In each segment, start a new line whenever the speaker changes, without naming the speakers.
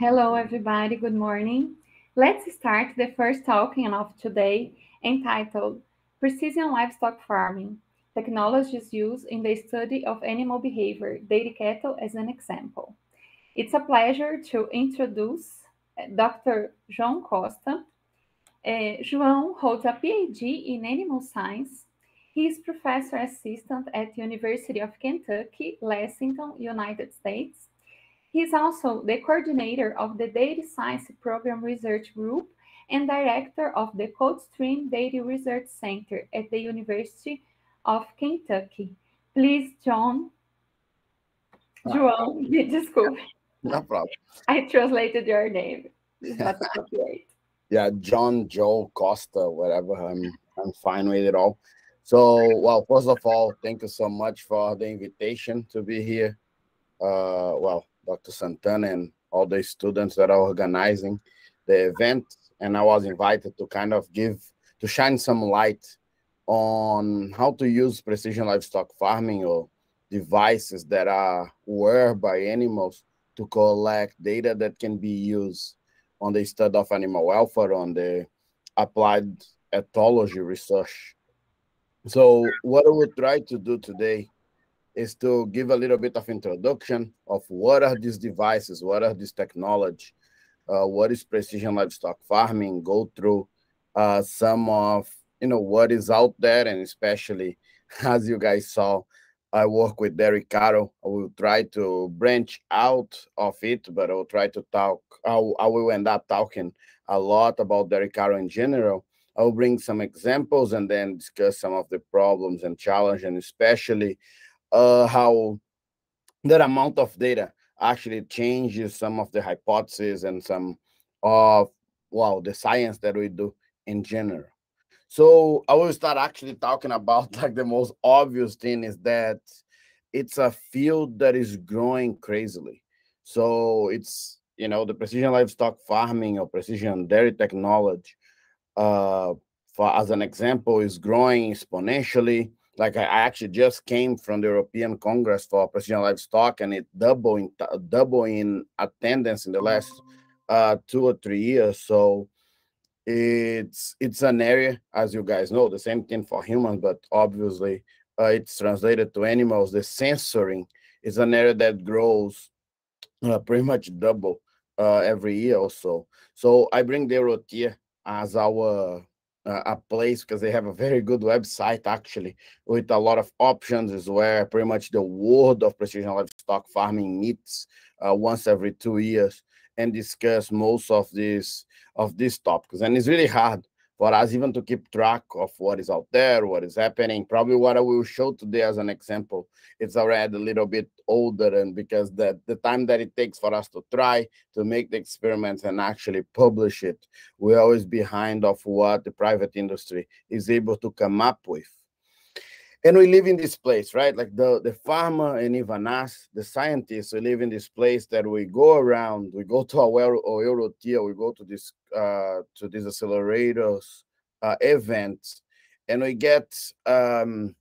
Hello, everybody. Good morning. Let's start the first talking of today entitled Precision Livestock Farming, Technologies Used in the Study of Animal Behavior, Dairy Cattle as an Example. It's a pleasure to introduce uh, Dr. João Costa. Uh, João holds a PhD in Animal Science. He is professor assistant at the University of Kentucky, Lexington, United States he is also the coordinator of the Data Science Program Research Group and director of the Coldstream Dairy Research Center at the University of Kentucky. Please, John. João, desculpe.
No problem.
I translated your name.
yeah, John, Joe, Costa, whatever. I'm I'm fine with it all. So, well, first of all, thank you so much for the invitation to be here. Uh, well, Dr. Santana and all the students that are organizing the event. And I was invited to kind of give, to shine some light on how to use precision livestock farming or devices that are wear by animals to collect data that can be used on the study of animal welfare, on the applied ethology research. So what will try to do today is to give a little bit of introduction of what are these devices, what are this technology, uh, what is precision livestock farming, go through uh, some of you know what is out there, and especially as you guys saw, I work with Dairy Cattle. I will try to branch out of it, but I will try to talk. I, I will end up talking a lot about Dairy Cattle in general. I will bring some examples and then discuss some of the problems and challenges, and especially uh, how that amount of data actually changes some of the hypotheses and some of wow the science that we do in general. So i will start actually talking about like the most obvious thing is that it's a field that is growing crazily. So it's you know the precision livestock farming or precision dairy technology uh for as an example is growing exponentially like I actually just came from the European Congress for Precision Livestock, and it double in double in attendance in the last uh, two or three years. So it's it's an area, as you guys know, the same thing for humans, but obviously uh, it's translated to animals. The censoring is an area that grows uh, pretty much double uh, every year or so. So I bring the EuroTier as our uh, a place because they have a very good website actually with a lot of options is where pretty much the world of precision livestock farming meets uh, once every two years and discuss most of these of these topics and it's really hard for us even to keep track of what is out there, what is happening. Probably what I will show today as an example, it's already a little bit older and because the, the time that it takes for us to try to make the experiments and actually publish it, we're always behind of what the private industry is able to come up with and we live in this place right like the the farmer and even us the scientists we live in this place that we go around we go to our EuroTier, we go to this uh to these accelerators uh, events and we get um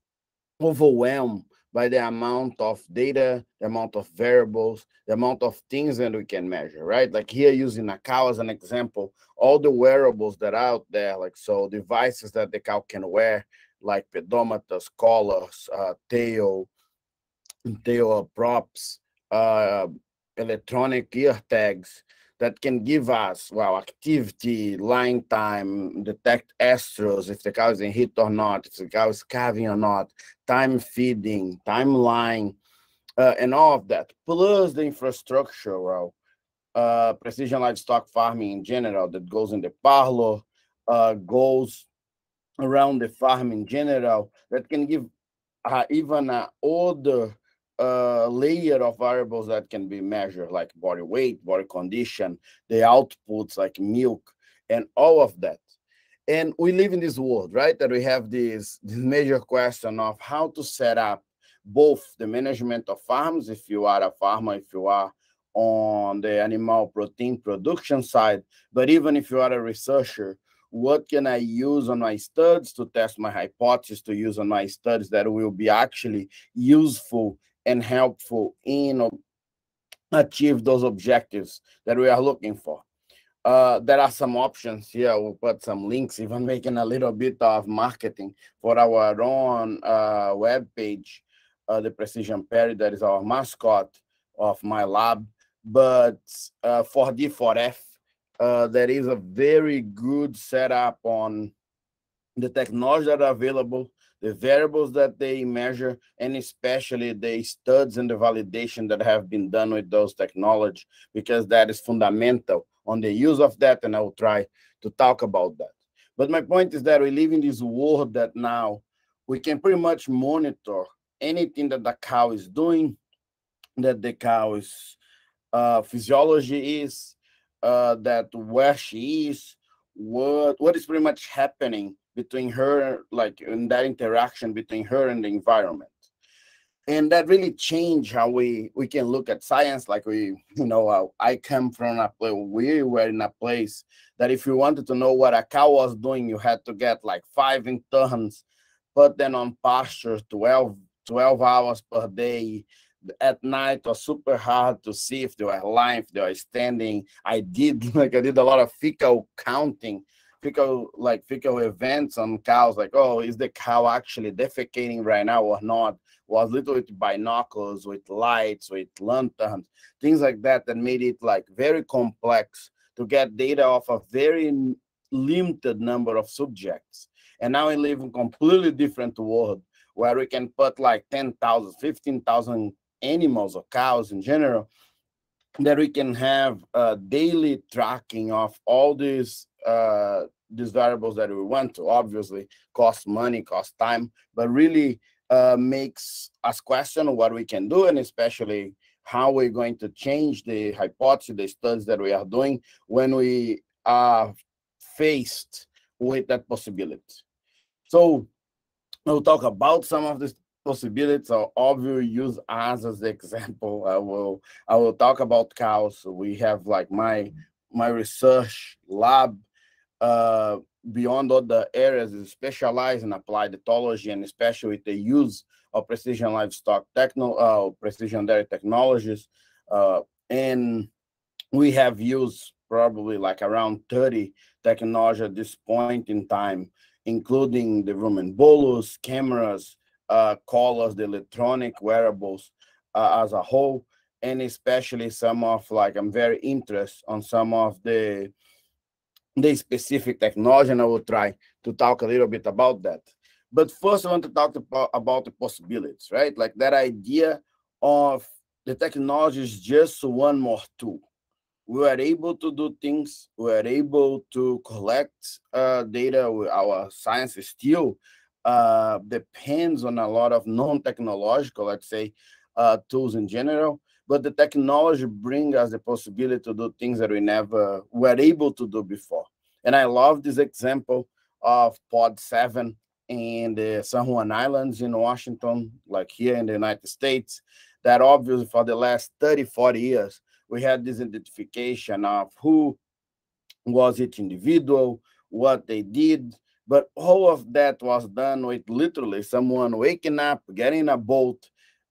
overwhelmed by the amount of data, the amount of variables, the amount of things that we can measure, right? Like here using a cow as an example, all the wearables that are out there, like so devices that the cow can wear, like pedometers, collars, uh, tail, tail props, uh, electronic ear tags that can give us, well, activity, lying time, detect estrus, if the cow is in heat or not, if the cow is calving or not, time feeding, timeline, uh, and all of that, plus the infrastructure, well, uh, precision livestock farming in general that goes in the parlor, uh, goes around the farm in general that can give uh, even an older uh, layer of variables that can be measured, like body weight, body condition, the outputs like milk, and all of that. And we live in this world, right? That we have this, this major question of how to set up both the management of farms, if you are a farmer, if you are on the animal protein production side, but even if you are a researcher, what can I use on my studies to test my hypothesis to use on my studies that will be actually useful and helpful in achieve those objectives that we are looking for. Uh, there are some options here. We'll put some links, even making a little bit of marketing for our own uh, web page, uh, the Precision Perry, that is our mascot of my lab. But uh, for D4F, uh, a very good setup on the technology that are available, the variables that they measure, and especially the studies and the validation that have been done with those technology, because that is fundamental on the use of that, and I will try to talk about that. But my point is that we live in this world that now we can pretty much monitor anything that the cow is doing, that the cow's uh, physiology is, uh, that where she is, what what is pretty much happening between her, like in that interaction between her and the environment. And that really changed how we we can look at science. Like we you know uh, i come from a place we were in a place that if you wanted to know what a cow was doing you had to get like five interns put them on pasture 12 12 hours per day at night was super hard to see if they were lying if they were standing i did like i did a lot of fecal counting fecal like fecal events on cows like oh is the cow actually defecating right now or not was little with binoculars, with lights, with lanterns, things like that, that made it like very complex to get data off a very limited number of subjects. And now we live in completely different world where we can put like 10,000, 15,000 animals or cows in general, that we can have daily tracking of all these uh, these variables that we want to obviously cost money, cost time, but really uh, makes us question what we can do and especially how we're going to change the hypothesis, the studies that we are doing when we are faced with that possibility. So we'll talk about some of these possibilities. So obviously use us as example. I will I will talk about cows. We have like my my research lab uh, beyond other areas is specialized in applied ethology and especially with the use of precision livestock techno uh, precision dairy technologies uh, and we have used probably like around 30 technology at this point in time including the rumen bolus cameras uh, collars the electronic wearables uh, as a whole and especially some of like i'm very interested on some of the the specific technology, and I will try to talk a little bit about that. But first, I want to talk about the possibilities, right? Like that idea of the technology is just one more tool. We are able to do things. We are able to collect uh, data. With our science still uh, depends on a lot of non-technological, let's say, uh, tools in general but the technology brings us the possibility to do things that we never were able to do before. And I love this example of Pod 7 in the San Juan Islands in Washington, like here in the United States, that obviously for the last 30, 40 years, we had this identification of who was each individual, what they did, but all of that was done with literally someone waking up, getting a boat,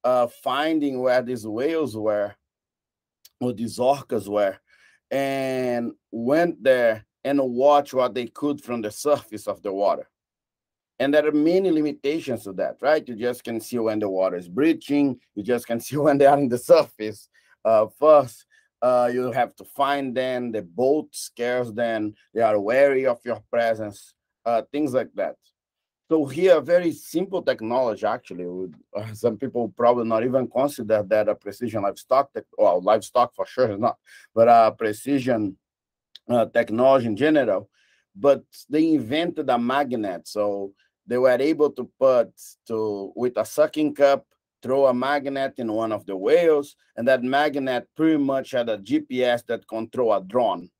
uh, finding where these whales were, or these orcas were, and went there and watch what they could from the surface of the water. And there are many limitations to that, right? You just can see when the water is breaching. You just can see when they are in the surface. Uh, first, uh, you have to find them. The boat scares them. They are wary of your presence. Uh, things like that. So here, very simple technology actually. Would, uh, some people probably not even consider that a precision livestock, tech, well, livestock for sure is not, but a precision uh, technology in general. But they invented a magnet, so they were able to put to with a sucking cup, throw a magnet in one of the whales, and that magnet pretty much had a GPS that control a drone.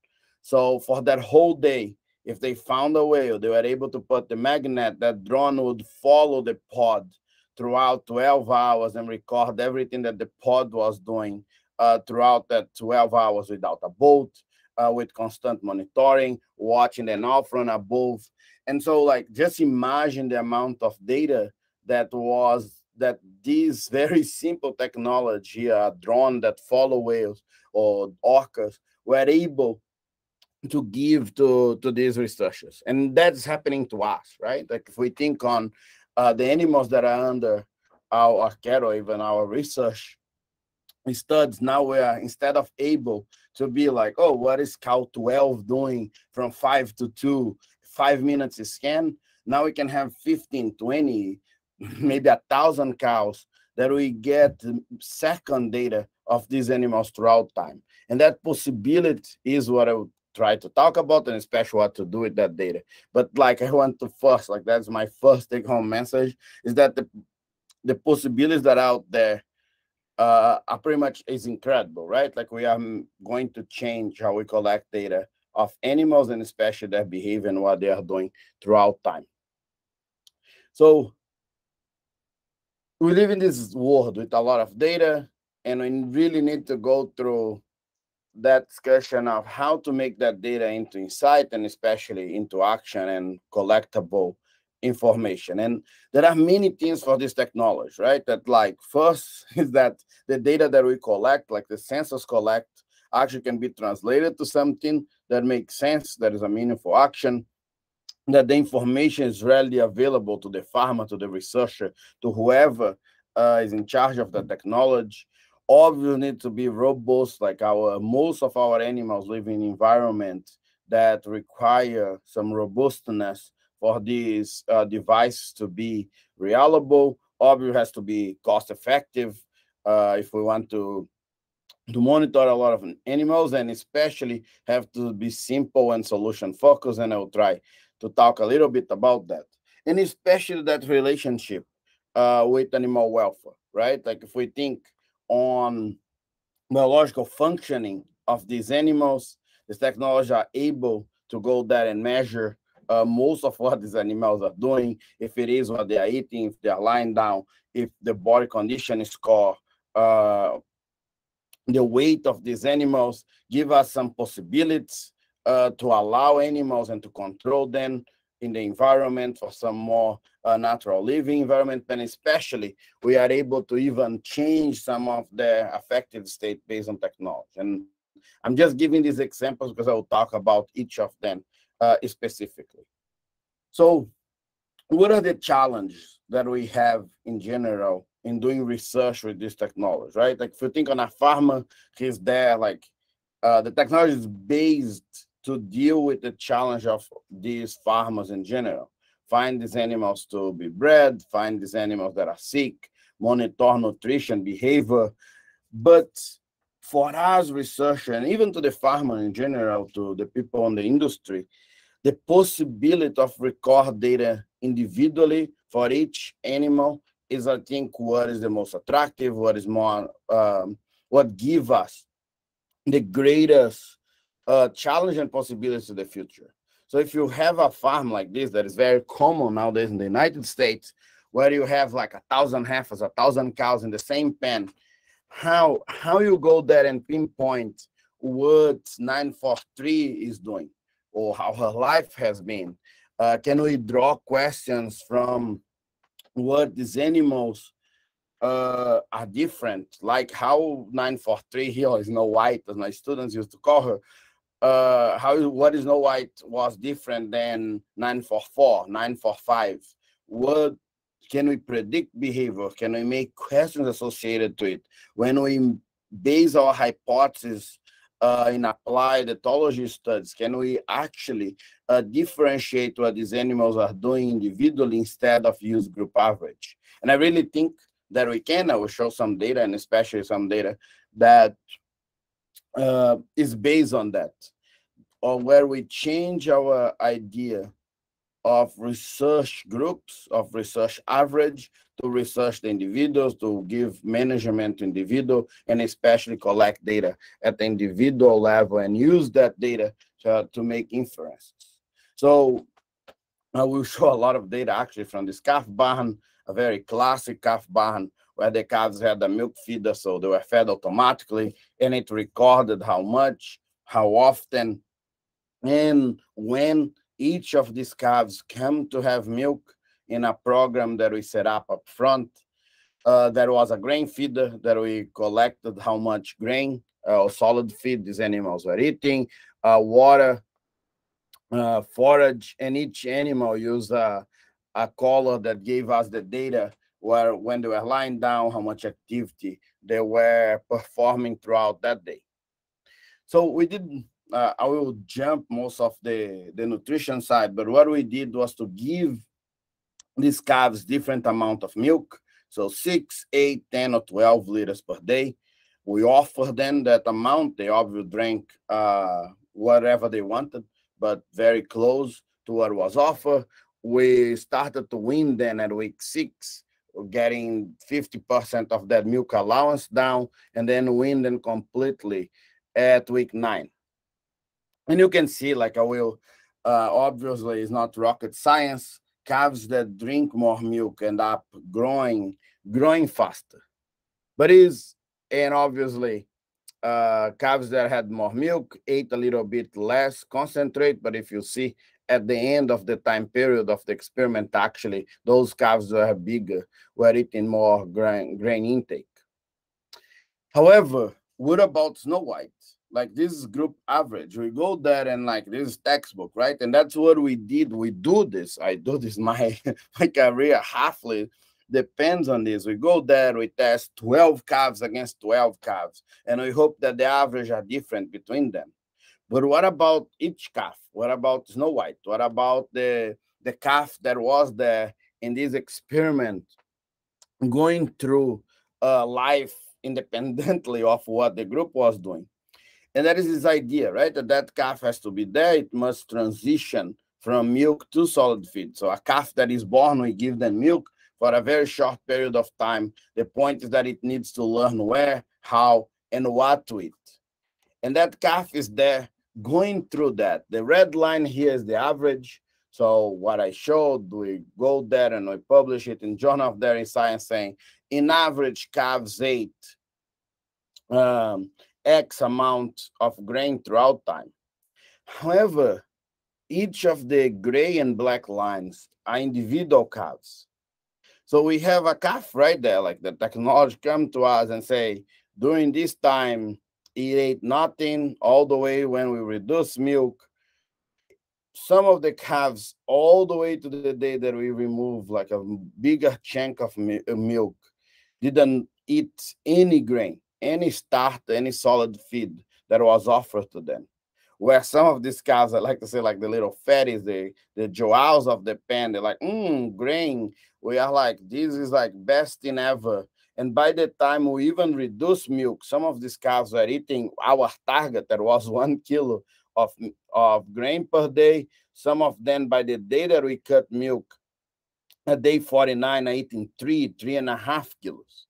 So for that whole day, if they found a whale, they were able to put the magnet, that drone would follow the pod throughout 12 hours and record everything that the pod was doing uh, throughout that 12 hours without a boat, uh, with constant monitoring, watching them off run above. And so, like, just imagine the amount of data that was that this very simple technology, a drone that follow whales or orcas, were able to give to, to these researchers. And that's happening to us, right? Like if we think on uh, the animals that are under our care or even our research studies, now we are instead of able to be like, oh, what is cow 12 doing from five to two, five minutes scan? Now we can have 15, 20, maybe a thousand cows that we get second data of these animals throughout time. And that possibility is what I would try to talk about and especially what to do with that data. But like I want to first, like that's my first take home message is that the the possibilities that are out there uh, are pretty much is incredible, right? Like we are going to change how we collect data of animals and especially their behavior and what they are doing throughout time. So we live in this world with a lot of data, and we really need to go through that discussion of how to make that data into insight and especially into action and collectible information. And there are many things for this technology, right? That like first is that the data that we collect, like the sensors collect, actually can be translated to something that makes sense, that is a meaningful action, that the information is readily available to the farmer, to the researcher, to whoever uh, is in charge of the technology. Obviously, need to be robust, like our most of our animals live in environment that require some robustness for these uh, devices to be reliable. Obviously, has to be cost effective uh, if we want to to monitor a lot of animals and especially have to be simple and solution focused and i'll try to talk a little bit about that and especially that relationship uh, with animal welfare right like if we think on biological functioning of these animals. These technologies are able to go there and measure uh, most of what these animals are doing, if it is what they are eating, if they are lying down, if the body condition score, uh, the weight of these animals, give us some possibilities uh, to allow animals and to control them in the environment for some more uh, natural living environment and especially we are able to even change some of the affected state based on technology and i'm just giving these examples because i will talk about each of them uh, specifically. So, what are the challenges that we have in general in doing research with this technology, right? Like if you think on a farmer, he's there, like uh, the technology is based to deal with the challenge of these farmers in general. Find these animals to be bred, find these animals that are sick, monitor nutrition, behavior. But for us researchers, and even to the farmer in general, to the people in the industry, the possibility of record data individually for each animal is, I think, what is the most attractive, what is more, um, what give us the greatest uh, challenge and possibilities in the future. So if you have a farm like this that is very common nowadays in the United States, where you have like a thousand heifers, a thousand cows in the same pen, how how you go there and pinpoint what 943 is doing? or how her life has been? Uh, can we draw questions from what these animals uh, are different, like how 943 here is Snow White, as my students used to call her, uh, how what is Snow White was different than 944, 945. What can we predict behavior? Can we make questions associated to it? When we base our hypothesis uh, in applied ethology studies, can we actually uh, differentiate what these animals are doing individually instead of use group average? And I really think that we can. I will show some data and especially some data that uh, is based on that, or where we change our idea of research groups, of research average, to research the individuals, to give management to individual, and especially collect data at the individual level and use that data to, to make inferences. So I will show a lot of data actually from this calf barn, a very classic calf barn where the calves had a milk feeder, so they were fed automatically, and it recorded how much, how often, and when each of these calves come to have milk in a program that we set up up front. Uh, there was a grain feeder that we collected how much grain uh, or solid feed these animals were eating, uh, water, uh, forage, and each animal used a, a collar that gave us the data where when they were lying down, how much activity they were performing throughout that day. So we did, uh, I will jump most of the, the nutrition side, but what we did was to give these calves different amount of milk. So six, eight, 10, or 12 liters per day. We offer them that amount. They obviously drank uh, whatever they wanted, but very close to what was offered. We started to wean them at week six getting 50% of that milk allowance down and then wean them completely at week nine. And you can see, like I will, uh, obviously, it's not rocket science. Calves that drink more milk end up growing, growing faster. But is and obviously, uh, calves that had more milk ate a little bit less concentrate. But if you see at the end of the time period of the experiment, actually, those calves were bigger, were eating more grain, grain intake. However, what about Snow White? Like this is group average. We go there and like this textbook, right? And that's what we did. We do this. I do this my my career halfly depends on this. We go there, we test 12 calves against 12 calves, and we hope that the average are different between them. But what about each calf? What about Snow White? What about the the calf that was there in this experiment, going through uh, life independently of what the group was doing? And that is this idea, right? That that calf has to be there. It must transition from milk to solid feed. So a calf that is born, we give them milk for a very short period of time. The point is that it needs to learn where, how, and what to eat. And that calf is there going through that. The red line here is the average. So what I showed, we go there and we publish it in Journal of Dairy Science saying, in average, calves ate um, X amount of grain throughout time. However, each of the gray and black lines are individual calves. So we have a calf right there, like the technology come to us and say, during this time, he ate nothing all the way when we reduce milk. Some of the calves, all the way to the day that we remove like a bigger chunk of uh, milk, didn't eat any grain, any start, any solid feed that was offered to them. Where some of these calves, I like to say, like the little fatties, the the joals of the pen, they're like, mmm, grain. We are like, this is like best thing ever and by the time we even reduce milk, some of these calves were eating our target that was one kilo of, of grain per day. Some of them, by the day that we cut milk, at day 49 are eating three, three and a half kilos.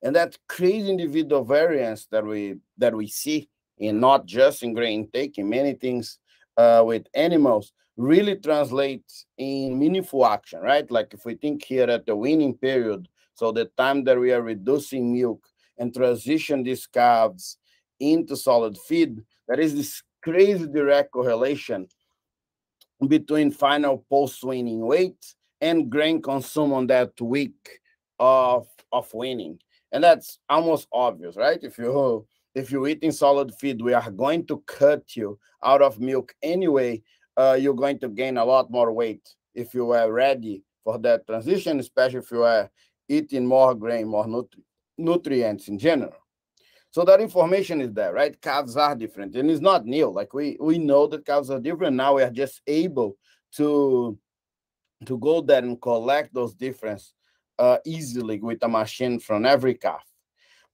And that crazy individual variance that we that we see in not just in grain intake, in many things uh, with animals, really translates in meaningful action, right? Like if we think here at the weaning period, so the time that we are reducing milk and transition these calves into solid feed, there is this crazy direct correlation between final post-weaning weight and grain consume on that week of, of weaning. And that's almost obvious, right? If you if you're eating solid feed, we are going to cut you out of milk anyway. Uh, you're going to gain a lot more weight if you are ready for that transition, especially if you are eating more grain, more nutri nutrients in general. So that information is there, right? Calves are different, and it's not new. Like we we know that calves are different. Now we are just able to to go there and collect those differences uh, easily with a machine from every calf.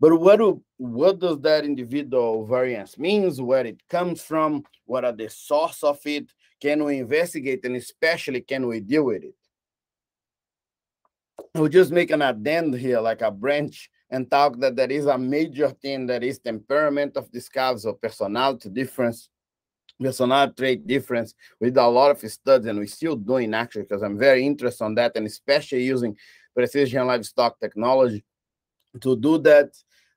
But what do, what does that individual variance means? Where it comes from? What are the source of it? Can we investigate, and especially can we deal with it? We'll just make an addend here, like a branch, and talk that there is a major thing that is temperament of these calves or personality difference, personality trait difference. We a lot of studies, and we're still doing actually because I'm very interested on that, and especially using precision livestock technology to do that.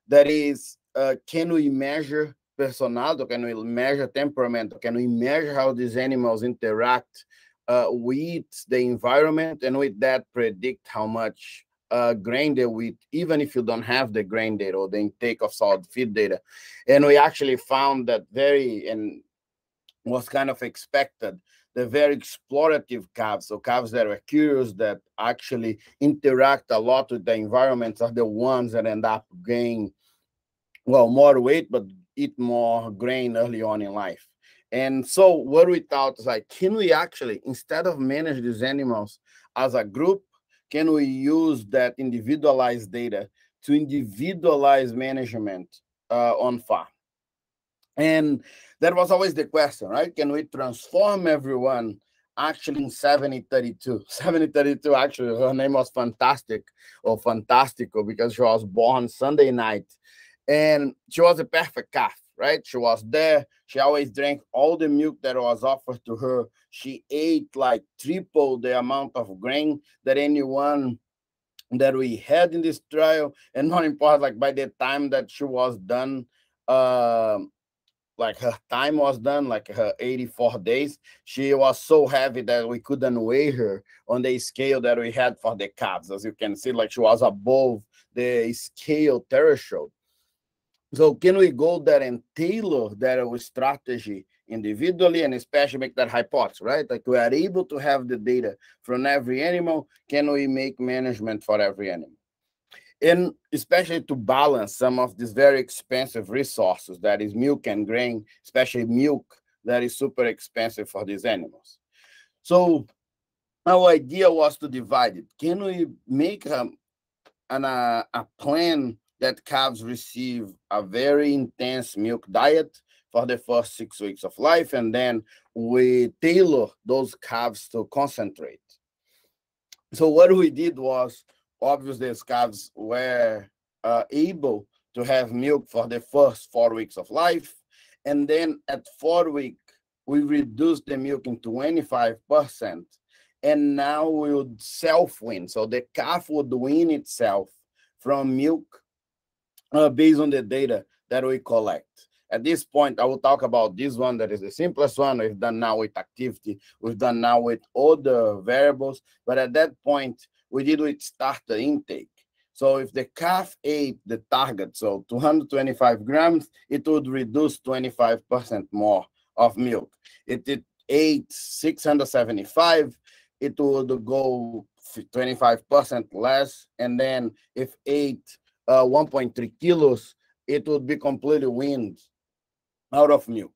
That is, uh, can we measure personality? Can we measure temperament? Can we measure how these animals interact uh, with the environment and with that predict how much uh, grain they with even if you don't have the grain data or the intake of solid feed data. And we actually found that very and was kind of expected the very explorative calves so calves that are curious that actually interact a lot with the environment are the ones that end up gaining well more weight but eat more grain early on in life and so what we thought is like can we actually instead of manage these animals as a group can we use that individualized data to individualize management uh, on farm? And that was always the question, right? Can we transform everyone actually in 7032? 7032, actually, her name was fantastic or fantastico because she was born Sunday night and she was a perfect calf right? She was there. She always drank all the milk that was offered to her. She ate like triple the amount of grain that anyone that we had in this trial. And more important, like by the time that she was done, uh, like her time was done, like her 84 days, she was so heavy that we couldn't weigh her on the scale that we had for the calves. As you can see, like she was above the scale threshold. So can we go there and tailor that strategy individually and especially make that hypothesis, right? Like we are able to have the data from every animal. Can we make management for every animal? And especially to balance some of these very expensive resources that is milk and grain, especially milk that is super expensive for these animals. So our idea was to divide it. Can we make um, an, uh, a plan that calves receive a very intense milk diet for the first six weeks of life, and then we tailor those calves to concentrate. So what we did was, obviously, these calves were uh, able to have milk for the first four weeks of life, and then at four week we reduced the milk in 25%, and now we would self-wean. So the calf would wean itself from milk uh, based on the data that we collect. At this point, I will talk about this one that is the simplest one. We've done now with activity. We've done now with other variables. But at that point, we did with starter intake. So if the calf ate the target, so 225 grams, it would reduce 25% more of milk. If it ate 675, it would go 25% less. And then if ate uh, 1.3 kilos, it would be completely weaned out of milk.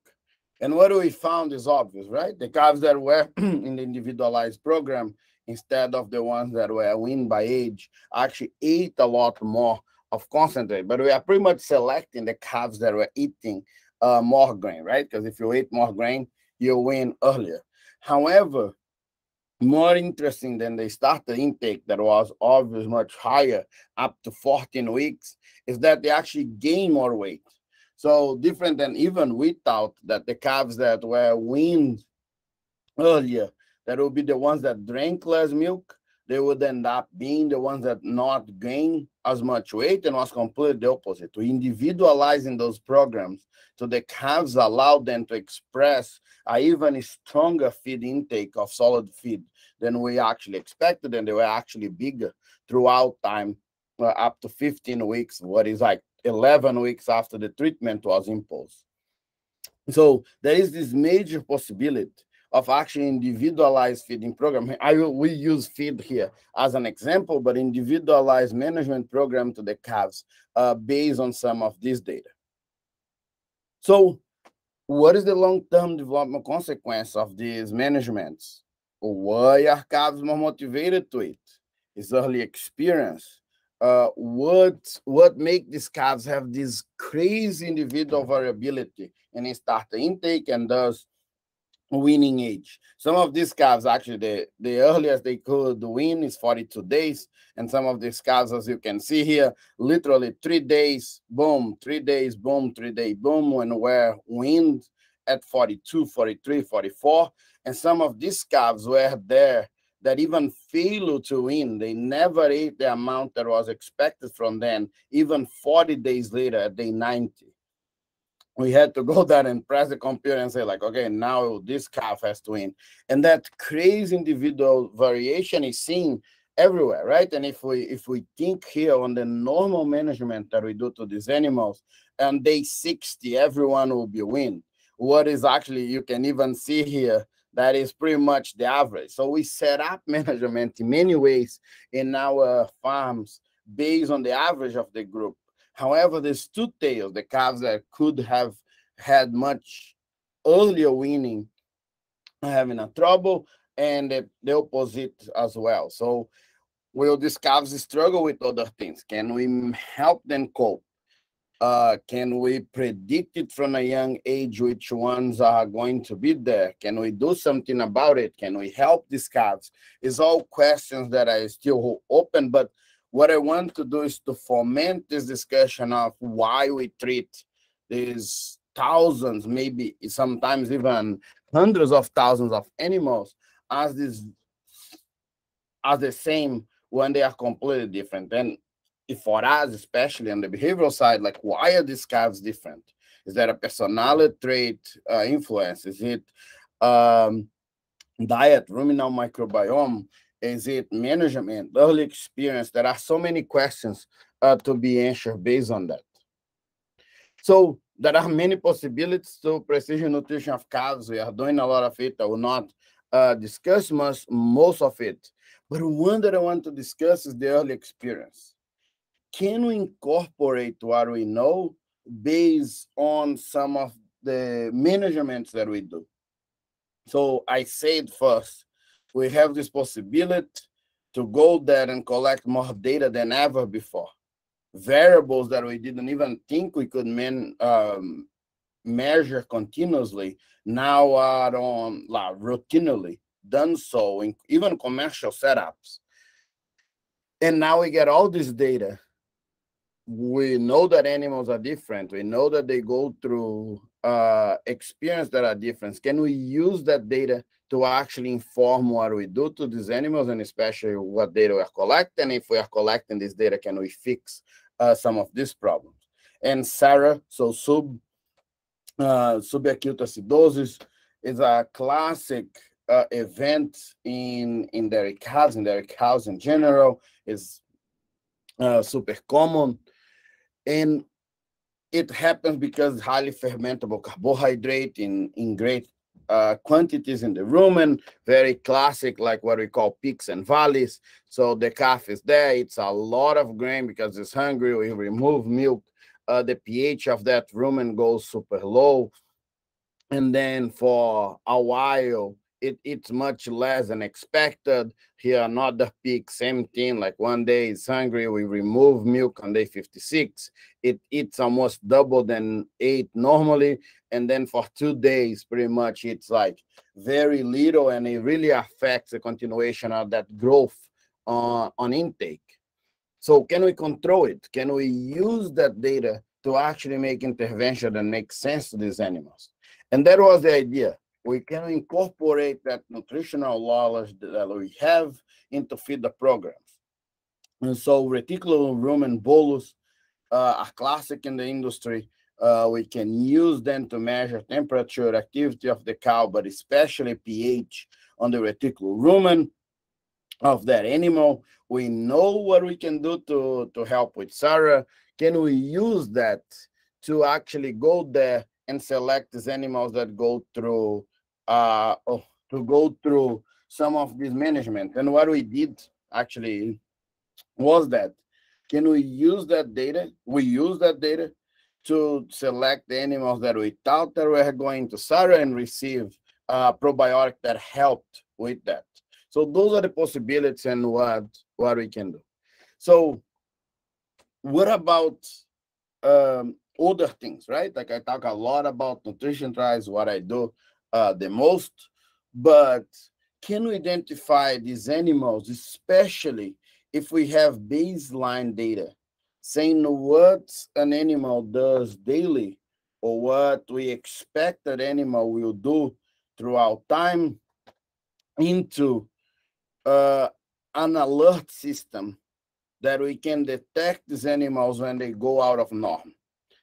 And what we found is obvious, right? The calves that were in the individualized program, instead of the ones that were weaned by age, actually ate a lot more of concentrate. But we are pretty much selecting the calves that were eating uh, more grain, right? Because if you eat more grain, you wean earlier. However, more interesting than the starter intake that was obviously much higher up to 14 weeks is that they actually gain more weight. So different than even without that the calves that were weaned earlier that will be the ones that drank less milk they would end up being the ones that not gain as much weight and was completely the opposite. To individualizing those programs so the calves allow them to express a even stronger feed intake of solid feed than we actually expected, and they were actually bigger throughout time, uh, up to 15 weeks, what is like 11 weeks after the treatment was imposed. So there is this major possibility of actually individualized feeding program. I will, we use feed here as an example, but individualized management program to the calves uh, based on some of this data. So what is the long-term development consequence of these managements? Why are calves more motivated to it? Is early experience. Uh, what what make these calves have this crazy individual variability in starter intake and thus weaning age. Some of these calves actually the, the earliest they could wean is 42 days. And some of these calves, as you can see here, literally three days, boom, three days, boom, three day, boom, when were at 42, 43, 44. And some of these calves were there that even failed to wean. They never ate the amount that was expected from them, even 40 days later at day 90 we had to go there and press the computer and say like okay now this calf has to wean and that crazy individual variation is seen everywhere, right? And if we if we think here on the normal management that we do to these animals, and day 60, everyone will be win. What is actually you can even see here that is pretty much the average. So we set up management in many ways in our farms based on the average of the group. However, there's two tails, the calves that could have had much earlier weaning having a trouble and the, the opposite as well. So will these calves struggle with other things? Can we help them cope? Uh, can we predict it from a young age which ones are going to be there? Can we do something about it? Can we help these calves? It's all questions that are still open, but what I want to do is to foment this discussion of why we treat these thousands, maybe sometimes even hundreds of thousands of animals as this as the same when they are completely different. And for us, especially on the behavioral side, like why are these calves different? Is there a personality trait uh, influence? Is it um, diet, ruminal microbiome? Is it management, early experience? There are so many questions uh, to be answered based on that. So there are many possibilities to precision nutrition of calves. We are doing a lot of it. I will not uh, discuss most of it. But one that I want to discuss is the early experience. Can we incorporate what we know based on some of the managements that we do? So I said first, we have this possibility to go there and collect more data than ever before. Variables that we didn't even think we could man, um, measure continuously now are on like, routinely done so in even commercial setups. And now we get all this data. We know that animals are different. We know that they go through uh, experience that are different. Can we use that data to actually inform what we do to these animals and especially what data we are collecting? If we are collecting this data, can we fix uh, some of these problems? And SARA, so sub uh, subacute acidosis, is a classic uh, event in in dairy cows, in dairy cows in general, is uh, super common, and it happens because highly fermentable carbohydrate in in great uh, quantities in the rumen, very classic, like what we call peaks and valleys. So the calf is there, it's a lot of grain because it's hungry. We remove milk, uh, the pH of that rumen goes super low. And then for a while, it, it's much less than expected. Here, another peak, same thing. Like one day it's hungry, we remove milk on day 56. It eats almost double than eight normally. And then for two days, pretty much it's like very little, and it really affects the continuation of that growth uh, on intake. So can we control it? Can we use that data to actually make intervention that makes sense to these animals? And that was the idea we can incorporate that nutritional knowledge that we have into feeder programs. And so reticulum rumen bolus uh, are classic in the industry. Uh, we can use them to measure temperature, activity of the cow, but especially pH on the reticulum rumen of that animal. We know what we can do to, to help with SARA. Can we use that to actually go there and select these animals that go through uh, to go through some of this management. And what we did actually was that can we use that data? We use that data to select the animals that we thought that were going to SARA and receive a probiotic that helped with that. So those are the possibilities and what what we can do. So what about um, other things, right? Like I talk a lot about nutrition trials, what I do uh, the most, but can we identify these animals, especially if we have baseline data saying what an animal does daily or what we expect that animal will do throughout time into uh, an alert system that we can detect these animals when they go out of norm.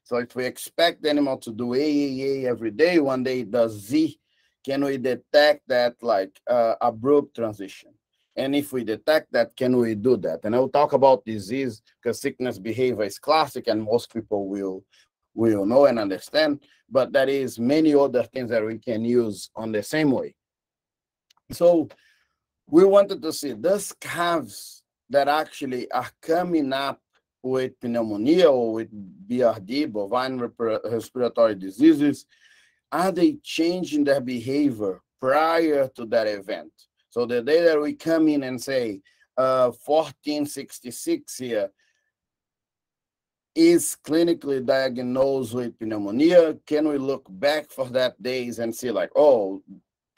So if we expect the animal to do AAA every day, one day it does Z, can we detect that like uh, abrupt transition? And if we detect that, can we do that? And I'll talk about disease because sickness behavior is classic and most people will will know and understand, but there is many other things that we can use on the same way. So we wanted to see those calves that actually are coming up with pneumonia or with BRD, bovine respiratory diseases, are they changing their behavior prior to that event? So the day that we come in and say, uh, 1466 here is clinically diagnosed with pneumonia, can we look back for that days and see like, oh,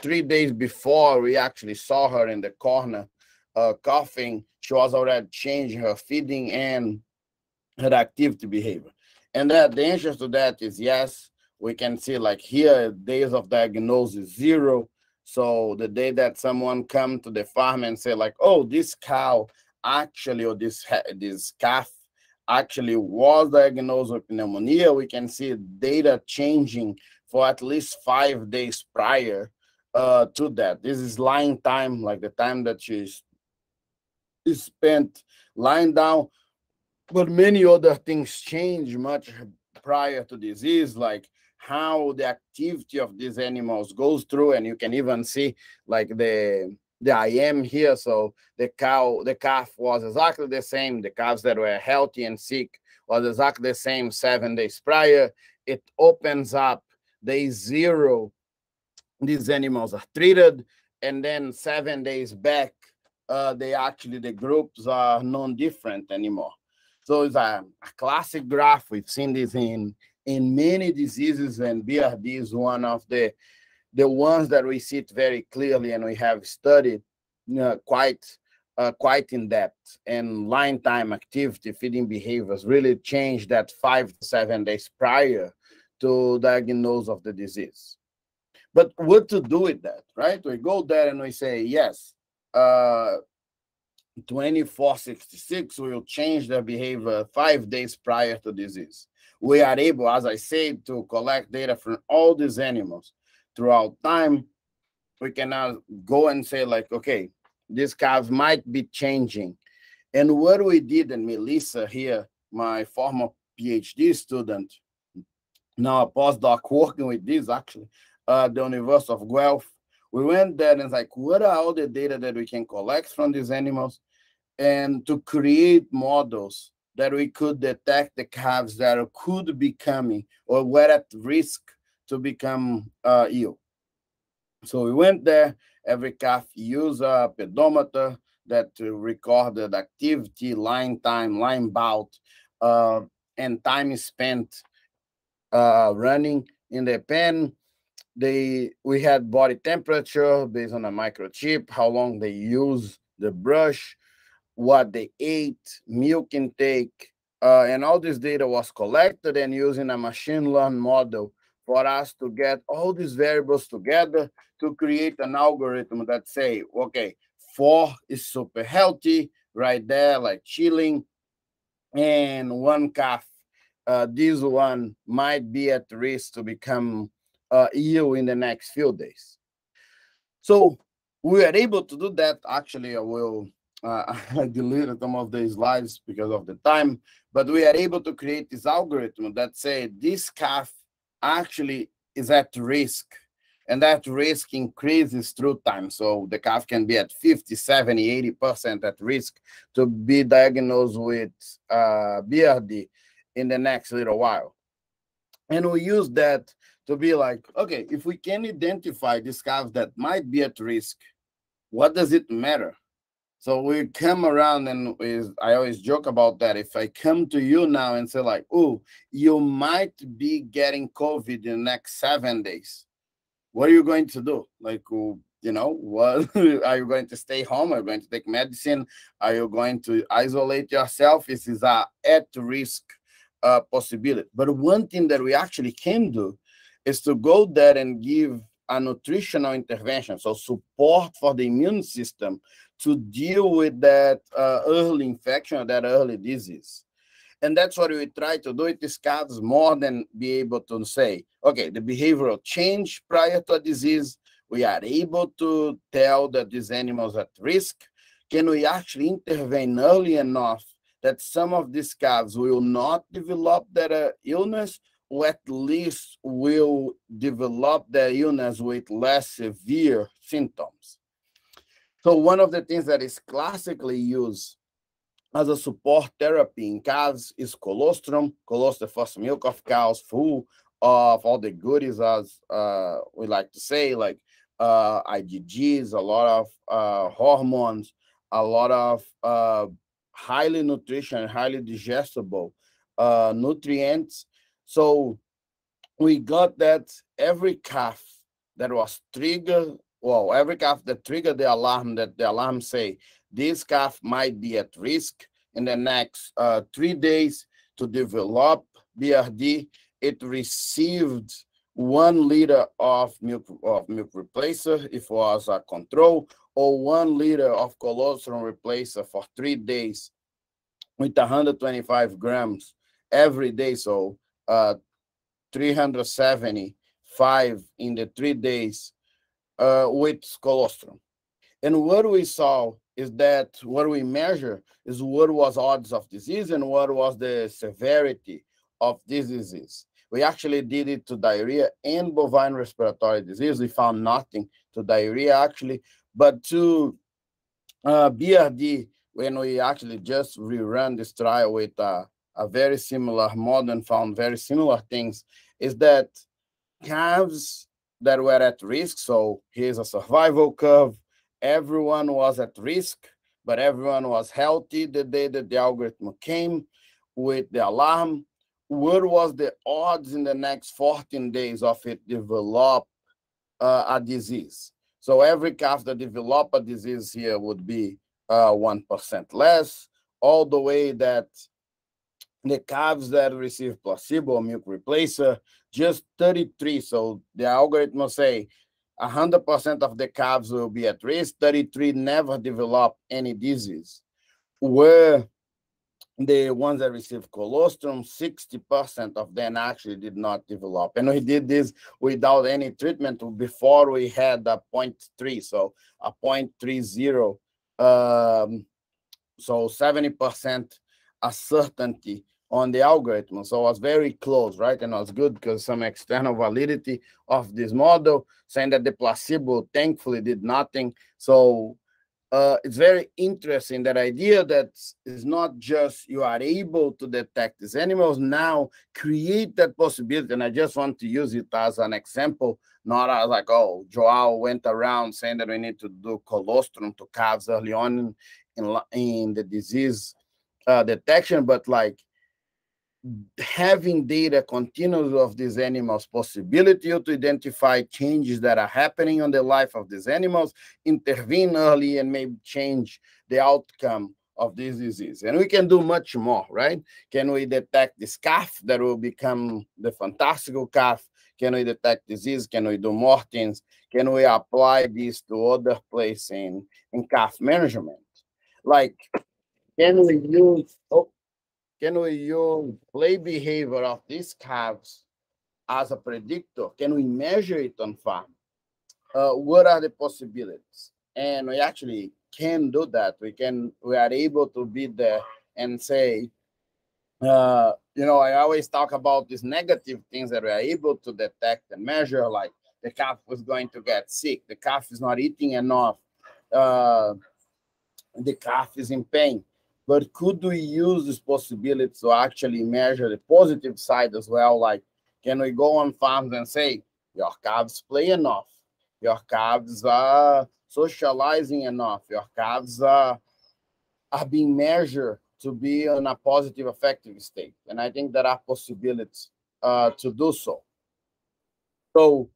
three days before we actually saw her in the corner uh, coughing, she was already changing her feeding and her activity behavior. And that the answer to that is yes. We can see like here, days of diagnosis zero. So the day that someone come to the farm and say like, oh, this cow actually, or this this calf actually was diagnosed with pneumonia, we can see data changing for at least five days prior uh, to that. This is lying time, like the time that she's spent lying down but many other things change much prior to disease, like how the activity of these animals goes through, and you can even see like the the IM here. So the cow, the calf was exactly the same. The calves that were healthy and sick was exactly the same seven days prior. It opens up day zero. These animals are treated, and then seven days back, uh, they actually the groups are non-different anymore. So it's a, a classic graph. We've seen this in in many diseases, and BRD is one of the the ones that we see it very clearly, and we have studied you know, quite uh, quite in depth. And lying time, activity, feeding behaviors really changed that five to seven days prior to diagnose of the disease. But what to do with that, right? We go there and we say, yes, uh, 2466 will change their behavior five days prior to disease. We are able, as I said, to collect data from all these animals throughout time. We cannot go and say, like, okay, these calves might be changing. And what we did, and Melissa here, my former PhD student, now a postdoc working with this actually, uh, the University of Guelph, we went there and it's like, what are all the data that we can collect from these animals? And to create models that we could detect the calves that could be coming or were at risk to become uh, ill. So we went there, every calf used a pedometer that recorded activity, lying time, lying bout, uh, and time spent uh, running in the pen they we had body temperature based on a microchip, how long they use the brush, what they ate, milk intake, uh, and all this data was collected and using a machine learned model for us to get all these variables together to create an algorithm that say, okay, four is super healthy right there, like chilling, and one calf, uh, this one might be at risk to become uh, ill in the next few days. So we are able to do that. Actually, I will uh, I deleted some of these slides because of the time, but we are able to create this algorithm that say this calf actually is at risk and that risk increases through time. So the calf can be at 50, 70, 80% at risk to be diagnosed with uh, BRD in the next little while. And we use that to be like, okay, if we can identify these calves that might be at risk, what does it matter? So we come around and is I always joke about that. If I come to you now and say like, oh, you might be getting COVID in the next seven days, what are you going to do? Like, you know, what are you going to stay home? Are you going to take medicine? Are you going to isolate yourself? This is a at risk uh, possibility. But one thing that we actually can do is to go there and give a nutritional intervention, so support for the immune system to deal with that uh, early infection or that early disease. And that's what we try to do. It discards more than be able to say, okay, the behavioral change prior to a disease. We are able to tell that these animals at risk. can we actually intervene early enough that some of these calves will not develop that uh, illness at least will develop the illness with less severe symptoms. So one of the things that is classically used as a support therapy in calves is colostrum. Colostrum, first milk of cows, full of all the goodies, as uh, we like to say, like uh, IgGs, a lot of uh, hormones, a lot of uh, highly nutrition, highly digestible uh, nutrients. So we got that every calf that was triggered, well, every calf that triggered the alarm, that the alarm say this calf might be at risk in the next uh, three days to develop BRD. It received one liter of milk of milk replacer if it was a control, or one liter of colostrum replacer for three days with 125 grams every day. So uh, 375 in the three days uh, with colostrum. And what we saw is that what we measure is what was odds of disease and what was the severity of this disease. We actually did it to diarrhea and bovine respiratory disease. We found nothing to diarrhea actually, but to uh, BRD, when we actually just rerun this trial with uh, a very similar model found very similar things, is that calves that were at risk, so here's a survival curve, everyone was at risk, but everyone was healthy the day that the algorithm came with the alarm. What was the odds in the next 14 days of it develop uh, a disease? So every calf that develop a disease here would be uh, 1% less, all the way that the calves that receive placebo milk replacer, just 33. So the algorithm will say 100% of the calves will be at risk, 33 never develop any disease. Where the ones that receive colostrum, 60% of them actually did not develop. And we did this without any treatment before we had a 0.3, so a 0.30. Um, so 70% a certainty on the algorithm. So it was very close, right? And it was good because some external validity of this model saying that the placebo thankfully did nothing. So uh, it's very interesting that idea that it's not just you are able to detect these animals now create that possibility and i just want to use it as an example not as like oh João went around saying that we need to do colostrum to calves early on in, in the disease uh, detection but like having data continuous of these animals possibility to identify changes that are happening on the life of these animals intervene early and maybe change the outcome of this disease. And we can do much more right? Can we detect this calf that will become the fantastical calf can we detect disease? Can we do more things? Can we apply this to other places in in calf management? Like can we use oh can we use play behavior of these calves as a predictor? Can we measure it on farm? Uh, what are the possibilities? And we actually can do that. We can. We are able to be there and say, uh, you know, I always talk about these negative things that we are able to detect and measure, like the calf was going to get sick, the calf is not eating enough, uh, the calf is in pain but could we use this possibility to actually measure the positive side as well? Like, can we go on farms and say, your calves play enough, your calves are socializing enough, your calves are, are being measured to be in a positive, effective state? And I think there are possibilities uh, to do so. So,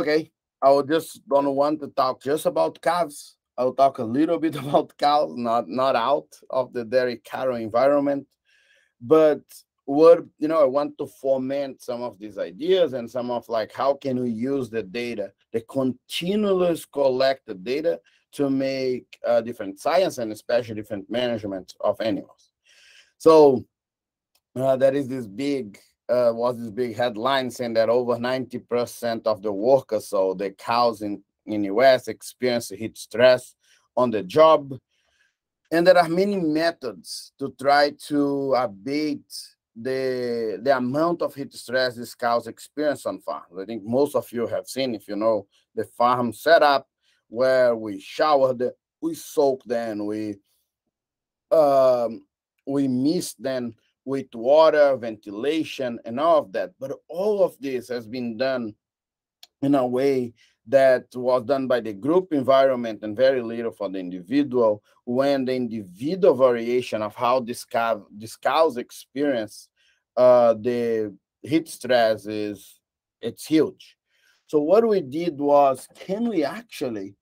okay, I just don't want to talk just about calves. I'll talk a little bit about cows, not not out of the dairy cattle environment, but what you know, I want to foment some of these ideas and some of like how can we use the data, the continuous collected data to make uh, different science and especially different management of animals. So uh, there is this big uh, was this big headline saying that over 90% of the workers, so the cows in in the US experience heat stress. on the job. And there are many methods to try to abate the, the amount of heat stress these cows experience on farms. I think most of you have seen, if you know, the farm setup where we shower them, we soak them, we um, we mist them with water, ventilation, and all of that. But all of this has been done in a way that was done by the group environment and very little for the individual when the individual variation of how this cow, this cows experience uh, the heat stress is it's huge. So what we did was, can we actually,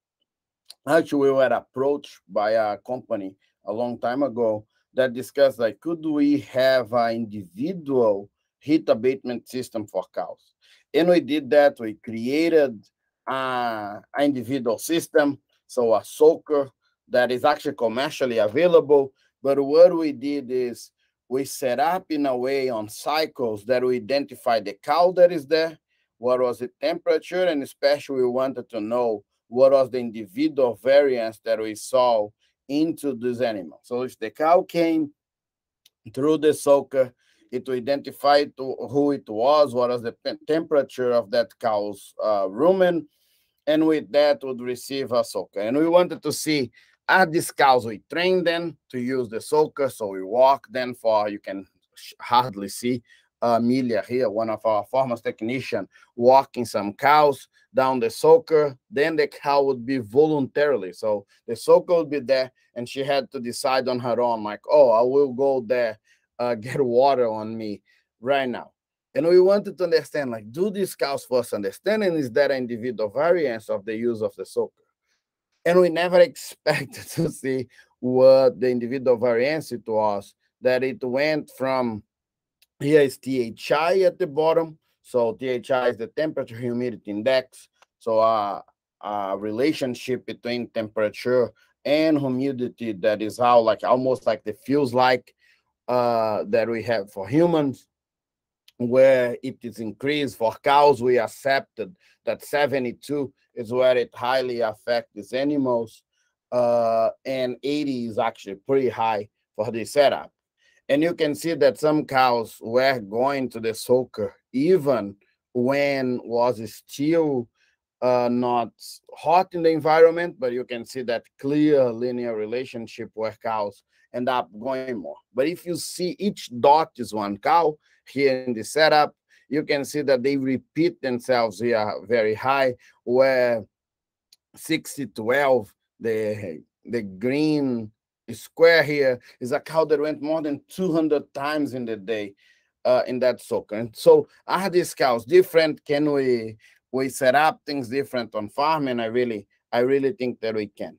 actually we were approached by a company a long time ago that discussed like, could we have an individual heat abatement system for cows? And we did that. We created an individual system, so a soaker that is actually commercially available. But what we did is we set up in a way on cycles that we identify the cow that is there, what was the temperature, and especially we wanted to know what was the individual variance that we saw into this animal. So if the cow came through the soaker, it will identify to who it was, what was the temperature of that cow's uh, rumen, and with that would receive a soaker. And we wanted to see are these cows, we train them to use the soaker, so we walk them for, you can hardly see Amelia here, one of our farmers technician, walking some cows down the soaker. Then the cow would be voluntarily. So the soaker would be there, and she had to decide on her own, like, oh, I will go there, uh, get water on me right now. And we wanted to understand, like, do these cows first understanding is that individual variance of the use of the soaker? and we never expected to see what the individual variance it was that it went from here is THI at the bottom. So THI is the temperature humidity index. So uh, a relationship between temperature and humidity that is how like almost like the feels like uh, that we have for humans where it is increased for cows we accepted that 72 is where it highly affects these animals. Uh, and 80 is actually pretty high for the setup. And you can see that some cows were going to the soaker even when was still uh, not hot in the environment, but you can see that clear linear relationship where cows end up going more. But if you see each dot is one cow here in the setup, you can see that they repeat themselves here very high, where 60, 12, the, the green square here is a cow that went more than 200 times in the day uh, in that soaker. And so are these cows different? Can we we set up things different on farm? And I really, I really think that we can.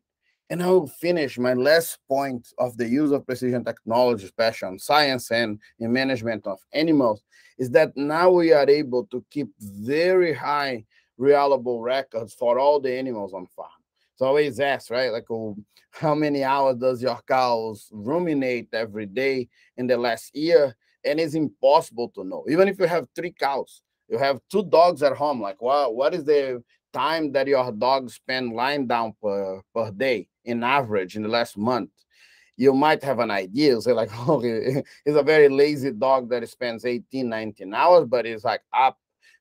And I will finish my last point of the use of precision technology, especially on science and in management of animals, is that now we are able to keep very high reliable records for all the animals on farm. So always ask, right? Like, oh, how many hours does your cows ruminate every day in the last year? And it's impossible to know. Even if you have three cows, you have two dogs at home. Like, what, what is the time that your dog spend lying down per, per day? in average in the last month, you might have an idea. Say like, oh, it's a very lazy dog that spends 18, 19 hours, but it's like up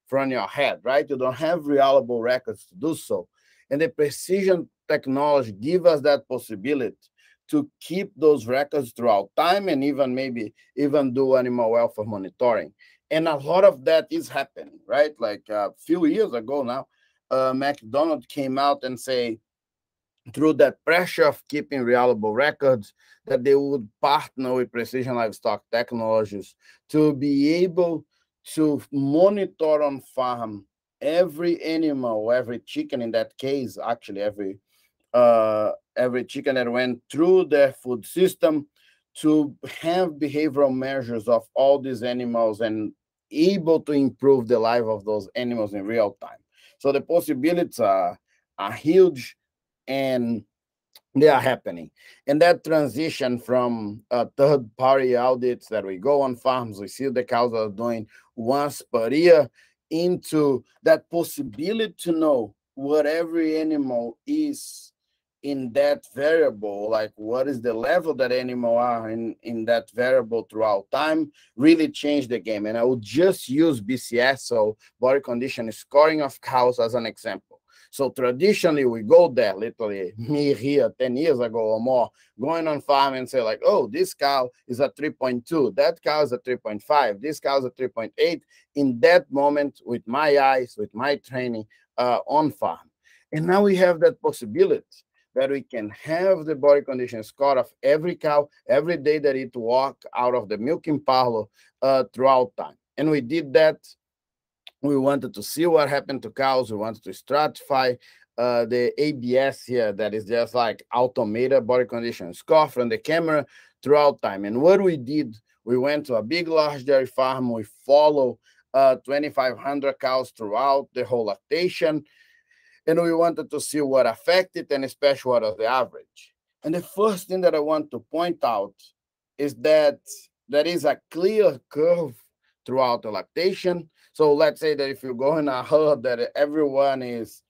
from your head, right? You don't have reliable records to do so. And the precision technology give us that possibility to keep those records throughout time and even maybe even do animal welfare monitoring. And a lot of that is happening, right? Like a few years ago now, uh, McDonald came out and say, through that pressure of keeping reliable records, that they would partner with precision livestock technologies to be able to monitor on farm every animal, every chicken in that case, actually every uh, every chicken that went through their food system to have behavioral measures of all these animals and able to improve the life of those animals in real time. So the possibilities are, are huge and they are happening. And that transition from uh, third party audits that we go on farms, we see the cows are doing once per year, into that possibility to know what every animal is in that variable, like what is the level that animal are in, in that variable throughout time, really change the game. And I would just use BCS, so body condition scoring of cows as an example. So traditionally we go there, literally me here 10 years ago or more, going on farm and say like, oh, this cow is a 3.2, that cow is a 3.5, this cow is a 3.8. In that moment, with my eyes, with my training uh, on farm. And now we have that possibility that we can have the body condition score of every cow every day that it walk out of the milking parlor uh, throughout time. And we did that. We wanted to see what happened to cows. We wanted to stratify uh, the ABS here that is just like automated body condition score from the camera throughout time. And what we did, we went to a big large dairy farm. We follow uh, 2,500 cows throughout the whole lactation and we wanted to see what affected and especially what was the average. And the first thing that I want to point out is that there is a clear curve throughout the lactation. So let's say that if you go in a herd that everyone is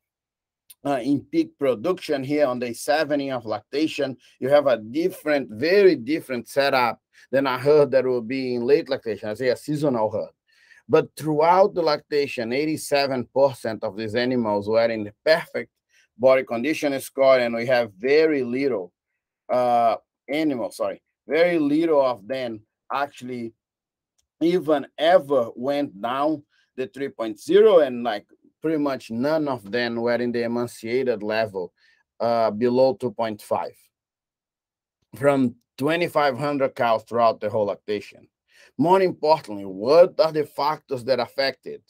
uh, in peak production here on day 70 of lactation, you have a different, very different setup than a herd that will be in late lactation, I say a seasonal herd. But throughout the lactation, 87% of these animals were in the perfect body condition score, and we have very little uh, animals, sorry, very little of them actually even ever went down the 3.0, and like pretty much none of them were in the emaciated level uh, below 2.5 from 2,500 cows throughout the whole lactation. More importantly, what are the factors that affect it?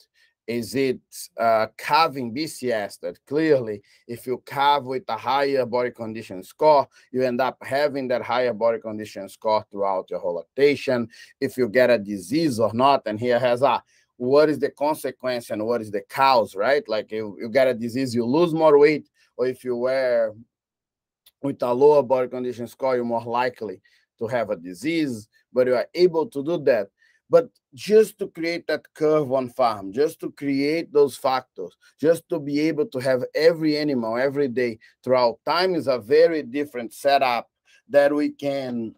Is it uh, calving BCS that clearly, if you calve with a higher body condition score, you end up having that higher body condition score throughout your whole lactation. If you get a disease or not, and here has a what is the consequence and what is the cause, right? Like you, you get a disease, you lose more weight, or if you wear with a lower body condition score, you're more likely to have a disease but you are able to do that. But just to create that curve on farm, just to create those factors, just to be able to have every animal every day throughout time is a very different setup that we can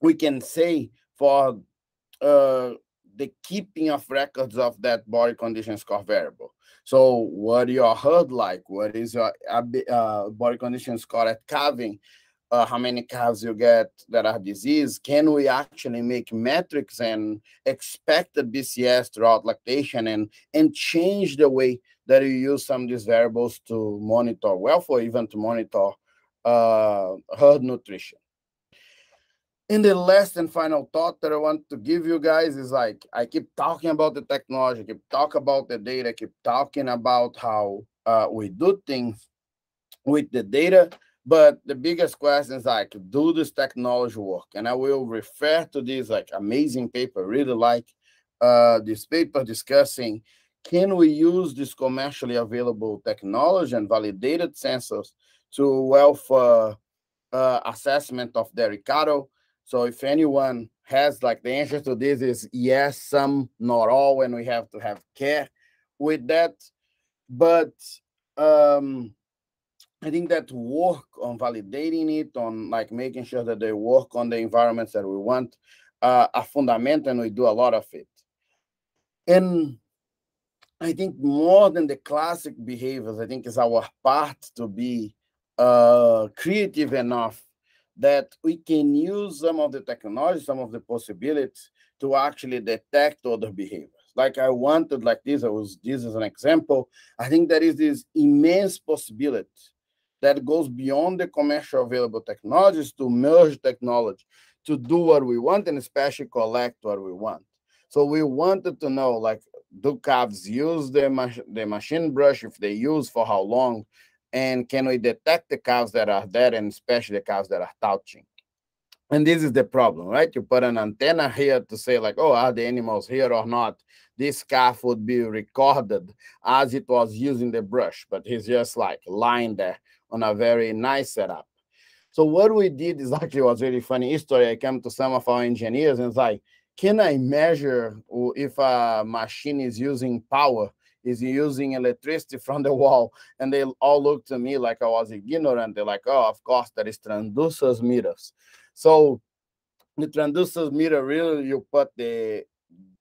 we can say for uh, the keeping of records of that body condition score variable. So what your herd like? What is your uh, body condition score at calving? Uh, how many calves you get that are diseased, can we actually make metrics and expected BCS throughout lactation and, and change the way that you use some of these variables to monitor welfare, even to monitor uh, herd nutrition. And the last and final thought that I want to give you guys is like, I keep talking about the technology, I keep talking about the data, I keep talking about how uh, we do things with the data, but the biggest question is like, do this technology work? And I will refer to this like amazing paper, really like uh, this paper discussing can we use this commercially available technology and validated sensors to welfare uh, assessment of dairy cattle? So if anyone has like the answer to this is yes, some, not all, and we have to have care with that. But um, I think that work on validating it, on like making sure that they work on the environments that we want, uh, are fundamental, and we do a lot of it. And I think more than the classic behaviors, I think it's our part to be uh, creative enough that we can use some of the technology, some of the possibilities to actually detect other behaviors. Like I wanted, like this, I was this is an example. I think there is this immense possibility that goes beyond the commercial available technologies to merge technology to do what we want and especially collect what we want. So we wanted to know, like, do calves use the, mach the machine brush? If they use, for how long? And can we detect the calves that are there and especially the calves that are touching? And this is the problem, right? You put an antenna here to say, like, oh, are the animals here or not? This calf would be recorded as it was using the brush, but he's just like lying there on a very nice setup. So what we did is actually was really funny history. I came to some of our engineers and it's like, can I measure if a machine is using power is using electricity from the wall. And they all looked to me like I was ignorant. They're like, oh, of course, that is transducers meters. So the transducers meter really you put the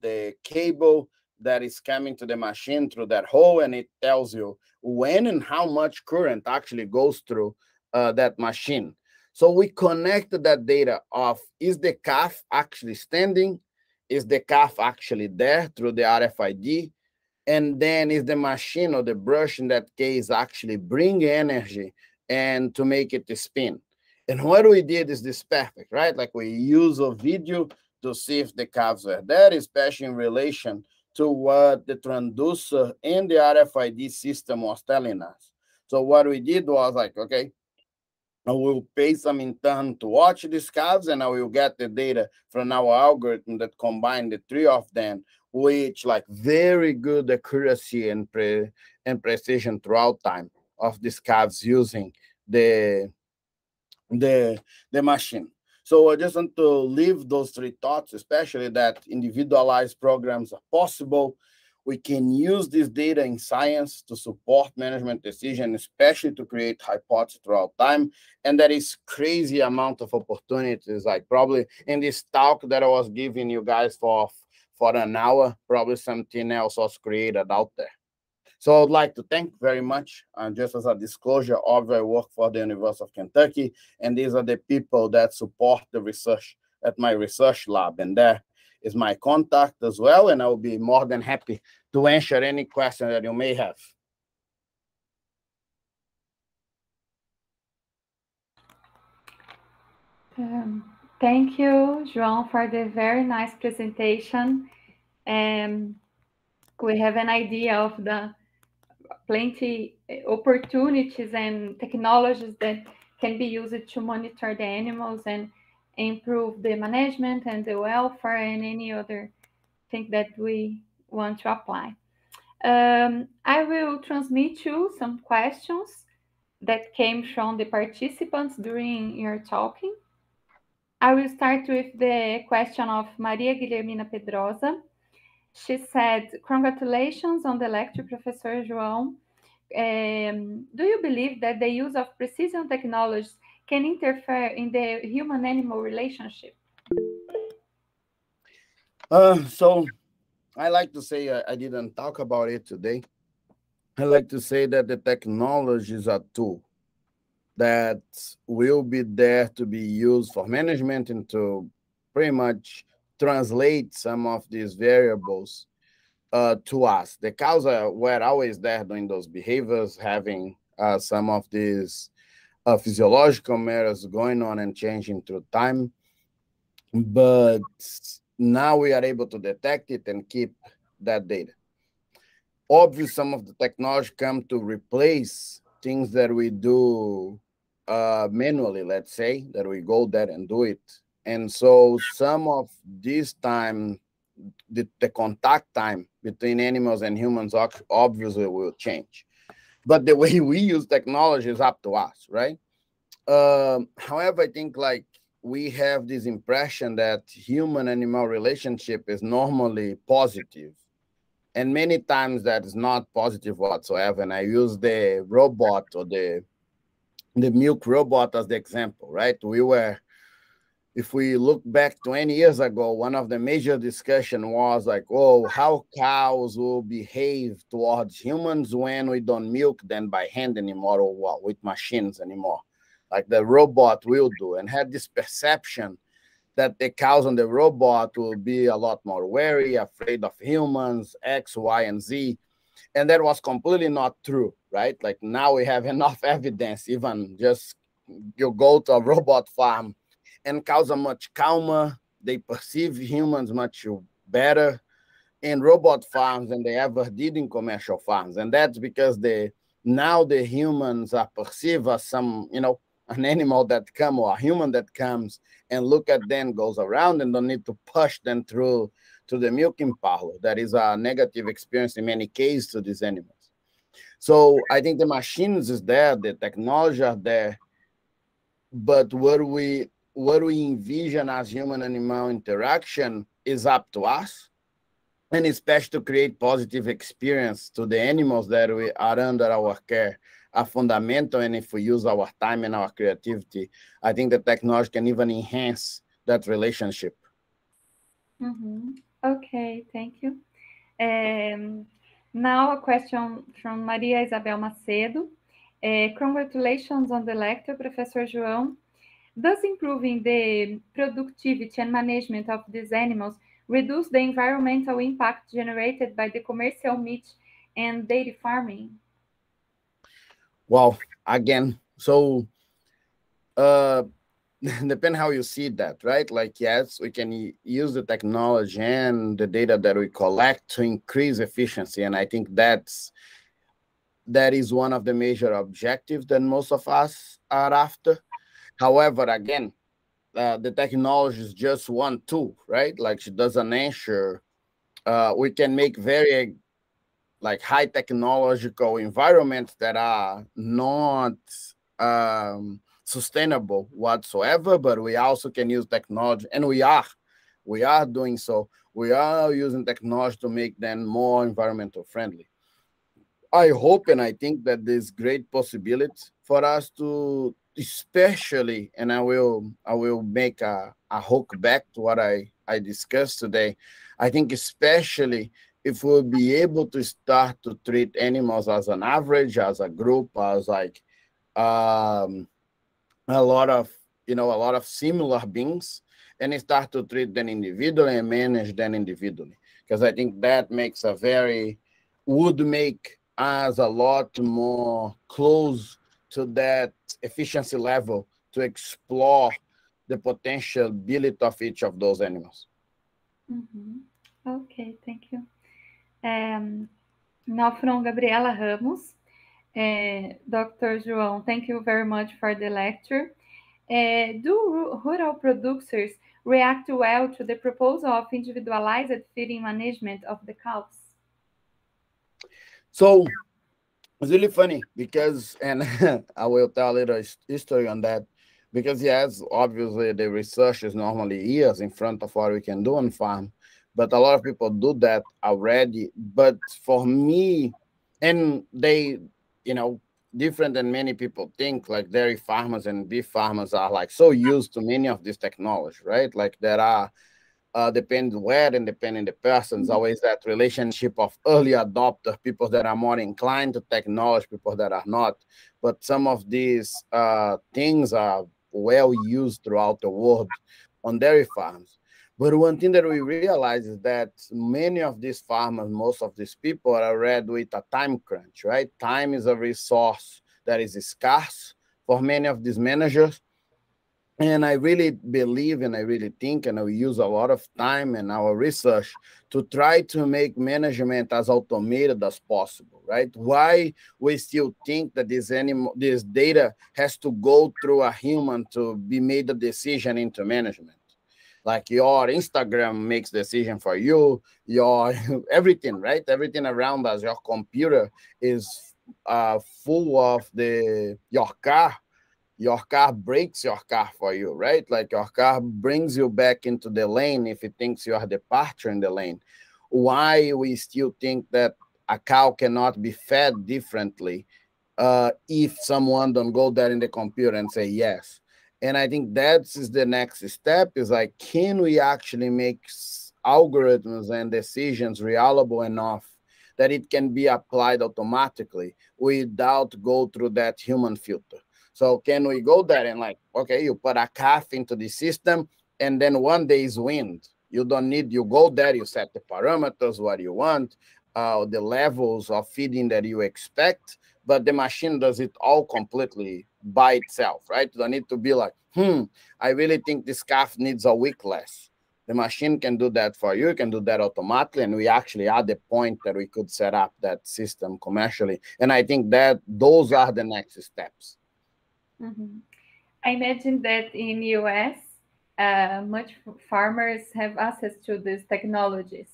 the cable that is coming to the machine through that hole and it tells you when and how much current actually goes through uh, that machine. So we connect that data of is the calf actually standing? Is the calf actually there through the RFID? And then is the machine or the brush in that case actually bring energy and to make it spin? And what we did is this perfect, right? Like we use a video to see if the calves were there, especially in relation to what the transducer and the RFID system was telling us. So what we did was like, okay, I will pay some in turn to watch these calves, and I will get the data from our algorithm that combine the three of them, which like very good accuracy and pre and precision throughout time of these calves using the the the machine. So I just want to leave those three thoughts, especially that individualized programs are possible. We can use this data in science to support management decision, especially to create hypotheses throughout time. And there is crazy amount of opportunities. Like probably in this talk that I was giving you guys for for an hour, probably something else was created out there. So I'd like to thank very much, and just as a disclosure, of I work for the University of Kentucky, and these are the people that support the research at my research lab. And there is my contact as well, and I will be more than happy to answer any question that you may have.
Um, thank you, João, for the very nice presentation. Um, we have an idea of the plenty eh, opportunities and technologies that can be used to monitor the animals and improve the management and the welfare and any other thing that we want to apply. Um, I will transmit you some questions that came from the participants during your talking. I will start with the question of Maria Guilhermina Pedrosa. She said, congratulations on the lecture, Professor João. Um, do you believe that the use of precision technologies can interfere in the human-animal relationship?
Uh, so I like to say I, I didn't talk about it today. I like to say that the technology is a tool that will be there to be used for management and to pretty much translate some of these variables uh, to us. The cows were always there doing those behaviors, having uh, some of these uh, physiological matters going on and changing through time. But now we are able to detect it and keep that data. Obviously, some of the technology come to replace things that we do uh, manually, let's say, that we go there and do it and so some of this time, the, the contact time between animals and humans obviously will change. But the way we use technology is up to us, right? Um, however, I think like we have this impression that human animal relationship is normally positive and many times that is not positive whatsoever and i use the robot or the the milk robot as the example right we were if we look back 20 years ago, one of the major discussion was like, oh, how cows will behave towards humans when we don't milk them by hand anymore or well, with machines anymore, like the robot will do, and had this perception that the cows on the robot will be a lot more wary, afraid of humans, X, Y, and Z. And that was completely not true, right? Like now we have enough evidence, even just you go to a robot farm and are much calmer. They perceive humans much better in robot farms than they ever did in commercial farms. And that's because they now the humans are perceived as some, you know, an animal that come or a human that comes and look at them, goes around and don't need to push them through to the milking parlor. That is a negative experience in many cases to these animals. So I think the machines is there, the technology are there, but what we what we envision as human animal interaction is up to us. and especially to create positive experience to the animals that we are under our care are fundamental. And if we use our time and our creativity, I think the technology can even enhance that relationship.
Mm -hmm. Okay, thank you. Um, now a question from Maria Isabel Macedo. Uh, congratulations on the lecture, Professor João. Does improving the productivity and management of these animals reduce the environmental impact generated by the commercial meat and dairy farming?
Well, again, so uh, depend how you see that, right? Like, yes, we can use the technology and the data that we collect to increase efficiency, and I think that's that is one of the major objectives that most of us are after. However, again, uh, the technology is just one tool, right? Like she doesn't answer. Uh, we can make very like high technological environments that are not um, sustainable whatsoever, but we also can use technology, and we are, we are doing so. We are using technology to make them more environmental friendly. I hope and I think that there's great possibility for us to especially and i will i will make a, a hook back to what i i discussed today. I think especially if we'll be able to start to treat animals as an average as a group as like um a lot of you know a lot of similar beings and start to treat them individually and manage them individually. Because i think that makes a very would make us a lot more close to that efficiency level to explore the potential ability of each of those animals.
Mm -hmm. Okay, thank you. Um, now from Gabriela Ramos. Uh, Dr. João, thank you very much for the lecture. Uh, do rural producers react well to the proposal of individualized feeding management of the cows?
So it's really funny because, and I will tell a little history on that, because yes, obviously the research is normally years in front of what we can do on farm, but a lot of people do that already. But for me, and they, you know, different than many people think, like dairy farmers and beef farmers are like so used to many of this technology, right? Like there are uh, depends where and depending the persons, mm-hmm. always that relationship of early adopter, people that are more inclined to technology, people that are not. But some of these uh, things are well used throughout the world on dairy farms. But one thing that we realize is that many of these farmers, most of these people are read with a time crunch, right? Time is a resource that is scarce for many of these managers and I really believe and I really think, and we use a lot of time and our research to try to make management as automated as possible, right? Why we still think that this animal, this data has to go through a human to be made a decision into management. Like your Instagram makes decision for you, your everything, right? Everything around us, your computer is uh, full of the your car your car breaks your car for you, right? Like your car brings you back into the lane if it thinks you are departure in the lane. Why we still think that a cow cannot be fed differently uh, if someone don't go there in the computer and say yes. And I think that's is the next step is like, can we actually make algorithms and decisions reliable enough that it can be applied automatically without go through that human filter? So can we go there and like, okay, you put a calf into the system and then one day is weaned. You don't need, you go there, you set the parameters, what you want, uh, the levels of feeding that you expect, but the machine does it all completely by itself, right? You don't need to be like, hmm, I really think this calf needs a week less. The machine can do that for you. You can do that automatically. And we actually are the point that we could set up that system commercially. And I think that those are the next steps.
Mm-hmm. I imagine that in US, uh, much farmers have access to these technologies,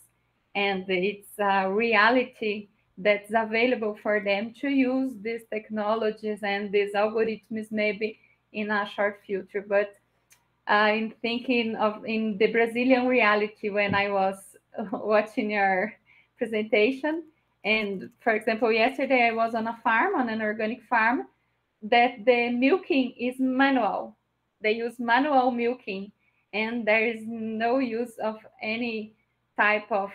and it's a reality that's available for them to use these technologies and these algorithms maybe in a short future. But I'm thinking of in the Brazilian reality when I was watching your presentation. And for example, yesterday I was on a farm, on an organic farm, that the milking is manual. They use manual milking, and there is no use of any type of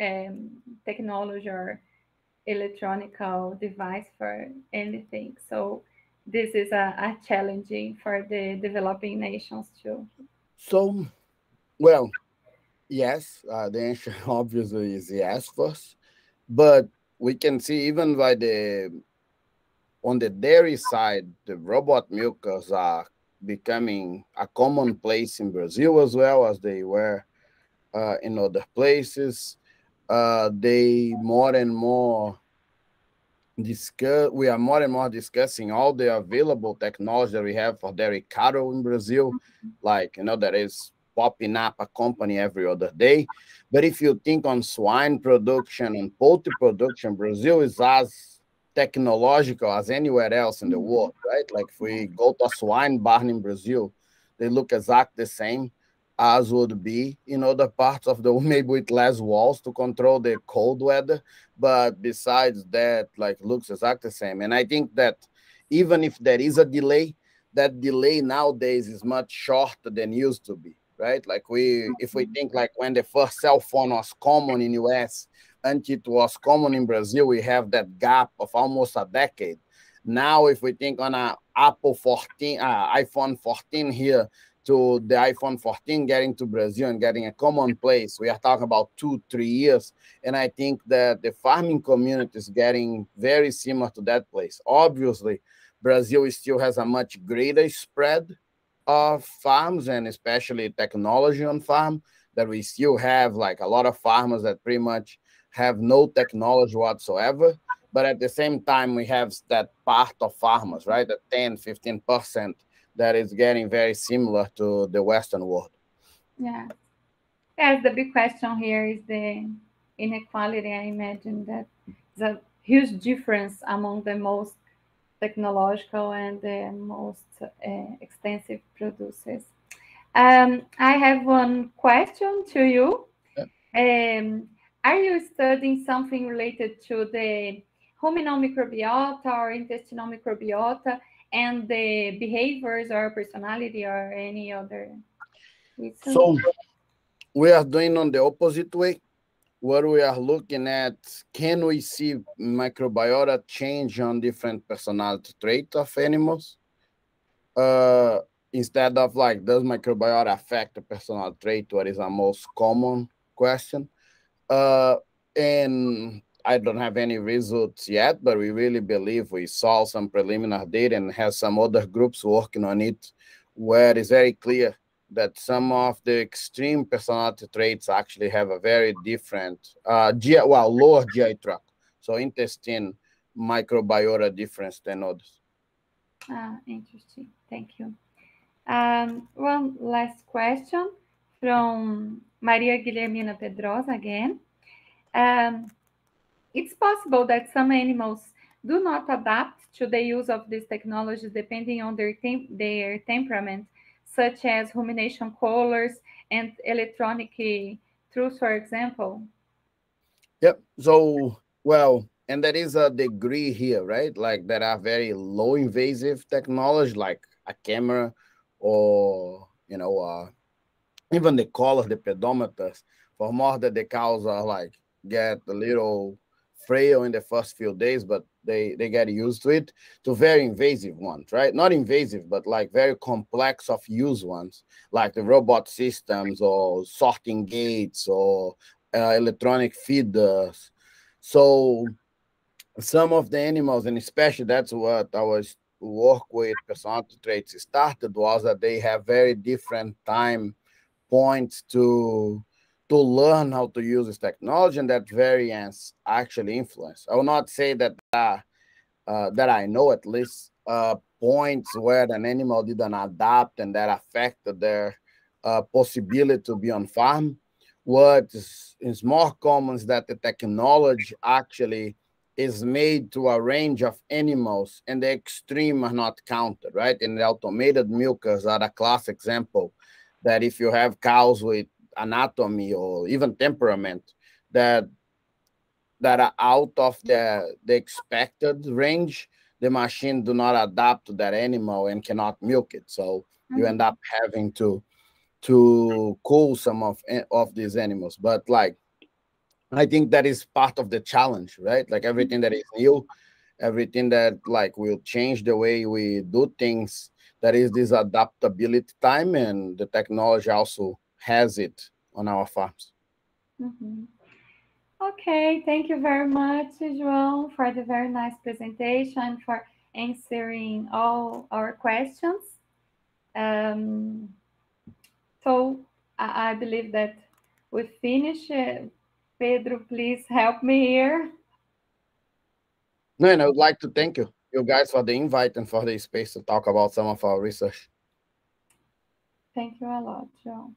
um, technology or electronic device for anything. So this is a, a challenging for the developing nations too.
So, well, yes, uh, the answer obviously is yes first, but we can see even by the on the dairy side, the robot milkers are becoming a commonplace in Brazil as well as they were uh, in other places. Uh, they more and more discuss. We are more and more discussing all the available technology that we have for dairy cattle in Brazil. Mm-hmm. Like you know, there is popping up a company every other day. But if you think on swine production and poultry production, Brazil is as technological as anywhere else in the mm-hmm. world, right? Like if we go to a swine barn in Brazil, they look exactly the same as would be in other parts of the world, maybe with less walls to control the cold weather but besides that like looks exactly the same and i think that even if there is a delay that delay nowadays is much shorter than used to be right like we if we think like when the first cell phone was common in us until it was common in brazil we have that gap of almost a decade now if we think on a apple 14 uh, iphone 14 here to the iPhone 14 getting to Brazil and getting a common place. We are talking about two, three years. And I think that the farming community is getting very similar to that place. Obviously, Brazil still has a much greater spread of farms and especially technology on farm that we still have like a lot of farmers that pretty much have no technology whatsoever but at the same time we have that part of farmers right the 10 15 percent that is getting very similar to the Western world.
Yeah. Yes, the big question here is the inequality. I imagine that there's a huge difference among the most technological and the most uh, extensive producers. Um, I have one question to you. Yeah. Um, are you studying something related to the ruminal microbiota or intestinal microbiota and the behaviors or personality or any other?
So we are doing on the opposite way. What we are looking at, can we see microbiota change on different personality traits of animals? Uh, instead of like, does microbiota affect the personality trait? What is the most common question? Uh, and I don't have any results yet, but we really believe we saw some preliminary data and have some other groups working on it where it's very clear that some of the extreme personality traits actually have a very different, uh, GI, well, lower GI tract, so intestine microbiota difference than others.
Ah, interesting. Thank you. Um, one last question from Maria Guilhermina Pedrosa again. Um, it's possible that some animals do not adapt to the use of these technologies depending on their, tem their temperament, such as rumination collars and electronic truths, for example?
Yep. So, well, and there is a degree here, right? Like there are very low invasive technology, like a camera or, you know, uh, even the collar, the pedometers, for more that the cows are like get a little frail in the first few days, but they they get used to it. To very invasive ones, right? Not invasive, but like very complex of use ones, like the robot systems or sorting gates or uh, electronic feeders. So some of the animals, and especially that's what I was work with personality traits started was that they have very different time points to to learn how to use this technology and that variance actually influence. I will not say that uh, uh, that I know at least uh, points where an animal didn't adapt and that affected their uh, possibility to be on farm. What is, is more common is that the technology actually is made to a range of animals and the extreme are not counted, right? And the automated milkers are a class example that if you have cows with anatomy or even temperament that that are out of the the expected range the machine do not adapt to that animal and cannot milk it. So mm-hmm. you end up having to to cull some of of these animals. But like i think that is part of the challenge right? Like everything that is new everything that like will change the way we do things that is this adaptability time and the technology also has it on our farms.
Mm-hmm. okay thank you very much joão for the very nice presentation for answering all our questions. Um, so I, I, believe that we finish uh, pedro please help me here.
No and i would like to thank you you guys for the invite and for the space to talk about some of our research.
Thank you a lot, Joe.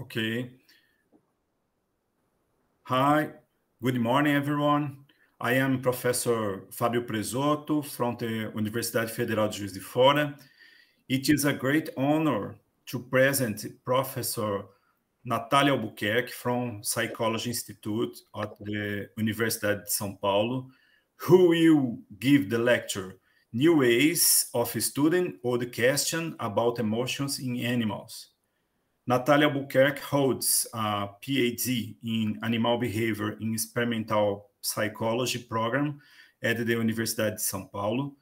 Okay. Hi, good morning, everyone. I am Professor Fábio Presoto from the Universidade Federal de Juiz de Fora. It is a great honor to present Professor Natália Albuquerque from Psychology Institute at the Universidade de São Paulo, who will give the lecture New Ways of Studying or the Question About Emotions in Animals. Natalia Albuquerque holds a PhD in Animal Behavior in Experimental Psychology program at the Universidade de São Paulo.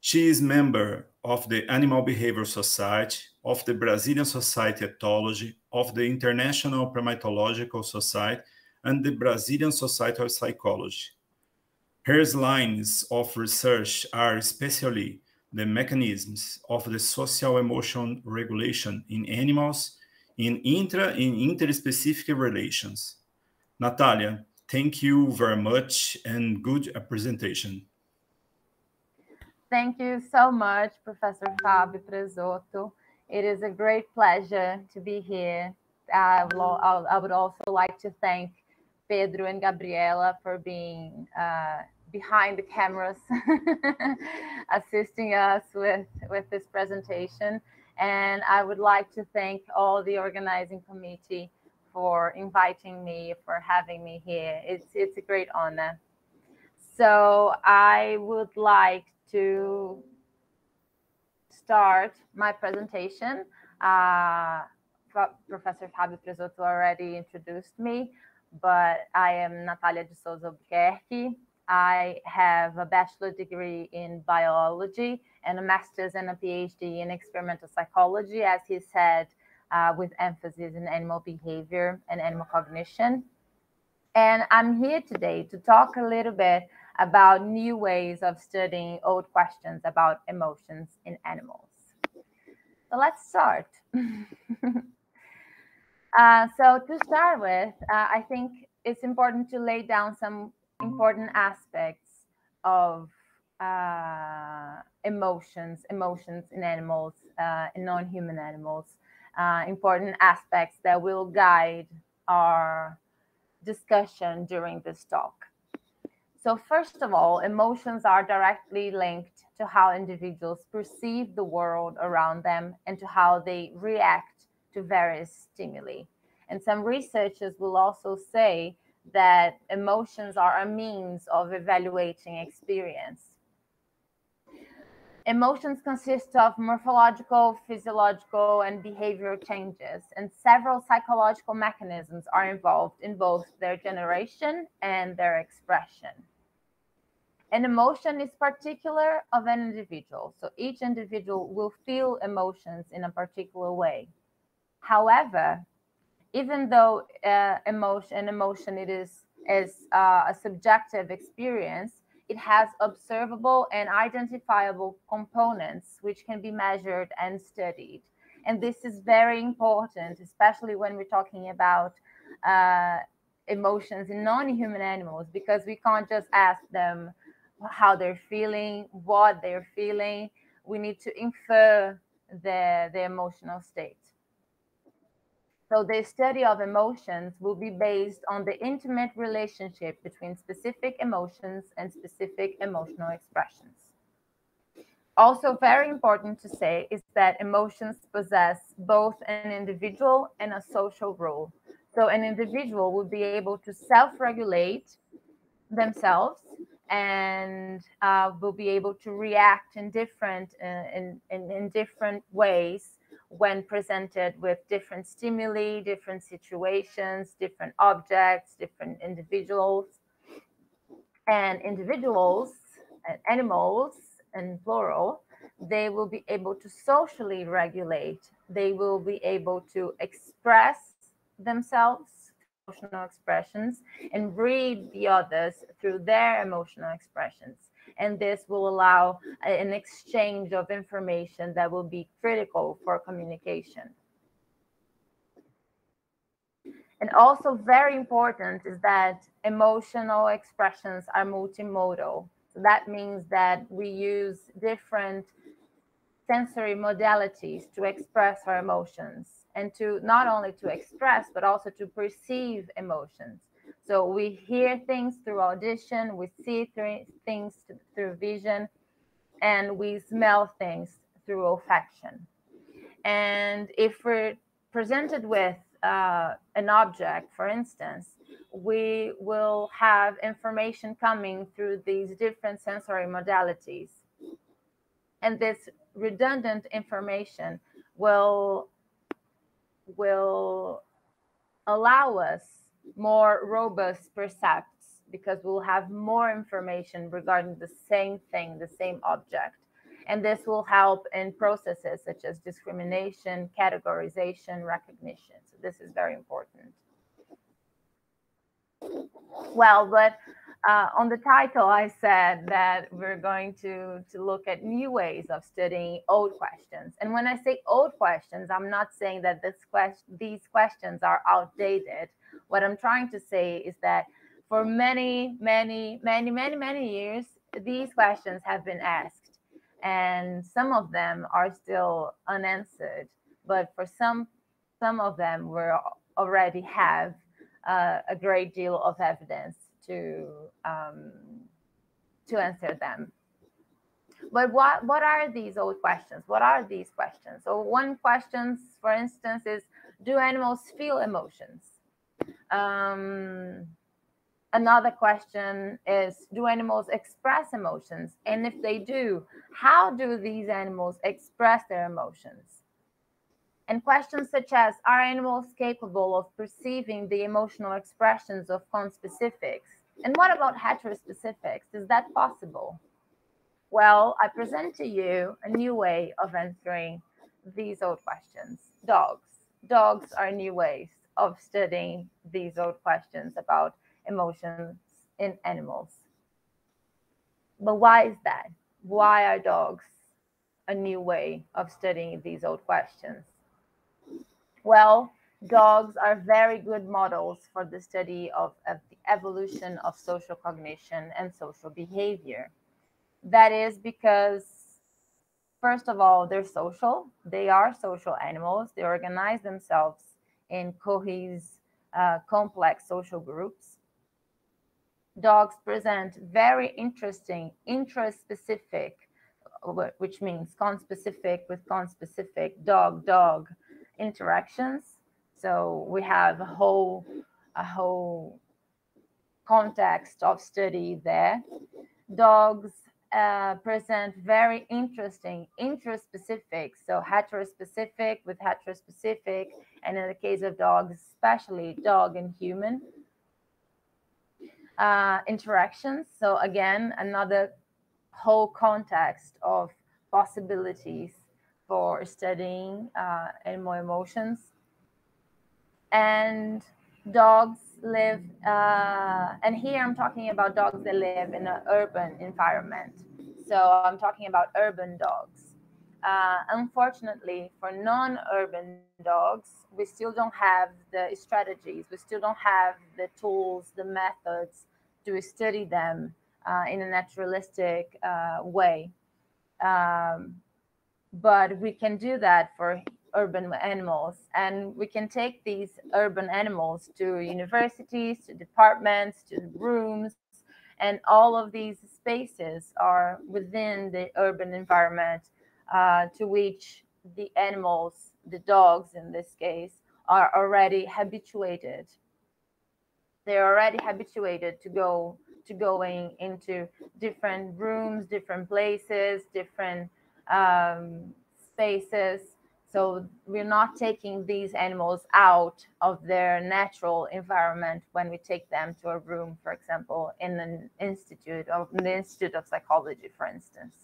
She is member of the Animal Behavior Society, of the Brazilian Society of Ethology, of the International Primatological Society, and the Brazilian Society of Psychology. Her lines of research are especially the mechanisms of the social emotion regulation in animals in intra and interspecific relations. Natalia, thank you very much and good presentation.
Thank you so much, Professor Fábio Presoto. It is a great pleasure to be here. I would also like to thank Pedro and Gabriela for being uh, behind the cameras, assisting us with, with this presentation. And I would like to thank all the organizing committee for inviting me, for having me here. It's, it's a great honor. So I would like to start my presentation. Uh, Professor Fábio Presoto already introduced me, but I am Natalia de Souza Albuquerque. I have a bachelor degree in biology and a master's and a PhD in experimental psychology, as he said, uh, with emphasis in animal behavior and animal cognition. And I'm here today to talk a little bit about new ways of studying old questions about emotions in animals. So let's start. uh, so to start with, uh, I think it's important to lay down some important aspects of uh, emotions, emotions in animals, uh, in non-human animals, uh, important aspects that will guide our discussion during this talk. So first of all, emotions are directly linked to how individuals perceive the world around them and to how they react to various stimuli. And some researchers will also say that emotions are a means of evaluating experience. Emotions consist of morphological, physiological, and behavioral changes, and several psychological mechanisms are involved in both their generation and their expression. An emotion is particular of an individual, so each individual will feel emotions in a particular way. However, even though uh, emotion an emotion it is is uh, a subjective experience it has observable and identifiable components which can be measured and studied. And this is very important especially when we're talking about uh, emotions in non-human animals because we can't just ask them how they're feeling what they're feeling. We need to infer the, the emotional state so the study of emotions will be based on the intimate relationship between specific emotions and specific emotional expressions. Also very important to say is that emotions possess both an individual and a social role. So an individual will be able to self-regulate themselves and uh, will be able to react in different uh, in, in, in different ways when presented with different stimuli, different situations, different objects, different individuals. And individuals and animals in plural, they will be able to socially regulate. They will be able to express themselves, emotional expressions, and read the others through their emotional expressions and this will allow an exchange of information that will be critical for communication. And also very important is that emotional expressions are multimodal. So that means that we use different sensory modalities to express our emotions. and to not only to express but also to perceive emotions so we hear things through audition we see things through vision and we smell things through olfaction. And if we're presented with uh, an object for instance we will have information coming through these different sensory modalities. And this redundant information will will allow us more robust percepts because we'll have more information regarding the same thing, the same object. And this will help in processes such as discrimination, categorization, recognition. So this is very important. Well, but uh, on the title, I said that we're going to, to look at new ways of studying old questions. And when I say old questions, I'm not saying that this quest- these questions are outdated. What I'm trying to say is that for many, many, many, many, many years, these questions have been asked. And some of them are still unanswered. But for some, some of them, we already have uh, a great deal of evidence to um, to answer them. But what what are these old questions? What are these questions? So one question, for instance, is do animals feel emotions? Um, another question is do animals express emotions? And if they do, how do these animals express their emotions? And questions such as Are animals capable of perceiving the emotional expressions of conspecifics? And what about heterospecifics? Is that possible? Well, I present to you a new way of answering these old questions. Dogs. Dogs are new ways of studying these old questions about emotions in animals. But why is that? Why are dogs a new way of studying these old questions? Well, dogs are very good models for the study of, of the evolution of social cognition and social behavior. That is because, first of all, they're social. They are social animals. They organize themselves in cohesive, uh, complex social groups. Dogs present very interesting, intraspecific, which means conspecific with conspecific, dog, dog interactions. So we have a whole a whole context of study there. Dogs uh, present very interesting interspecific, so heterospecific with heterospecific, and in the case of dogs, especially dog and human uh, interactions. So again, another whole context of possibilities for studying uh, animal emotions. And dogs live, uh, and here I'm talking about dogs that live in an urban environment. So I'm talking about urban dogs. Uh, unfortunately, for non urban dogs, we still don't have the strategies, we still don't have the tools, the methods to study them uh, in a naturalistic uh, way. Um, but we can do that for urban animals and we can take these urban animals to universities to departments to rooms and all of these spaces are within the urban environment uh, to which the animals the dogs in this case are already habituated they're already habituated to go to going into different rooms different places different um, spaces. So we're not taking these animals out of their natural environment when we take them to a room, for example, in an institute of the Institute of Psychology, for instance.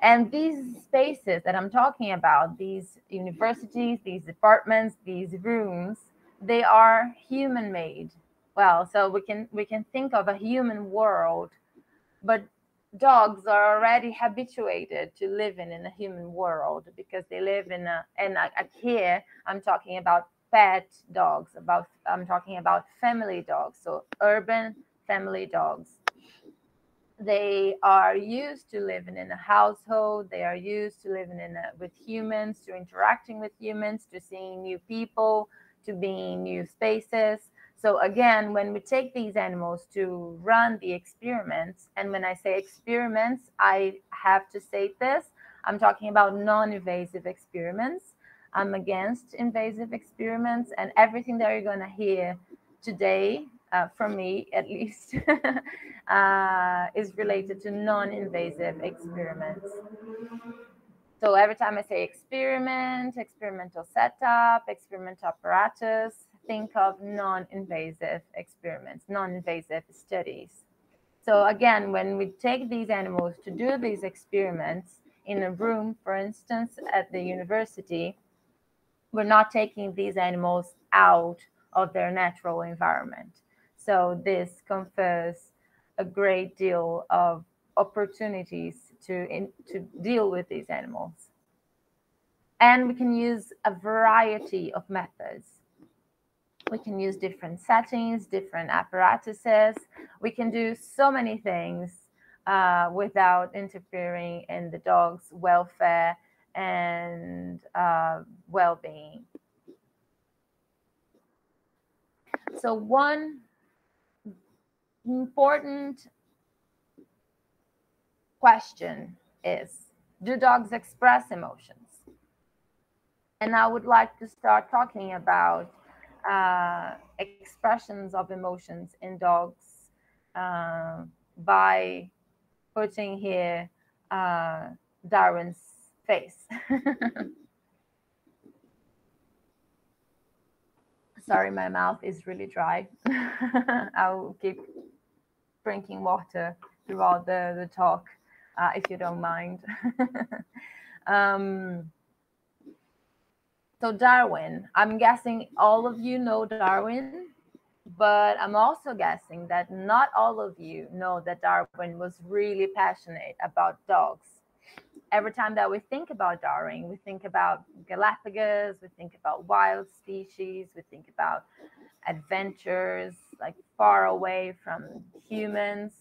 And these spaces that I'm talking about, these universities, these departments, these rooms, they are human made. Well, so we can we can think of a human world, but dogs are already habituated to living in a human world because they live in a and I, here i'm talking about pet dogs about i'm talking about family dogs so urban family dogs they are used to living in a household they are used to living in a, with humans to interacting with humans to seeing new people to being new spaces. So again when we take these animals to run the experiments and when i say experiments i have to say this i'm talking about non-invasive experiments. I'm against invasive experiments and everything that you're going to hear today uh, me at least, uh, is related to non-invasive experiments. So every time I say experiment, experimental setup, experimental apparatus, think of non-invasive experiments, non-invasive studies. So again, when we take these animals to do these experiments in a room, for instance, at the university, we're not taking these animals out of their natural environment. So this confers a great deal of opportunities to, in, to deal with these animals. And we can use a variety of methods. We can use different settings, different apparatuses. We can do so many things uh, without interfering in the dog's welfare and uh, well-being. So one important question is do dogs express emotions? And i would like to start talking about uh, expressions of emotions in dogs uh, by putting here uh, darwin's face. Sorry my mouth is really dry. I'll keep drinking water throughout the, the talk, uh, if you don't mind. um, so Darwin, I'm guessing all of you know Darwin, but I'm also guessing that not all of you know that Darwin was really passionate about dogs. Every time that we think about Darwin, we think about Galapagos, we think about wild species, we think about adventures, like far away from humans.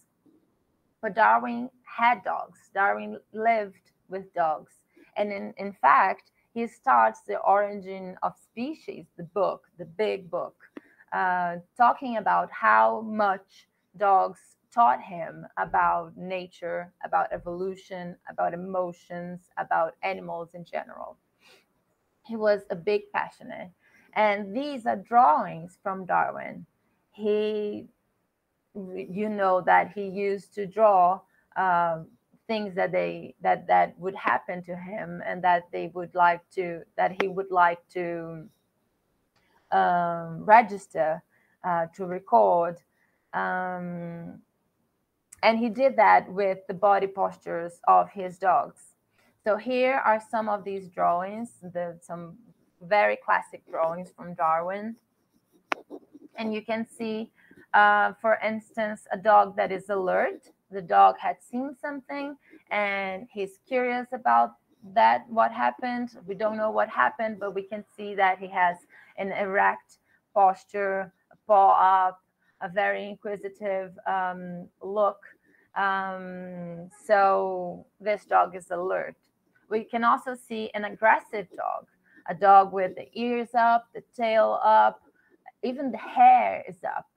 But Darwin had dogs. Darwin lived with dogs. And in, in fact, he starts the origin of species, the book, the big book, uh, talking about how much dogs taught him about nature, about evolution, about emotions, about animals in general. He was a big passionate. And these are drawings from Darwin he you know that he used to draw um, things that they that that would happen to him and that they would like to that he would like to um, register uh, to record. Um, and he did that with the body postures of his dogs. So here are some of these drawings the some very classic drawings from darwin and you can see, uh, for instance, a dog that is alert. The dog had seen something and he's curious about that, what happened. We don't know what happened, but we can see that he has an erect posture, paw up, a very inquisitive um, look. Um, so this dog is alert. We can also see an aggressive dog, a dog with the ears up, the tail up, even the hair is up.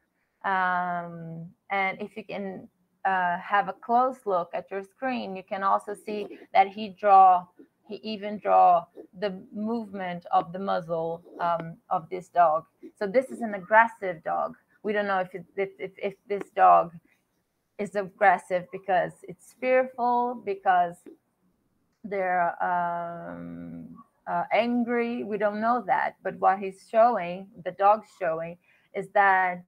Um, and if you can uh, have a close look at your screen, you can also see that he draw, he even draw the movement of the muzzle um, of this dog. So this is an aggressive dog. We don't know if, it, if, if, if this dog is aggressive because it's fearful, because they're um, uh, angry. We don't know that. But what he's showing, the dog's showing, is that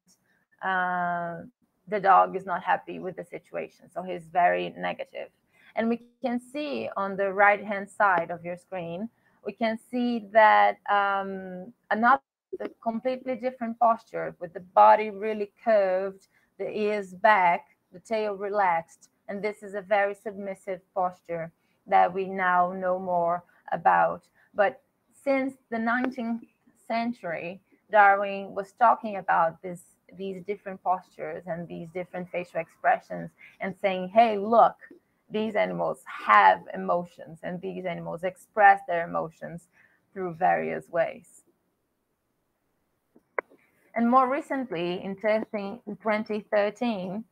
uh, the dog is not happy with the situation. So he's very negative. And we can see on the right hand side of your screen, we can see that um, another completely different posture with the body really curved, the ears back, the tail relaxed. And this is a very submissive posture that we now know more about. But since the 19th century, Darwin was talking about this these different postures and these different facial expressions and saying, hey, look, these animals have emotions and these animals express their emotions through various ways. And more recently, in 2013,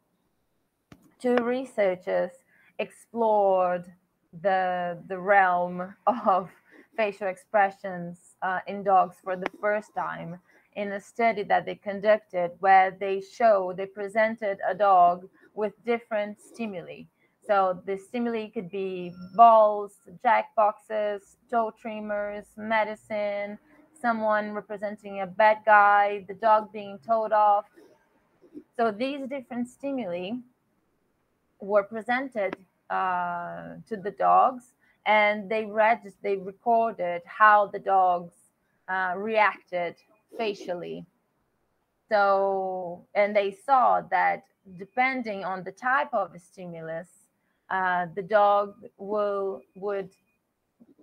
two researchers explored the, the realm of facial expressions uh, in dogs for the first time in a study that they conducted where they show they presented a dog with different stimuli so the stimuli could be balls, jack boxes, toe trimmers, medicine, someone representing a bad guy, the dog being towed off. So these different stimuli were presented uh, to the dogs, and they read, they recorded how the dogs uh, reacted facially. So, and they saw that depending on the type of stimulus, uh, the dog will would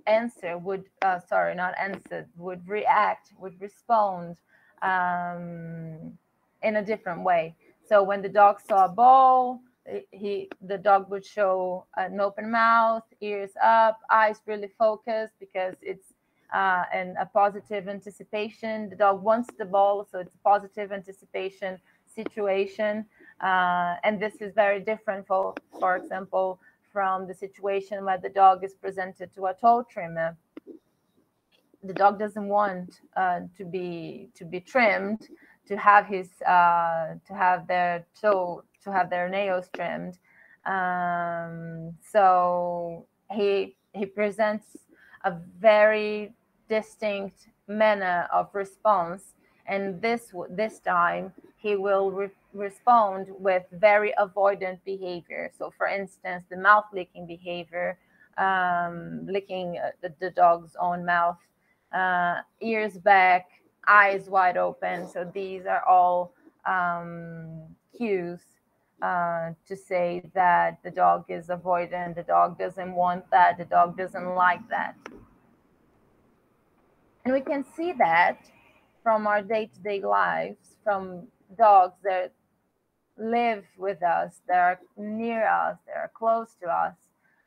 answer would uh, sorry not answer would react would respond um, in a different way so when the dog saw a ball he the dog would show an open mouth ears up eyes really focused because it's uh, and a positive anticipation the dog wants the ball so it's a positive anticipation situation uh, and this is very different for, for example, from the situation where the dog is presented to a toe trimmer. The dog doesn't want uh, to be to be trimmed, to have his uh, to have their toe to have their nails trimmed. Um, so he he presents a very distinct manner of response, and this this time he will re respond with very avoidant behavior. So, for instance, the mouth licking behavior, um, licking uh, the, the, dog's own mouth, uh, ears back, eyes wide open. So, these are all um, cues uh, to say that the dog is avoidant, the dog doesn't want that, the dog doesn't like that. And we can see that from our day to day lives, from dogs that live with us, that are near us, that are close to us.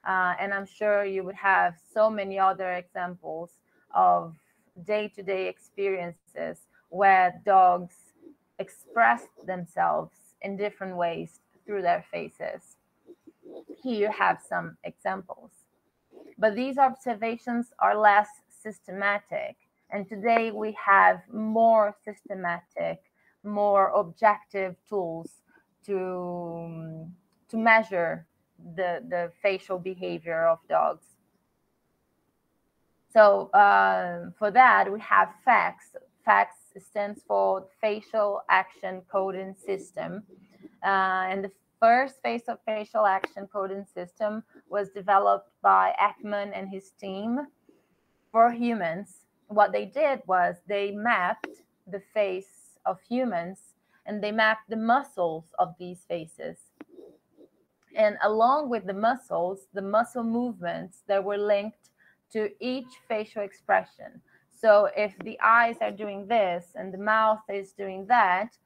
Uh, and I'm sure you would have so many other examples of day to day experiences where dogs express themselves in different ways through their faces. Here you have some examples. But these observations are less systematic. And today we have more systematic more objective tools to to measure the the facial behavior of dogs. So uh, for that, we have FACS. FACS stands for Facial Action Coding System, uh, and the first face of facial action coding system was developed by Ekman and his team for humans. What they did was they mapped the face of humans and they mapped the muscles of these faces. And along with the muscles, the muscle movements that were linked to each facial expression. So if the eyes are doing this and the mouth is doing that,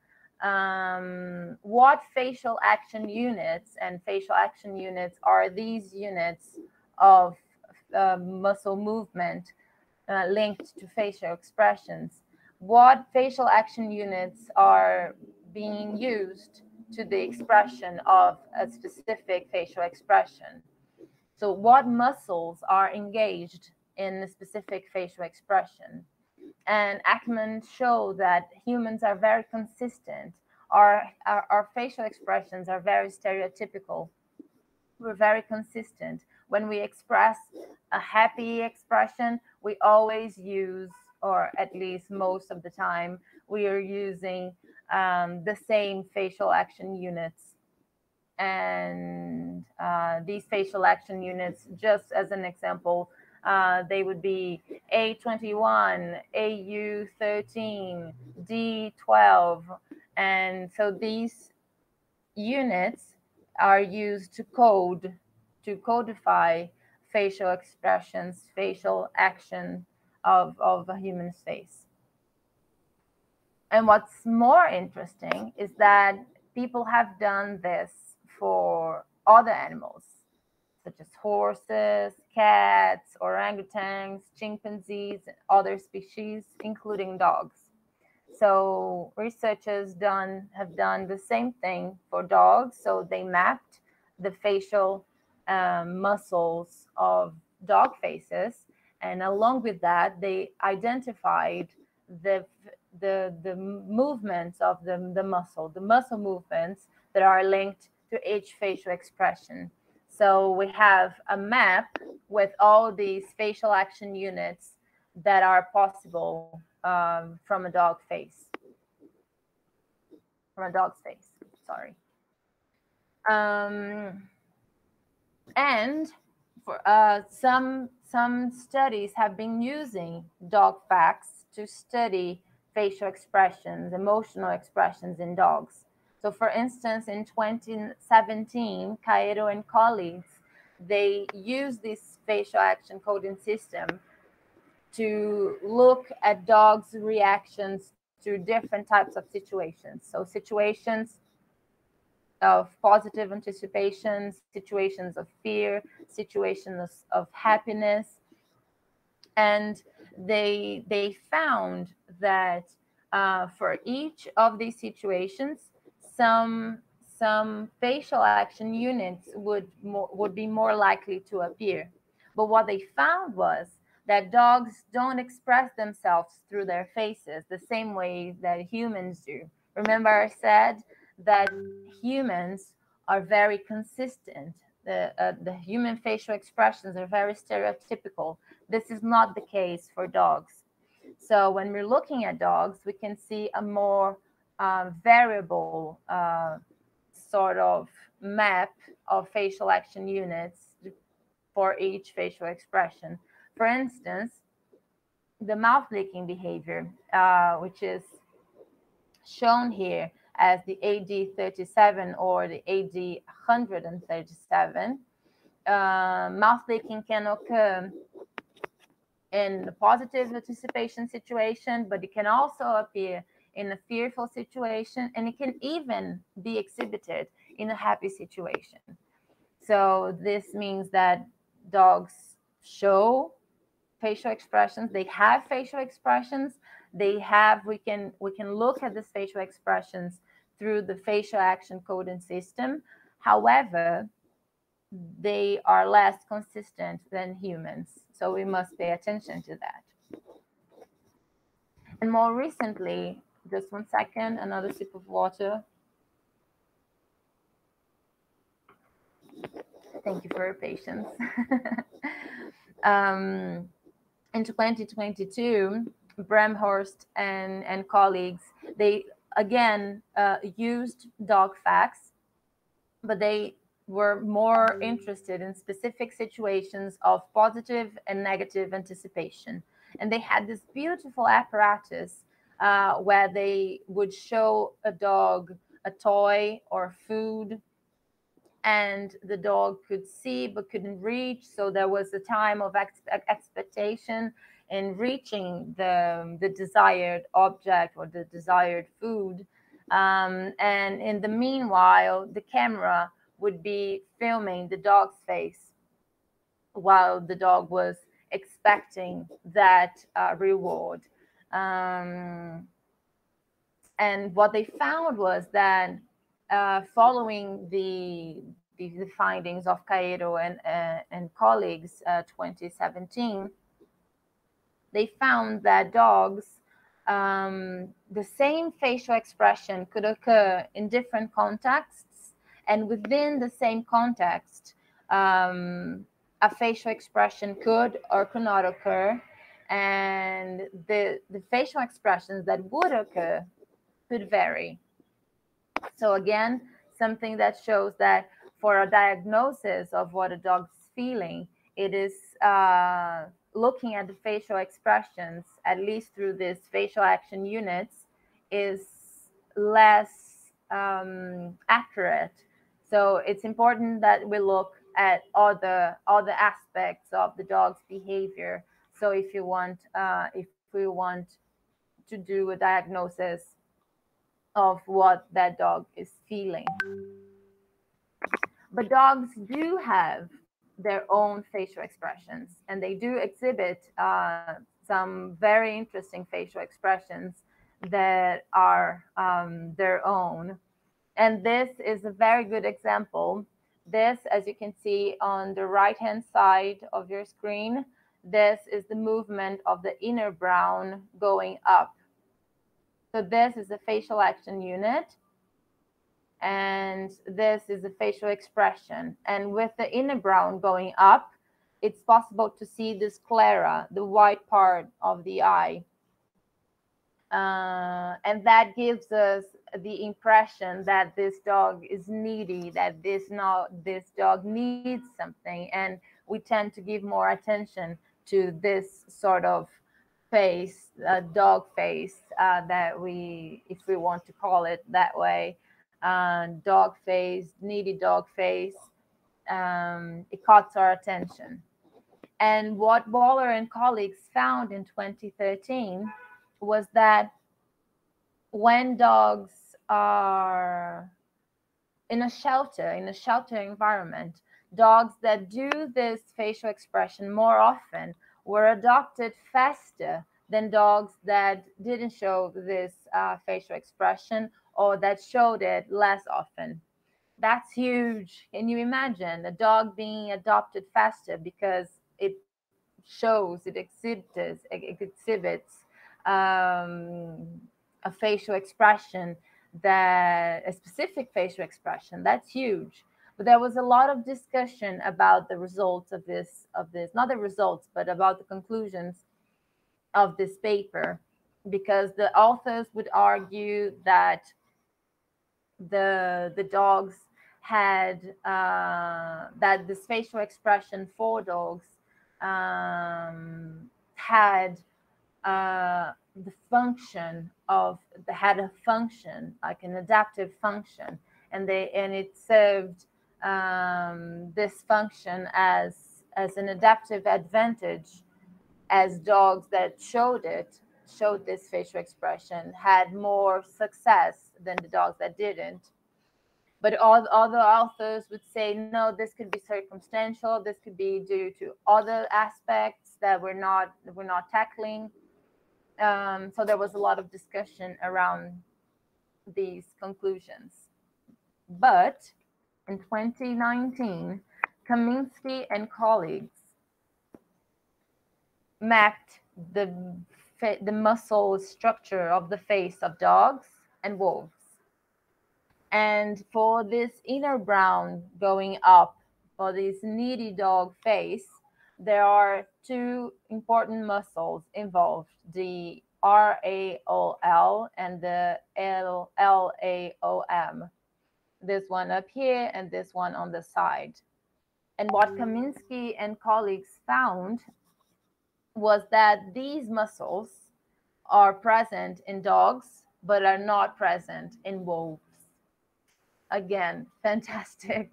um, what facial action units and facial action units are these units of uh, muscle movement uh, linked to facial expressions? what facial action units are being used to the expression of a specific facial expression. So, what muscles are engaged in a specific facial expression? And Ekman showed that humans are very consistent. Our, our, our facial expressions are very stereotypical. We're very consistent. When we express a happy expression, we always use or at least most of the time, we are using um, the same facial action units. And uh, these facial action units, just as an example, uh, they would be A21, AU13, D12. And so these units are used to code, to codify facial expressions, facial action of, of a human face. And what's more interesting is that people have done this for other animals, such as horses, cats, orangutans, chimpanzees, and other species, including dogs. So researchers done have done the same thing for dogs. So they mapped the facial um, muscles of dog faces, and along with that, they identified the the the movements of the, the muscle, the muscle movements that are linked to each facial expression. So we have a map with all these facial action units that are possible um, from a dog face, from a dog's face. Sorry. Um, and for uh, some some studies have been using dog facts to study facial expressions, emotional expressions in dogs. So, for instance, in 2017, Caeiro and colleagues they used this facial action coding system to look at dogs' reactions to different types of situations. So, situations of positive anticipations, situations of fear, situations of happiness. And they they found that uh, for each of these situations, some some facial action units would would be more likely to appear. But what they found was that dogs don't express themselves through their faces the same way that humans do. Remember, I said that humans are very consistent. The, uh, the human facial expressions are very stereotypical. This is not the case for dogs. So when we're looking at dogs, we can see a more variable uh, sort of map of facial action units for each facial expression. For instance, the mouth licking behavior, uh, which is shown here as the AD37 or the AD137. Uh, mouth licking can occur in a positive anticipation situation, but it can also appear in a fearful situation, and it can even be exhibited in a happy situation. So this means that dogs show facial expressions, they have facial expressions, they have we can we can look at these facial expressions through the facial action coding system. However, they are less consistent than humans. So we must pay attention to that. And more recently, just one second, another sip of water. Thank you for your patience. um, in 2022, Bremhorst and, and colleagues, they again uh, used dog facts, but they were more interested in specific situations of positive and negative anticipation. And they had this beautiful apparatus uh, where they would show a dog a toy or food, and the dog could see but couldn't reach. So there was a time of ex- expectation in reaching the, the desired object or the desired food. Um, and in the meanwhile, the camera would be filming the dog's face while the dog was expecting that uh, reward. Um, and what they found was that uh, following the, the, the findings of Caeiro and uh, and colleagues, uh, 2017, they found that dogs, um, the same facial expression could occur in different contexts and within the same context, um, a facial expression could or could not occur. And the, the facial expressions that would occur could vary. So, again, something that shows that for a diagnosis of what a dog's feeling, it is uh, looking at the facial expressions, at least through these facial action units, is less um, accurate so it's important that we look at all the all the aspects of the dog's behavior. So if you want, uh, if we want to do a diagnosis of what that dog is feeling. But dogs do have their own facial expressions, and they do exhibit uh, some very interesting facial expressions that are um, their own. And this is a very good example. This, as you can see on the right hand side of your screen, this is the movement of the inner brow going up. So this is a facial action unit. And this is a facial expression. And with the inner brow going up, it's possible to see the sclera, the white part of the eye. Uh, and that gives us the impression that this dog is needy, that this not this dog needs something, and we tend to give more attention to this sort of face, dog face uh, that we, if we want to call it that way, uh, dog face, needy dog face. Um, it caught our attention. And what Waller and colleagues found in 2013 was that when dogs are in a shelter, in a shelter environment, dogs that do this facial expression more often were adopted faster than dogs that didn't show this uh, facial expression or that showed it less often. That's huge. Can you imagine a dog being adopted faster because it shows, it exhibits, it exhibits um, a facial expression that a specific facial expression? That's huge. But there was a lot of discussion about the results of this, of this, not the results, but about the conclusions of this paper, because the authors would argue that the the dogs had uh, that this facial expression for dogs um, had uh, the function of had a function like an adaptive function. And they and it served um, this function as as an adaptive advantage as dogs that showed it showed this facial expression had more success than the dogs that didn't. But all other authors would say no this could be circumstantial. This could be due to other aspects that we're not we're not tackling. Um, so there was a lot of discussion around these conclusions. But in 2019, Kaminski and colleagues mapped the, the muscle structure of the face of dogs and wolves. And for this inner brow going up, for this needy dog face, there are two important muscles involved the RAOL and the LAOM this one up here and this one on the side. And what mm. Kaminski and colleagues found was that these muscles are present in dogs, but are not present in wolves. Again, fantastic.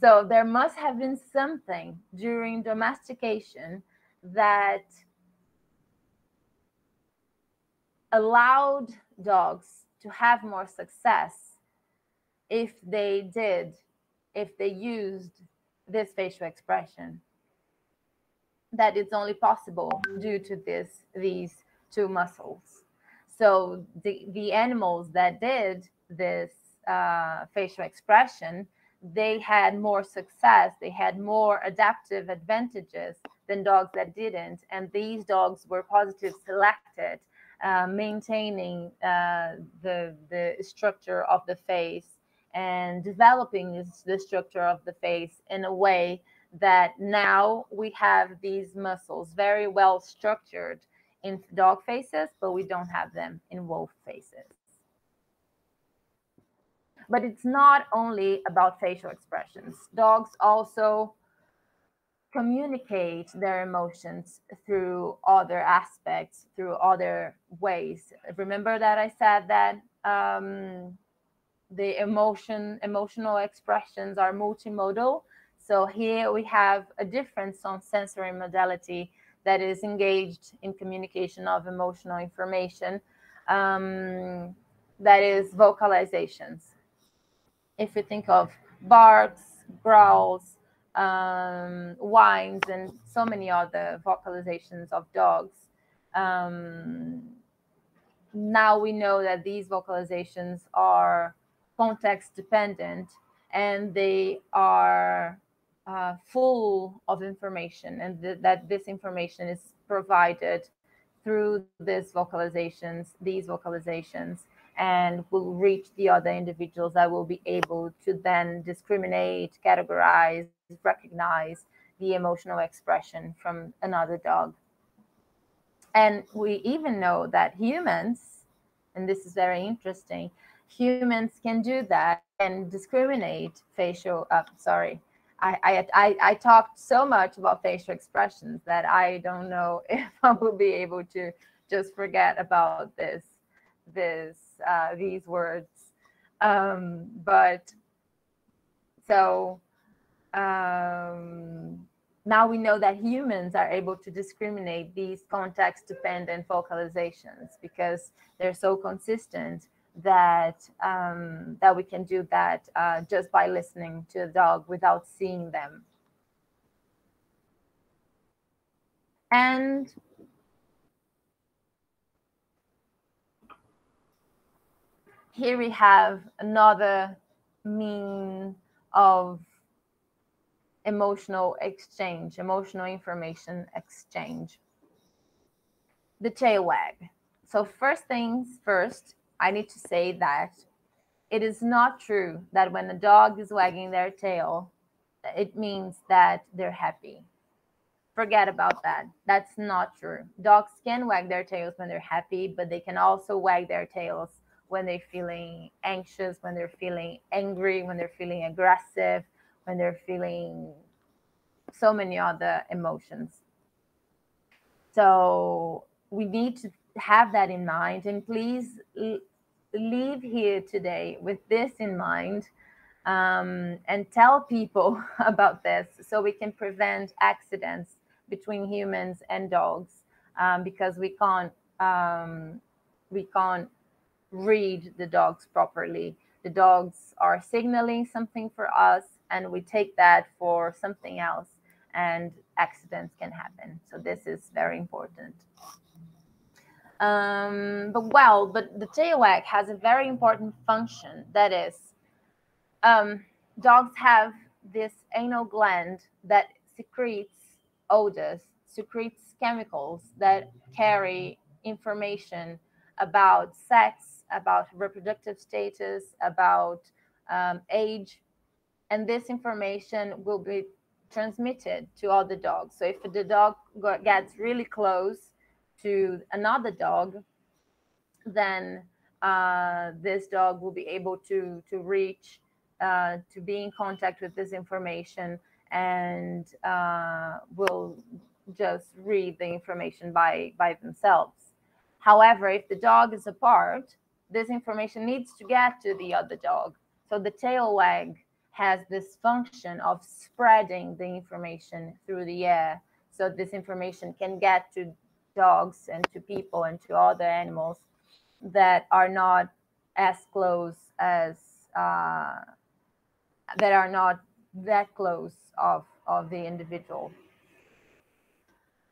so there must have been something during domestication that allowed dogs to have more success if they did, if they used this facial expression. That it's only possible due to this these two muscles. So the, the animals that did this uh, facial expression, they had more success, they had more adaptive advantages than dogs that didn't. And these dogs were positive selected, uh, maintaining uh, the, the structure of the face and developing the structure of the face in a way that now we have these muscles very well structured in dog faces, but we don't have them in wolf faces. But it's not only about facial expressions. Dogs also communicate their emotions through other aspects, through other ways. Remember that I said that um, the emotion emotional expressions are multimodal so here we have a difference on sensory modality that is engaged in communication of emotional information um, that is vocalizations. If you think of barks, growls, um, whines, and so many other vocalizations of dogs, um, now we know that these vocalizations are context dependent and they are uh, full of information and th that this information is provided through these vocalizations, these vocalizations, and will reach the other individuals that will be able to then discriminate, categorize, recognize the emotional expression from another dog. And we even know that humans, and this is very interesting, humans can do that and discriminate facial, uh, sorry, I, I, I, talked so much about facial expressions that I don't know if I will be able to just forget about this, this, uh, these words. Um, but so um, now we know that humans are able to discriminate these context dependent vocalizations because they're so consistent that um, that we can do that uh, just by listening to a dog without seeing them. And here we have another mean of emotional exchange, emotional information exchange. The tail wag. So first things first, I need to say that it is not true that when a dog is wagging their tail, it means that they're happy. Forget about that. That's not true. Dogs can wag their tails when they're happy, but they can also wag their tails when they're feeling anxious, when they're feeling angry, when they're feeling aggressive, when they're feeling so many other emotions. So we need to have that in mind and please leave here today with this in mind um, and tell people about this so we can prevent accidents between humans and dogs um, because we can't um, we can't read the dogs properly. The dogs are signaling something for us, and we take that for something else, and accidents can happen. So this is very important. Um, but well, but the tail wag has a very important function. That is, um, dogs have this anal gland that secretes odors, secretes chemicals that carry information about sex, about reproductive status, about um, age, and this information will be transmitted to other dogs. So if the dog gets really close to another dog, then uh, this dog will be able to to reach uh, to be in contact with this information and uh, will just read the information by by themselves. However, if the dog is apart, this information needs to get to the other dog. So the tail wag has this function of spreading the information through the air. So this information can get to dogs and to people and to other animals that are not as close as uh, that are not that close of of the individual.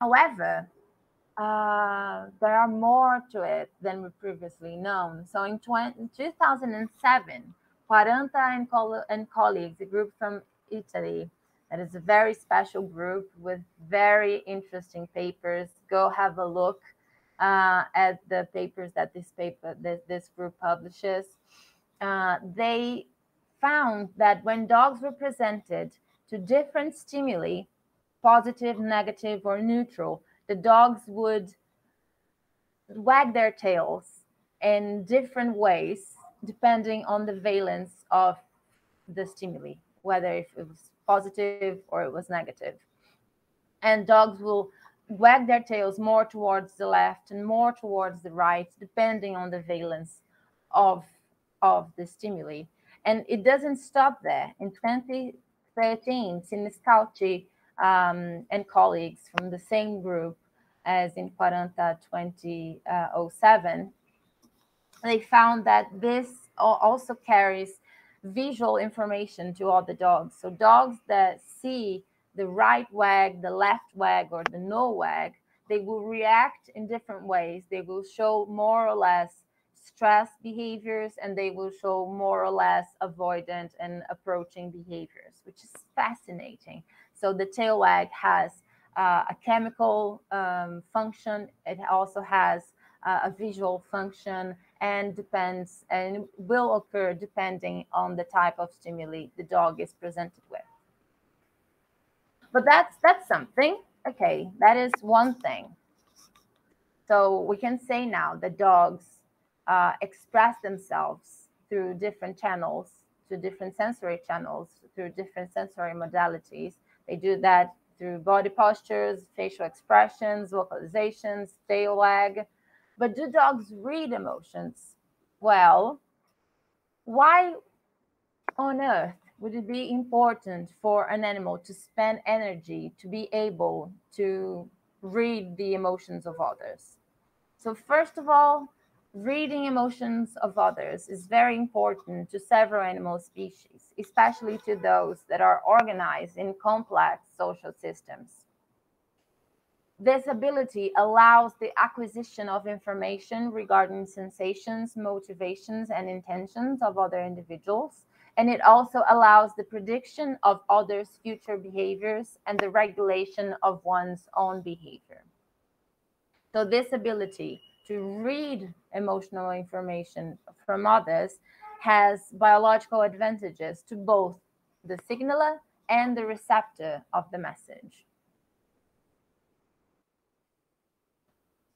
However, uh, there are more to it than we previously known. So in, 20, 2007, Quaranta and, and colleagues, a group from Italy, that is a very special group with very interesting papers. Go have a look uh, at the papers that this paper this, this group publishes. Uh, they found that when dogs were presented to different stimuli, positive, negative, or neutral, the dogs would wag their tails in different ways depending on the valence of the stimuli, whether if it was positive or it was negative. And dogs will wag their tails more towards the left and more towards the right, depending on the valence of, of the stimuli. And it doesn't stop there. In 2013, Siniscalchi um, and colleagues from the same group as in Quaranta 2007 they found that this also carries visual information to all the dogs. So dogs that see the right wag, the left wag, or the no wag, they will react in different ways. They will show more or less stress behaviors and they will show more or less avoidant and approaching behaviors, which is fascinating. So the tail wag has uh, a chemical um, function. It also has uh, a visual function and depends and will occur depending on the type of stimuli the dog is presented with. But that's that's something. Okay, that is one thing. So we can say now that dogs uh, express themselves through different channels, through different sensory channels, through different sensory modalities. They do that through body postures, facial expressions, vocalizations, tail wag. But do dogs read emotions? Well, why on earth would it be important for an animal to spend energy to be able to read the emotions of others? So, first of all, reading emotions of others is very important to several animal species, especially to those that are organized in complex social systems. This ability allows the acquisition of information regarding sensations, motivations, and intentions of other individuals. And it also allows the prediction of others' future behaviors and the regulation of one's own behavior. So, this ability to read emotional information from others has biological advantages to both the signaler and the receptor of the message.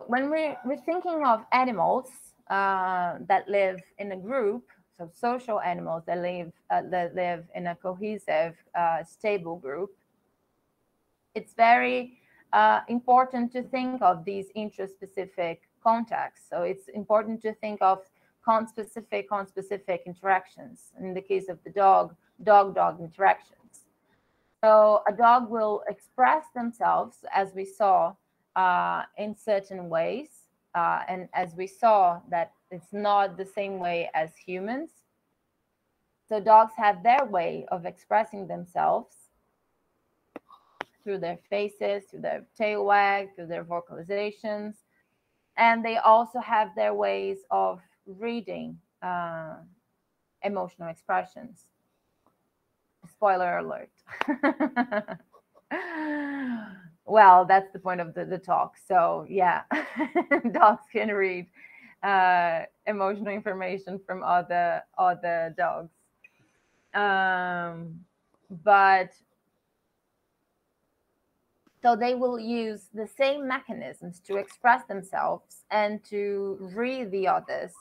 When we're, we're thinking of animals uh, that live in a group, so social animals that live uh, that live in a cohesive, uh, stable group, it's very uh, important to think of these intraspecific context. So it's important to think of conspecific, conspecific interactions. In the case of the dog, dog-dog interactions. So a dog will express themselves, as we saw, uh, in certain ways. Uh, and as we saw, that it's not the same way as humans. So dogs have their way of expressing themselves through their faces, through their tail wag, through their vocalizations, and they also have their ways of reading uh, emotional expressions. Spoiler alert. well, that's the point of the, the talk. So, yeah, dogs can read uh, emotional information from other other dogs. Um, but so they will use the same mechanisms to express themselves and to read the others.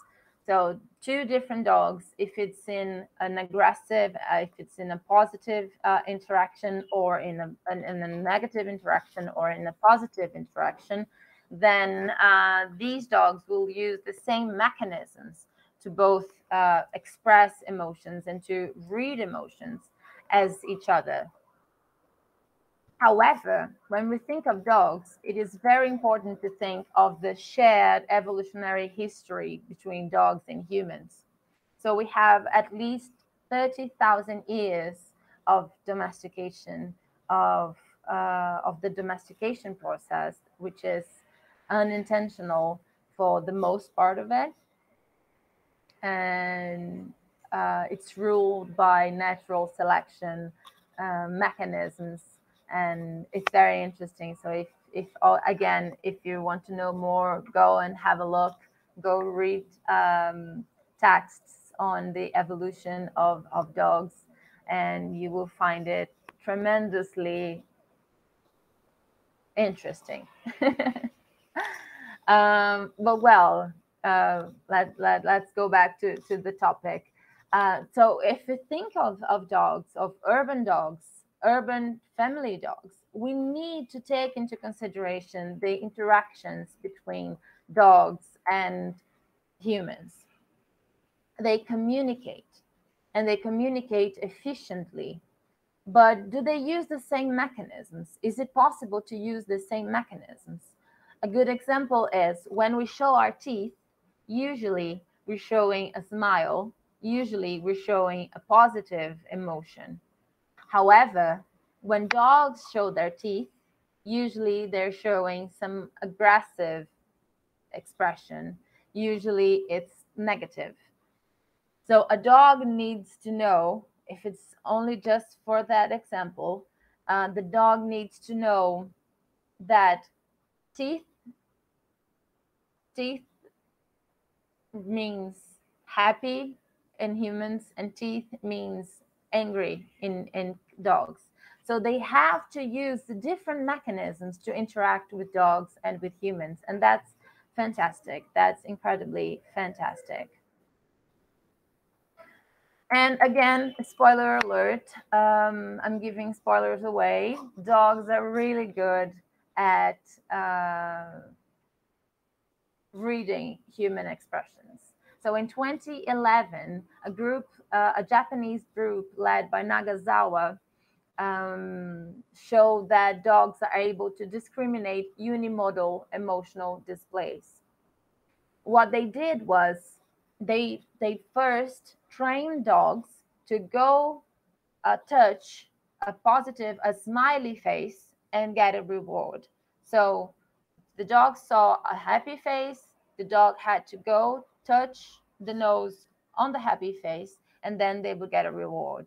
So two different dogs, if it's in an aggressive, uh, if it's in a positive uh, interaction or in a, in a negative interaction or in a positive interaction, then uh, these dogs will use the same mechanisms to both uh, express emotions and to read emotions as each other. However, when we think of dogs, it is very important to think of the shared evolutionary history between dogs and humans. So we have at least 30,000 years of domestication, of, uh, of the domestication process, which is unintentional for the most part of it. And uh, it's ruled by natural selection uh, mechanisms and it's very interesting. So if if again, if you want to know more, go and have a look. Go read um, texts on the evolution of of dogs, and you will find it tremendously interesting. um, but well, uh, let, let, let's go back to, to the topic. Uh, so if you think of, of dogs, of urban dogs, urban family dogs, we need to take into consideration the interactions between dogs and humans. They communicate and they communicate efficiently. But do they use the same mechanisms? Is it possible to use the same mechanisms? A good example is when we show our teeth, usually we're showing a smile, usually we're showing a positive emotion. However, when dogs show their teeth, usually they're showing some aggressive expression. Usually it's negative. So a dog needs to know, if it's only just for that example, uh, the dog needs to know that teeth teeth means happy in humans and teeth means angry in in dogs so they have to use the different mechanisms to interact with dogs and with humans and that's fantastic that's incredibly fantastic and again, spoiler alert, um, I'm giving spoilers away. Dogs are really good at uh, reading human expressions. So in 2011, a group, uh, a Japanese group led by Nagasawa, um, showed that dogs are able to discriminate unimodal emotional displays. What they did was they they first trained dogs to go uh, touch a positive, a smiley face and get a reward. So the dog saw a happy face, the dog had to go touch the nose on the happy face, and then they would get a reward.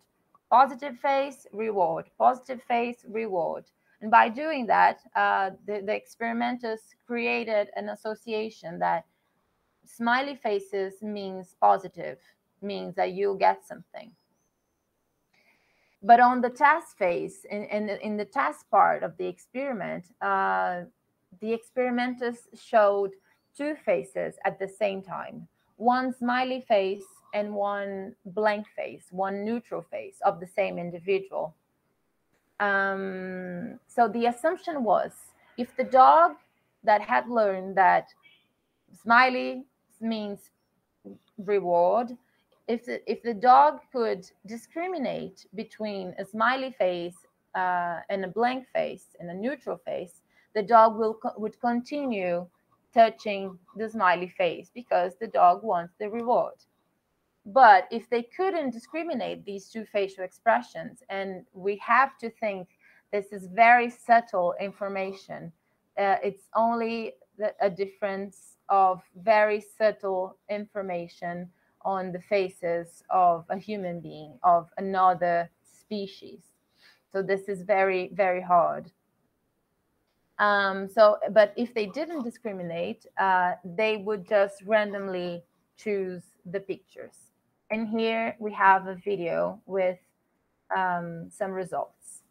Positive face, reward, positive face, reward. And by doing that, uh, the, the experimenters created an association that smiley faces means positive, means that you'll get something. But on the test phase, in, in, in the test part of the experiment, uh, the experimenters showed two faces at the same time one smiley face and one blank face, one neutral face of the same individual. Um, so the assumption was if the dog that had learned that smiley means reward. If the, if the dog could discriminate between a smiley face uh, and a blank face and a neutral face, the dog will would continue touching the smiley face because the dog wants the reward. But if they couldn't discriminate these two facial expressions, and we have to think this is very subtle information, uh, it's only a difference of very subtle information on the faces of a human being, of another species. So this is very, very hard. Um, so, but if they didn't discriminate, uh, they would just randomly choose the pictures. And here we have a video with um, some results.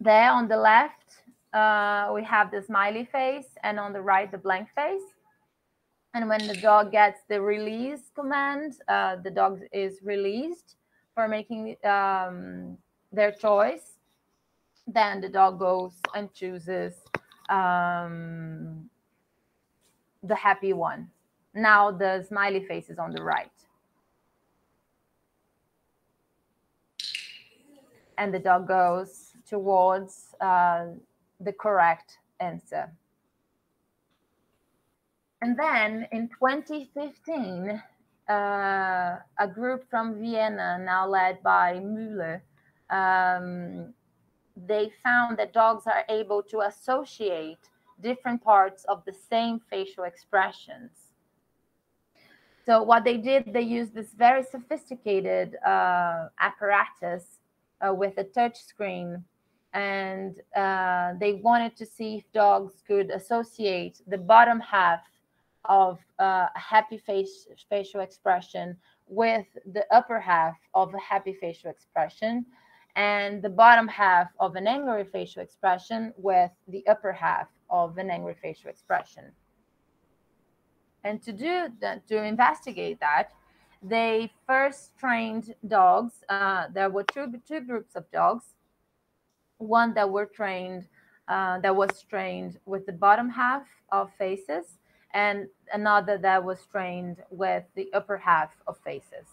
There on the left, uh, we have the smiley face, and on the right, the blank face. And when the dog gets the release command, uh, the dog is released for making um, their choice. Then the dog goes and chooses um, the happy one. Now the smiley face is on the right. And the dog goes towards uh, the correct answer. And then in 2015, uh, a group from Vienna, now led by Müller, um, they found that dogs are able to associate different parts of the same facial expressions. So what they did, they used this very sophisticated uh, apparatus uh, with a touch screen and uh, they wanted to see if dogs could associate the bottom half of uh, a happy face facial expression with the upper half of a happy facial expression and the bottom half of an angry facial expression with the upper half of an angry facial expression and to do that to investigate that they first trained dogs uh, there were two, two groups of dogs one that were trained uh, that was trained with the bottom half of faces and another that was trained with the upper half of faces.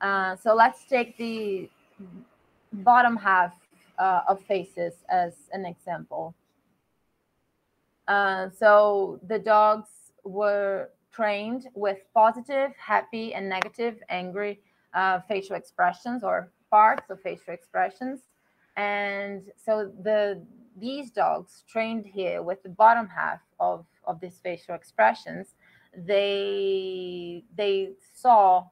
Uh, so let's take the bottom half uh, of faces as an example. Uh, so the dogs were trained with positive, happy, and negative, angry uh, facial expressions or parts of facial expressions. And so the these dogs trained here with the bottom half of, of these facial expressions, they they saw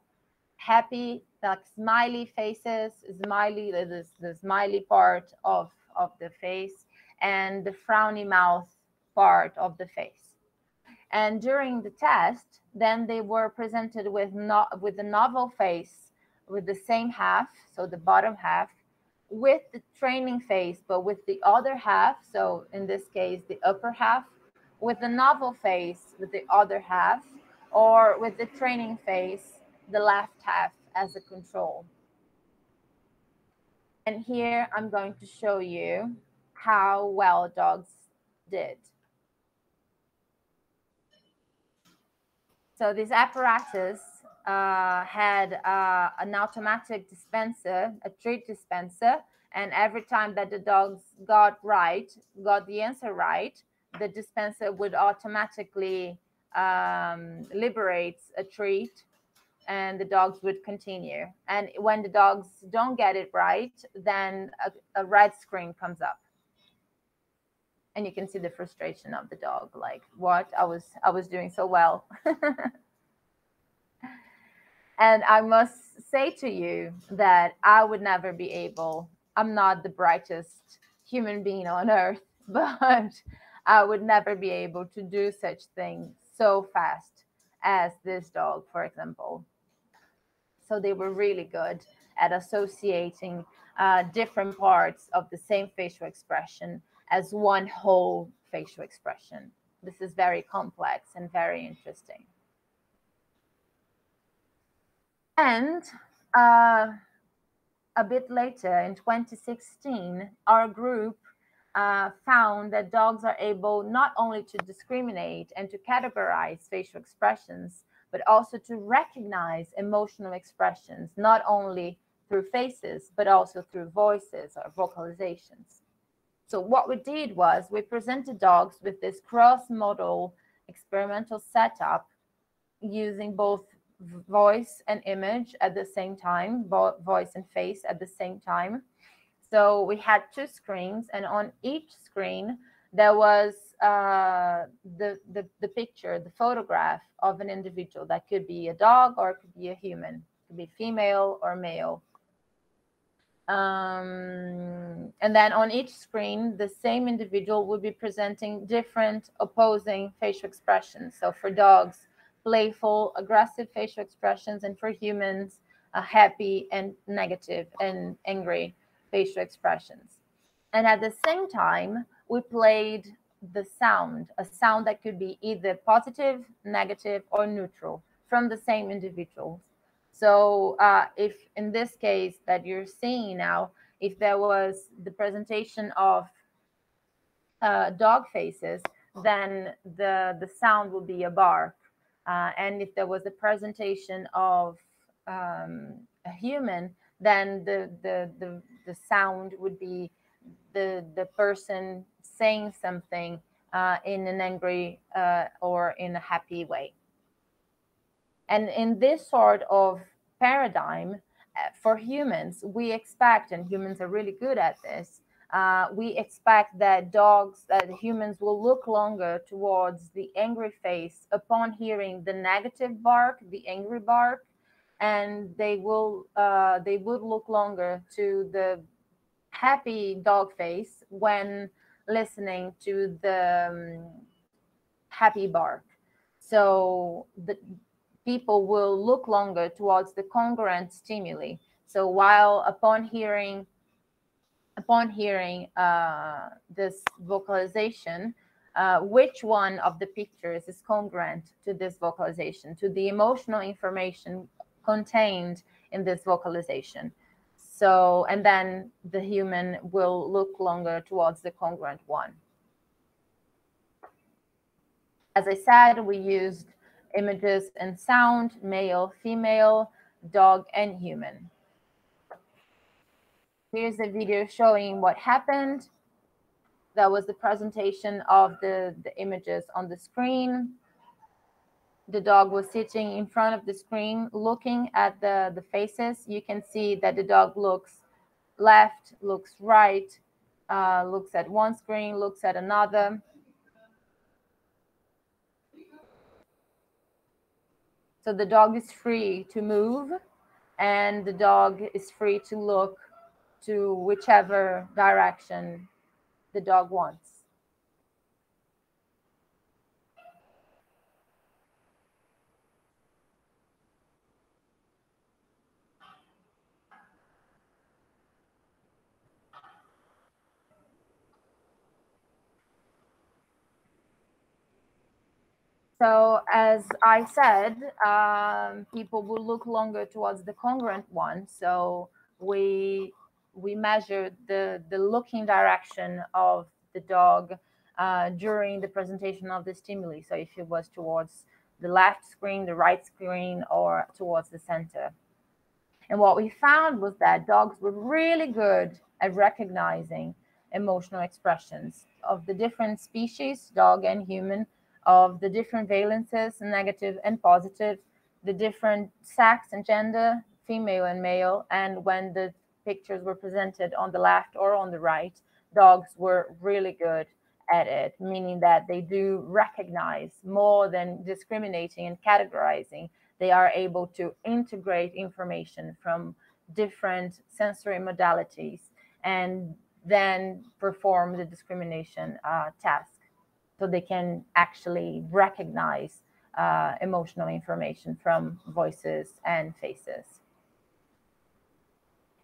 happy like smiley faces, smiley the, the smiley part of of the face and the frowny mouth part of the face. And during the test, then they were presented with not with the novel face with the same half, so the bottom half, with the training face, but with the other half, so in this case, the upper half, with the novel face with the other half, or with the training face, the left half as a control. And here I'm going to show you how well dogs did. So this apparatus uh, had uh, an automatic dispenser, a treat dispenser, and every time that the dogs got right, got the answer right, the dispenser would automatically um, liberate a treat and the dogs would continue. And when the dogs don't get it right, then a, a red screen comes up and you can see the frustration of the dog like what? I was i was doing so well. And i must say to you that i would never be able i'm not the brightest human being on earth but i would never be able to do such things so fast as this dog for example. So they were really good at associating uh, different parts of the same facial expression as one whole facial expression. This is very complex and very interesting. And uh, a bit later in 2016, our group uh, found that dogs are able not only to discriminate and to categorize facial expressions, but also to recognize emotional expressions, not only through faces, but also through voices or vocalizations. So what we did was we presented dogs with this cross-modal experimental setup using both voice and image at the same time, voice and face at the same time. So we had two screens, and on each screen there was uh, the, the the picture, the photograph of an individual. That could be a dog or it could be a human, it could be female or male. Um, and then on each screen, the same individual would be presenting different opposing facial expressions. So for dogs, playful, aggressive facial expressions, and for humans, happy and negative and angry facial expressions. And at the same time, we played the sound, a sound that could be either positive, negative, or neutral from the same individuals. So uh, if in this case that you're seeing now, if there was the presentation of uh, dog faces, then the, the sound would be a bark. Uh, and if there was a presentation of um, a human, then the, the, the, the sound would be the, the person saying something uh, in an angry uh, or in a happy way. And in this sort of paradigm uh, for humans, we expect, and humans are really good at this, uh, we expect that dogs, that humans will look longer towards the angry face upon hearing the negative bark, the angry bark, and they will uh, they would look longer to the happy dog face when listening to the um, happy bark. So the people will look longer towards the congruent stimuli. So while upon hearing upon hearing uh, this vocalization, uh, which one of the pictures is congruent to this vocalization, to the emotional information contained in this vocalization. So, and then the human will look longer towards the congruent one. As I said, we used images and sound, male, female, dog, and human. Here's a video showing what happened. that was the presentation of the, the images on the screen. The dog was sitting in front of the screen looking at the, the faces. You can see that the dog looks left, looks right, uh, looks at one screen, looks at another. So the dog is free to move and the dog is free to look to whichever direction the dog wants. So as I said, um, people will look longer towards the congruent one. So we we measured the the looking direction of the dog uh, during the presentation of the stimuli. So if it was towards the left screen, the right screen, or towards the center. And what we found was that dogs were really good at recognizing emotional expressions of the different species, dog and human, of the different valences, negative and positive, the different sex and gender, female and male, and when the pictures were presented on the left or on the right, dogs were really good at it, meaning that they do recognize more than discriminating and categorizing. They are able to integrate information from different sensory modalities and then perform the discrimination uh, task so they can actually recognize uh, emotional information from voices and faces.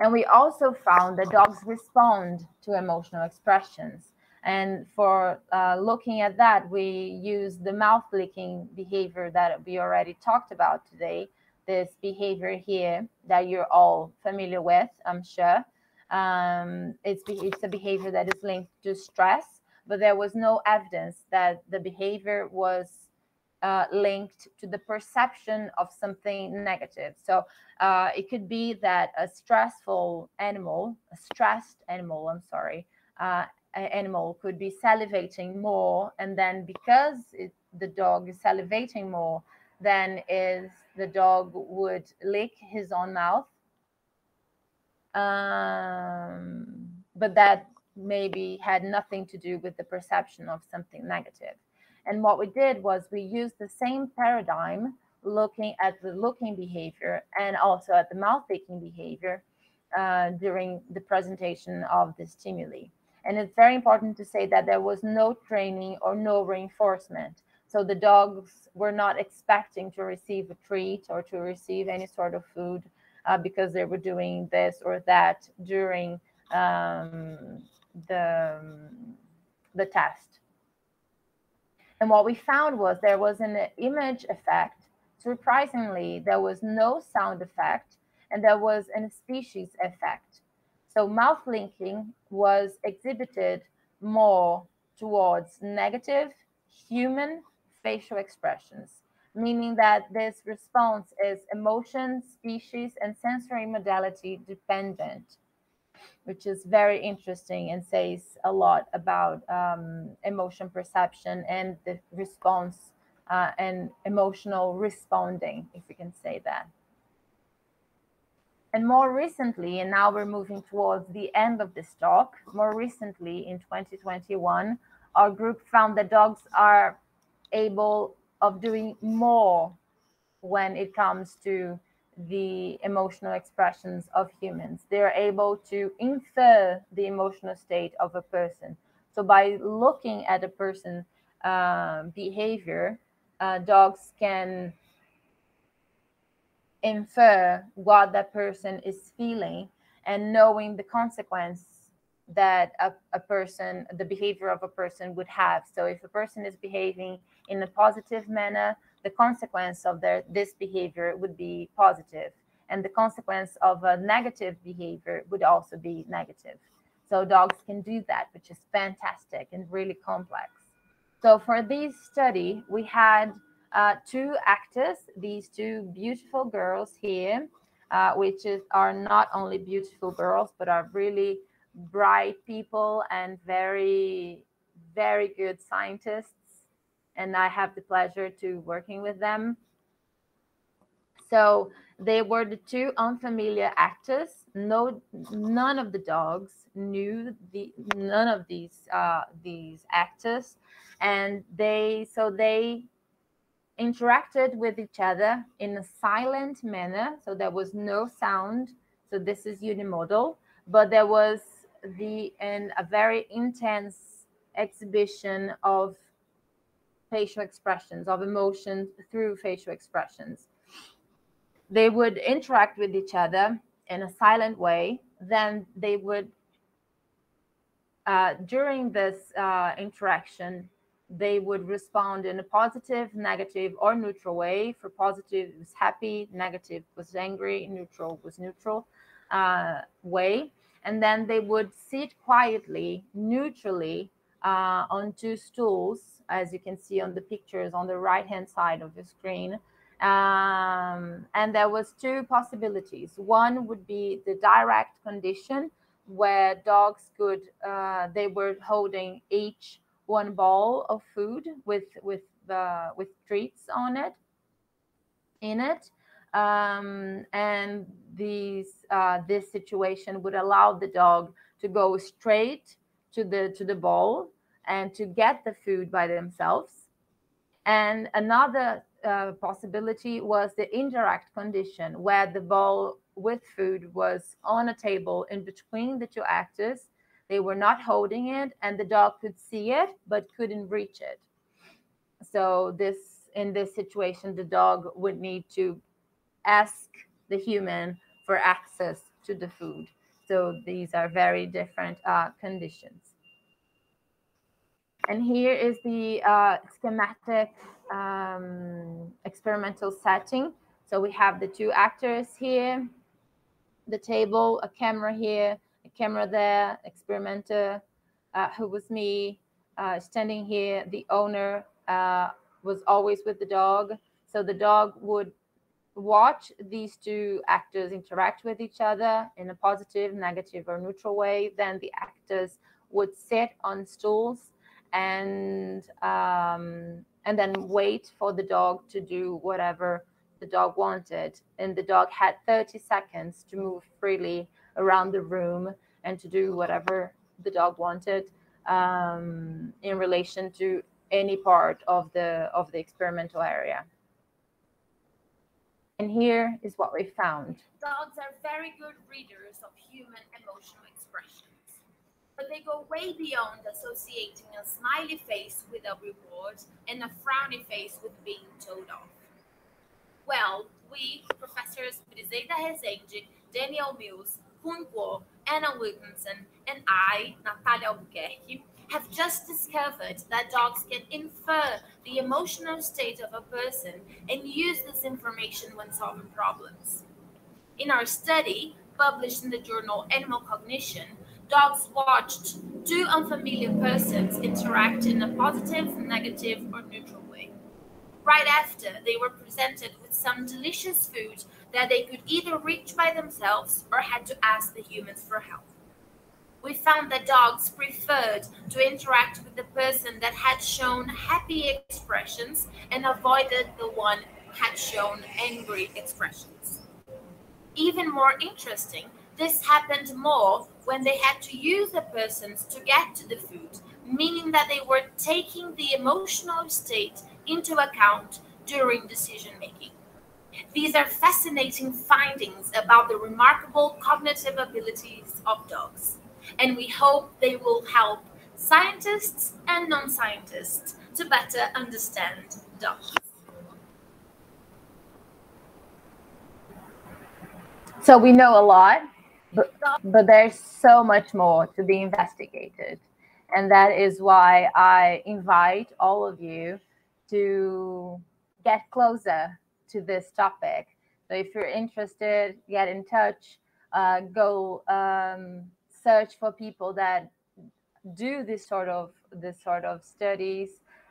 And we also found that dogs respond to emotional expressions. And for uh, looking at that, we use the mouth licking behavior that we already talked about today. This behavior here that you're all familiar with, I'm sure. Um, it's, it's a behavior that is linked to stress but there was no evidence that the behavior was uh, linked to the perception of something negative. So uh, it could be that a stressful animal, a stressed animal, I'm sorry, uh, animal could be salivating more, and then because it, the dog is salivating more, then is the dog would lick his own mouth. Um, but that maybe had nothing to do with the perception of something negative. And what we did was we used the same paradigm looking at the looking behavior and also at the mouth licking behavior uh, during the presentation of the stimuli. And it's very important to say that there was no training or no reinforcement. So the dogs were not expecting to receive a treat or to receive any sort of food uh, because they were doing this or that during um, the, um, the test. And what we found was there was an image effect. Surprisingly, there was no sound effect and there was a species effect. So mouth licking was exhibited more towards negative human facial expressions, meaning that this response is emotion, species, and sensory modality dependent which is very interesting and says a lot about um, emotion perception and the response uh, and emotional responding, if we can say that. And more recently, and now we're moving towards the end of this talk, more recently in 2021, our group found that dogs are able of doing more when it comes to the emotional expressions of humans. They're able to infer the emotional state of a person. So by looking at a person's um, behavior, uh, dogs can infer what that person is feeling and knowing the consequence that a, a person, the behavior of a person would have. So if a person is behaving in a positive manner, the consequence of their this behavior would be positive. And the consequence of a negative behavior would also be negative. So dogs can do that which is fantastic and really complex. So for this study we had uh, two actors these two beautiful girls here uh, which is are not only beautiful girls but are really bright people and very very good scientists, and I have the pleasure to working with them. So they were the two unfamiliar actors. No, none of the dogs knew the none of these uh, these actors, and they so they interacted with each other in a silent manner. So there was no sound. So this is unimodal, but there was the and a very intense exhibition of facial expressions of emotions through facial expressions. They would interact with each other in a silent way. Then they would uh, during this uh, interaction they would respond in a positive negative or neutral way. For positive was happy negative was angry neutral was neutral uh, way and then they would sit quietly, neutrally uh, on two stools, as you can see on the pictures on the right-hand side of the screen. Um, and there was two possibilities. One would be the direct condition, where dogs could uh, they were holding each one ball of food with with the with treats on it in it um, and these uh, this situation would allow the dog to go straight to the to the bowl and to get the food by themselves. And another uh, possibility was the indirect condition where the bowl with food was on a table in between the two actors. They were not holding it and the dog could see it but couldn't reach it. So this in this situation the dog would need to ask the human for access to the food. So these are very different uh, conditions. And here is the uh, schematic um, experimental setting. So we have the two actors here, the table, a camera here, a camera there, experimenter, uh, who was me, uh, standing here. The owner uh, was always with the dog. So the dog would watch these two actors interact with each other in a positive, negative, or neutral way, then the actors would sit on stools and um, and then wait for the dog to do whatever the dog wanted. And the dog had 30 seconds to move freely around the room and to do whatever the dog wanted um, in relation to any part of the of the experimental area. And here is what we found.
Dogs are very good readers of human emotional expressions, but they go way beyond associating a smiley face with a reward and a frowny face with being told off. Well, we, Professors Briseida Resende, Daniel Mills, Kun Guo, Anna Wilkinson, and I, Natalia Albuquerque, have just discovered that dogs can infer the emotional state of a person and use this information when solving problems. In our study, published in the journal Animal Cognition, dogs watched two unfamiliar persons interact in a positive, negative, or neutral way. Right after, they were presented with some delicious food that they could either reach by themselves or had to ask the humans for help we found that dogs preferred to interact with the person that had shown happy expressions and avoided the one had shown angry expressions. Even more interesting, this happened more when they had to use the persons to get to the food, meaning that they were taking the emotional state into account during decision making. These are fascinating findings about the remarkable cognitive abilities of dogs and we hope they will help scientists and non scientists to better understand dogs.
So we know a lot, but, but there's so much more to be investigated. And that is why I invite all of you to get closer to this topic. So if you're interested, get in touch, uh, go um, search for people that do this sort of this sort of studies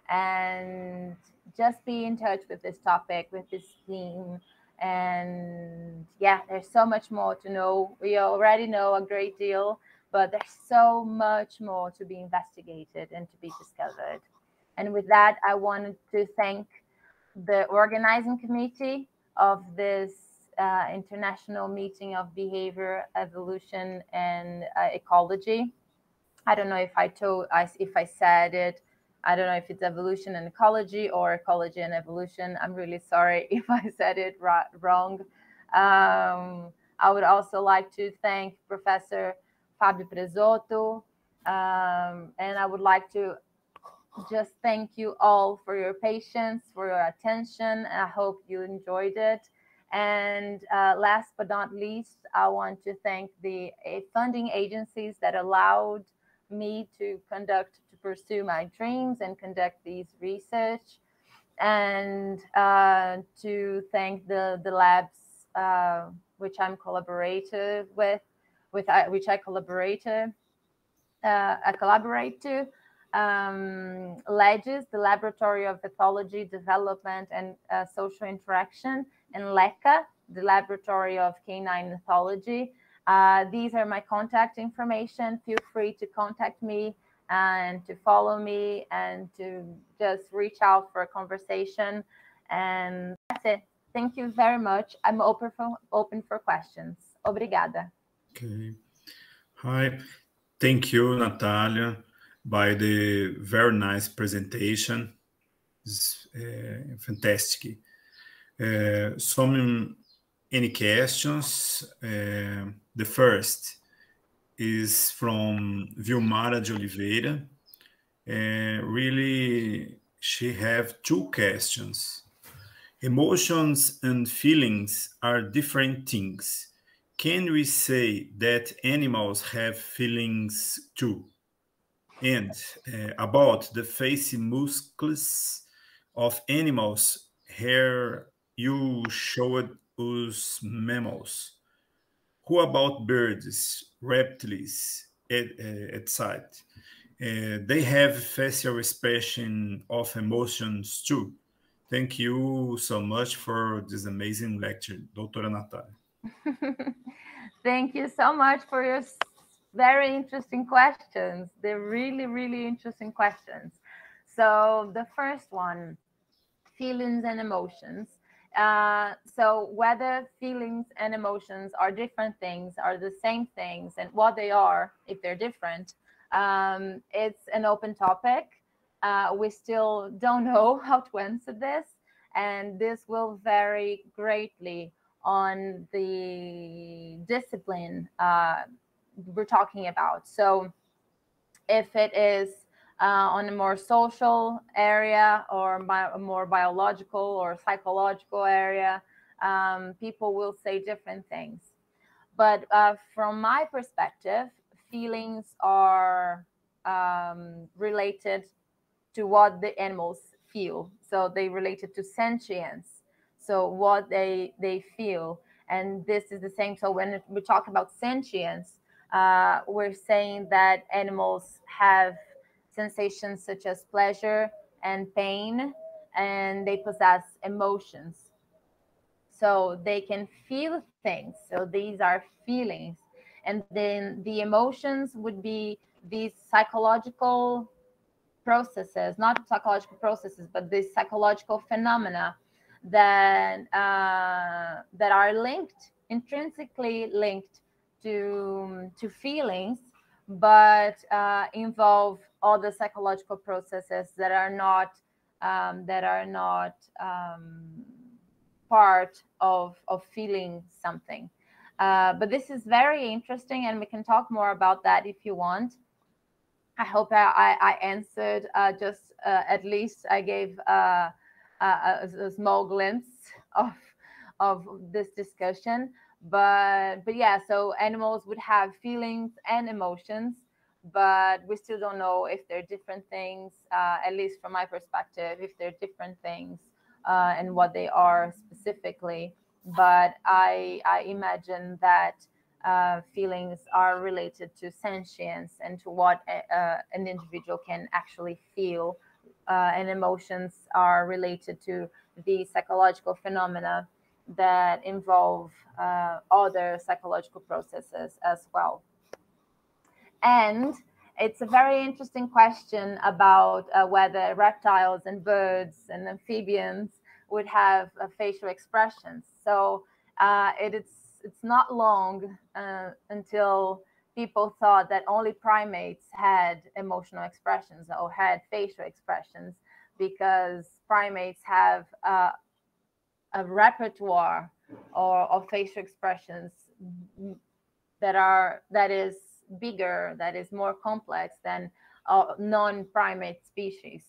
and just be in touch with this topic with this theme and yeah there's so much more to know we already know a great deal but there's so much more to be investigated and to be discovered. And with that, I wanted to thank the organizing committee of this uh, international meeting of behavior, evolution, and uh, ecology. I don't know if I told if I said it. I don't know if it's evolution and ecology or ecology and evolution. I'm really sorry if I said it wrong. Um, I would also like to thank Professor Fabio Presotto, um, and I would like to just thank you all for your patience, for your attention. I hope you enjoyed it. And uh, last but not least, I want to thank the uh, funding agencies that allowed me to conduct, to pursue my dreams and conduct these research. And uh, to thank the, the labs uh, which I'm collaborative with, with uh, which I collaborated, uh, I collaborate to um, LEDIS, the Laboratory of Ethology, Development, and Social Interaction, and LECA, the Laboratory of Canine Ethology. Uh, these are my contact information. Feel free to contact me and to follow me and to just reach out for a conversation. And that's it. Thank you very much. I'm open for open for questions. Obrigada.
Okay. Hi. Thank you, Natalia by the very nice presentation. It's uh, fantastic. Uh, some any questions? Uh, the first is from Vilmara de Oliveira. Uh, really, she have two questions. Emotions and feelings are different things. Can we say that animals have feelings too? and uh, about the face muscles of animals here you showed us mammals who about birds reptiles etc uh, they have facial expression of emotions too thank you so much for this amazing lecture doutora natalia
thank you so much for your very interesting questions. They're really, really interesting questions. So the first one, feelings and emotions. Uh, so whether feelings and emotions are different things, are the same things, and what they are, if they're different, um, it's an open topic. Uh, we still don't know how to answer this, and this will vary greatly on the discipline uh, we're talking about. So if it is uh, on a more social area or more biological or psychological area, um, people will say different things. But uh, from my perspective, feelings are um, related to what the animals feel. So they related to sentience. So what they they feel, and this is the same. So when we talk about sentience, uh, we're saying that animals have sensations such as pleasure and pain, and they possess emotions. So they can feel things. So these are feelings. And then the emotions would be these psychological processes, not psychological processes, but these psychological phenomena that uh, that are linked, intrinsically linked to to feelings but uh, involve all the psychological processes that are not um, that are not um, part of of feeling something. Uh, but this is very interesting and we can talk more about that if you want. I hope i, I answered uh, just uh, at least i gave uh, a, a small glimpse of of this discussion. But but yeah so animals would have feelings and emotions but we still don't know if they're different things uh, at least from my perspective if they're different things uh, and what they are specifically but i i imagine that uh, feelings are related to sentience and to what a, uh, an individual can actually feel uh, and emotions are related to the psychological phenomena that involve uh, other psychological processes as well. And it's a very interesting question about uh, whether reptiles and birds and amphibians would have uh, facial expressions. So uh, it is it's not long uh, until people thought that only primates had emotional expressions or had facial expressions because primates have uh, a repertoire or of facial expressions that are that is bigger, that is more complex than uh, non-primate species.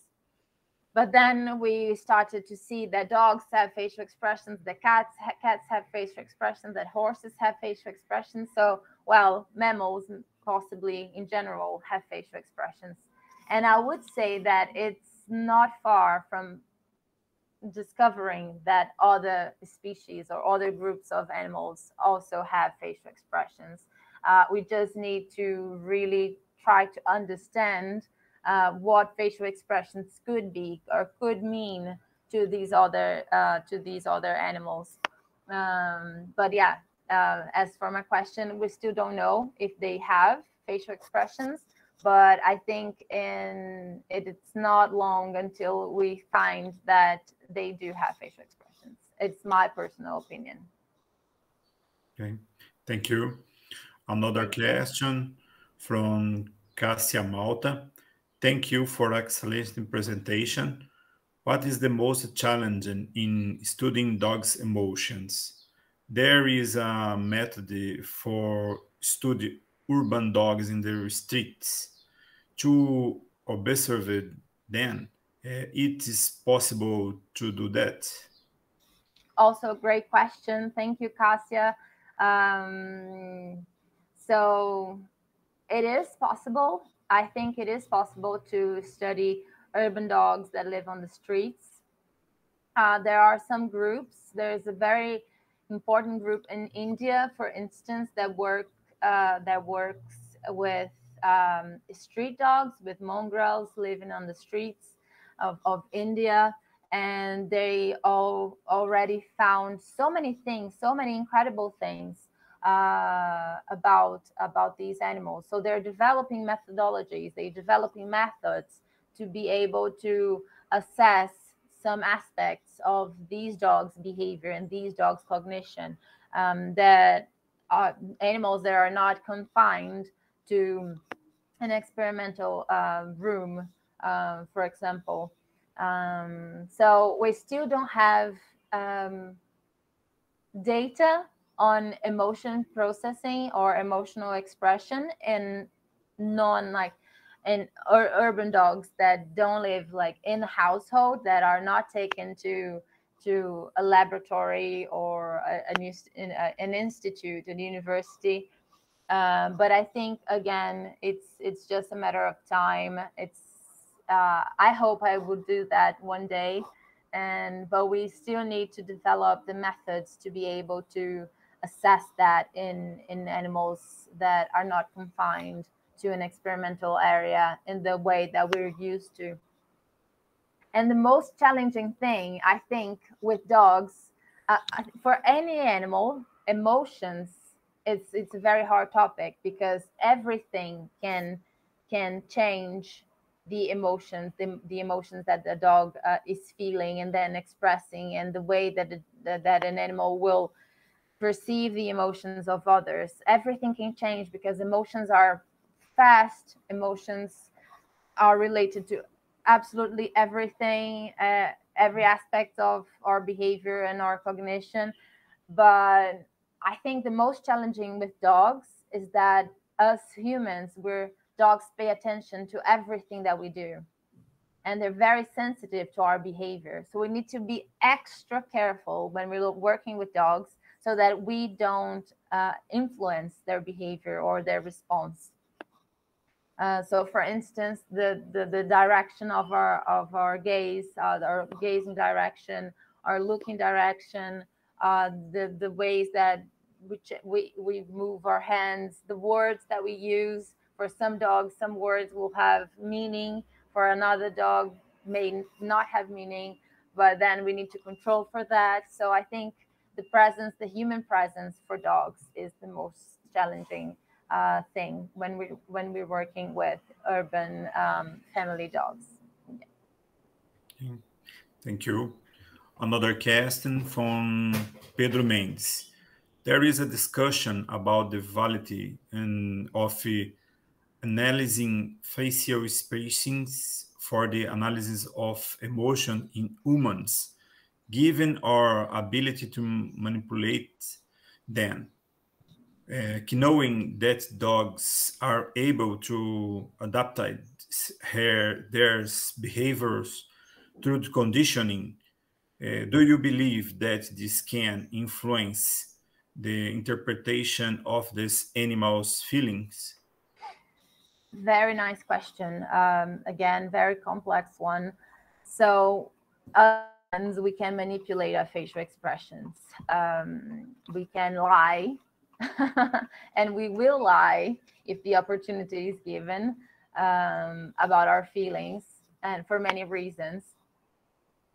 But then we started to see that dogs have facial expressions, that cats ha cats have facial expressions, that horses have facial expressions. So, well, mammals possibly in general have facial expressions. And I would say that it's not far from discovering that other species or other groups of animals also have facial expressions. Uh, we just need to really try to understand uh, what facial expressions could be or could mean to these other uh, to these other animals. Um, but yeah, uh, as for my question, we still don't know if they have facial expressions but I think in it, it's not long until we find that they do have facial expressions. It's my personal opinion.
Okay, thank you. Another question from Cassia Malta. Thank you for excellent presentation. What is the most challenging in studying dogs' emotions? There is a method for study urban dogs in the streets to observe them uh, it is possible to do that
also great question thank you Cassia um, so it is possible. I think it is possible to study urban dogs that live on the streets. Uh, there are some groups. There's a very important group in india for instance that work uh, that works with um, street dogs, with mongrels living on the streets of, of India. And they all already found so many things, so many incredible things uh, about about these animals. So they're developing methodologies, they're developing methods to be able to assess some aspects of these dogs' behavior and these dogs' cognition um, that uh, animals that are not confined to an experimental uh, room, uh, for example. Um, so we still don't have um, data on emotion processing or emotional expression in non like in ur urban dogs that don't live like in the household that are not taken to to a laboratory or a, a, an institute, a university. Um, but I think again, it's it's just a matter of time. It's uh, I hope I will do that one day, and but we still need to develop the methods to be able to assess that in in animals that are not confined to an experimental area in the way that we're used to. And the most challenging thing, I think, with dogs, uh, for any animal, emotions, it's it's a very hard topic because everything can can change the emotions, the, the emotions that the dog uh, is feeling and then expressing, and the way that it, that an animal will perceive the emotions of others. Everything can change because emotions are fast. Emotions are related to absolutely everything, uh, every aspect of our behavior and our cognition. But I think the most challenging with dogs is that us humans, we're dogs pay attention to everything that we do. And they're very sensitive to our behavior. So we need to be extra careful when we're working with dogs so that we don't uh, influence their behavior or their response. Uh, so, for instance, the, the, the direction of our of our gaze, uh, our gazing direction, our looking direction, uh, the the ways that which we we move our hands, the words that we use. For some dogs, some words will have meaning. For another dog, may not have meaning. But then we need to control for that. So I think the presence, the human presence for dogs, is the most challenging uh, thing when we when we're working with urban um, family dogs.
Yeah. Thank you. Another question from Pedro Mendes. There is a discussion about the validity and of analyzing facial spacings for the analysis of emotion in humans, given our ability to manipulate them. Uh, knowing that dogs are able to adapt her, their behaviors through the conditioning, uh, do you believe that this can influence the interpretation of this animal's feelings?
Very nice question. Um, again, very complex one. So, uh, we can manipulate our facial expressions. Um, we can lie, and we will lie if the opportunity is given um, about our feelings, and for many reasons.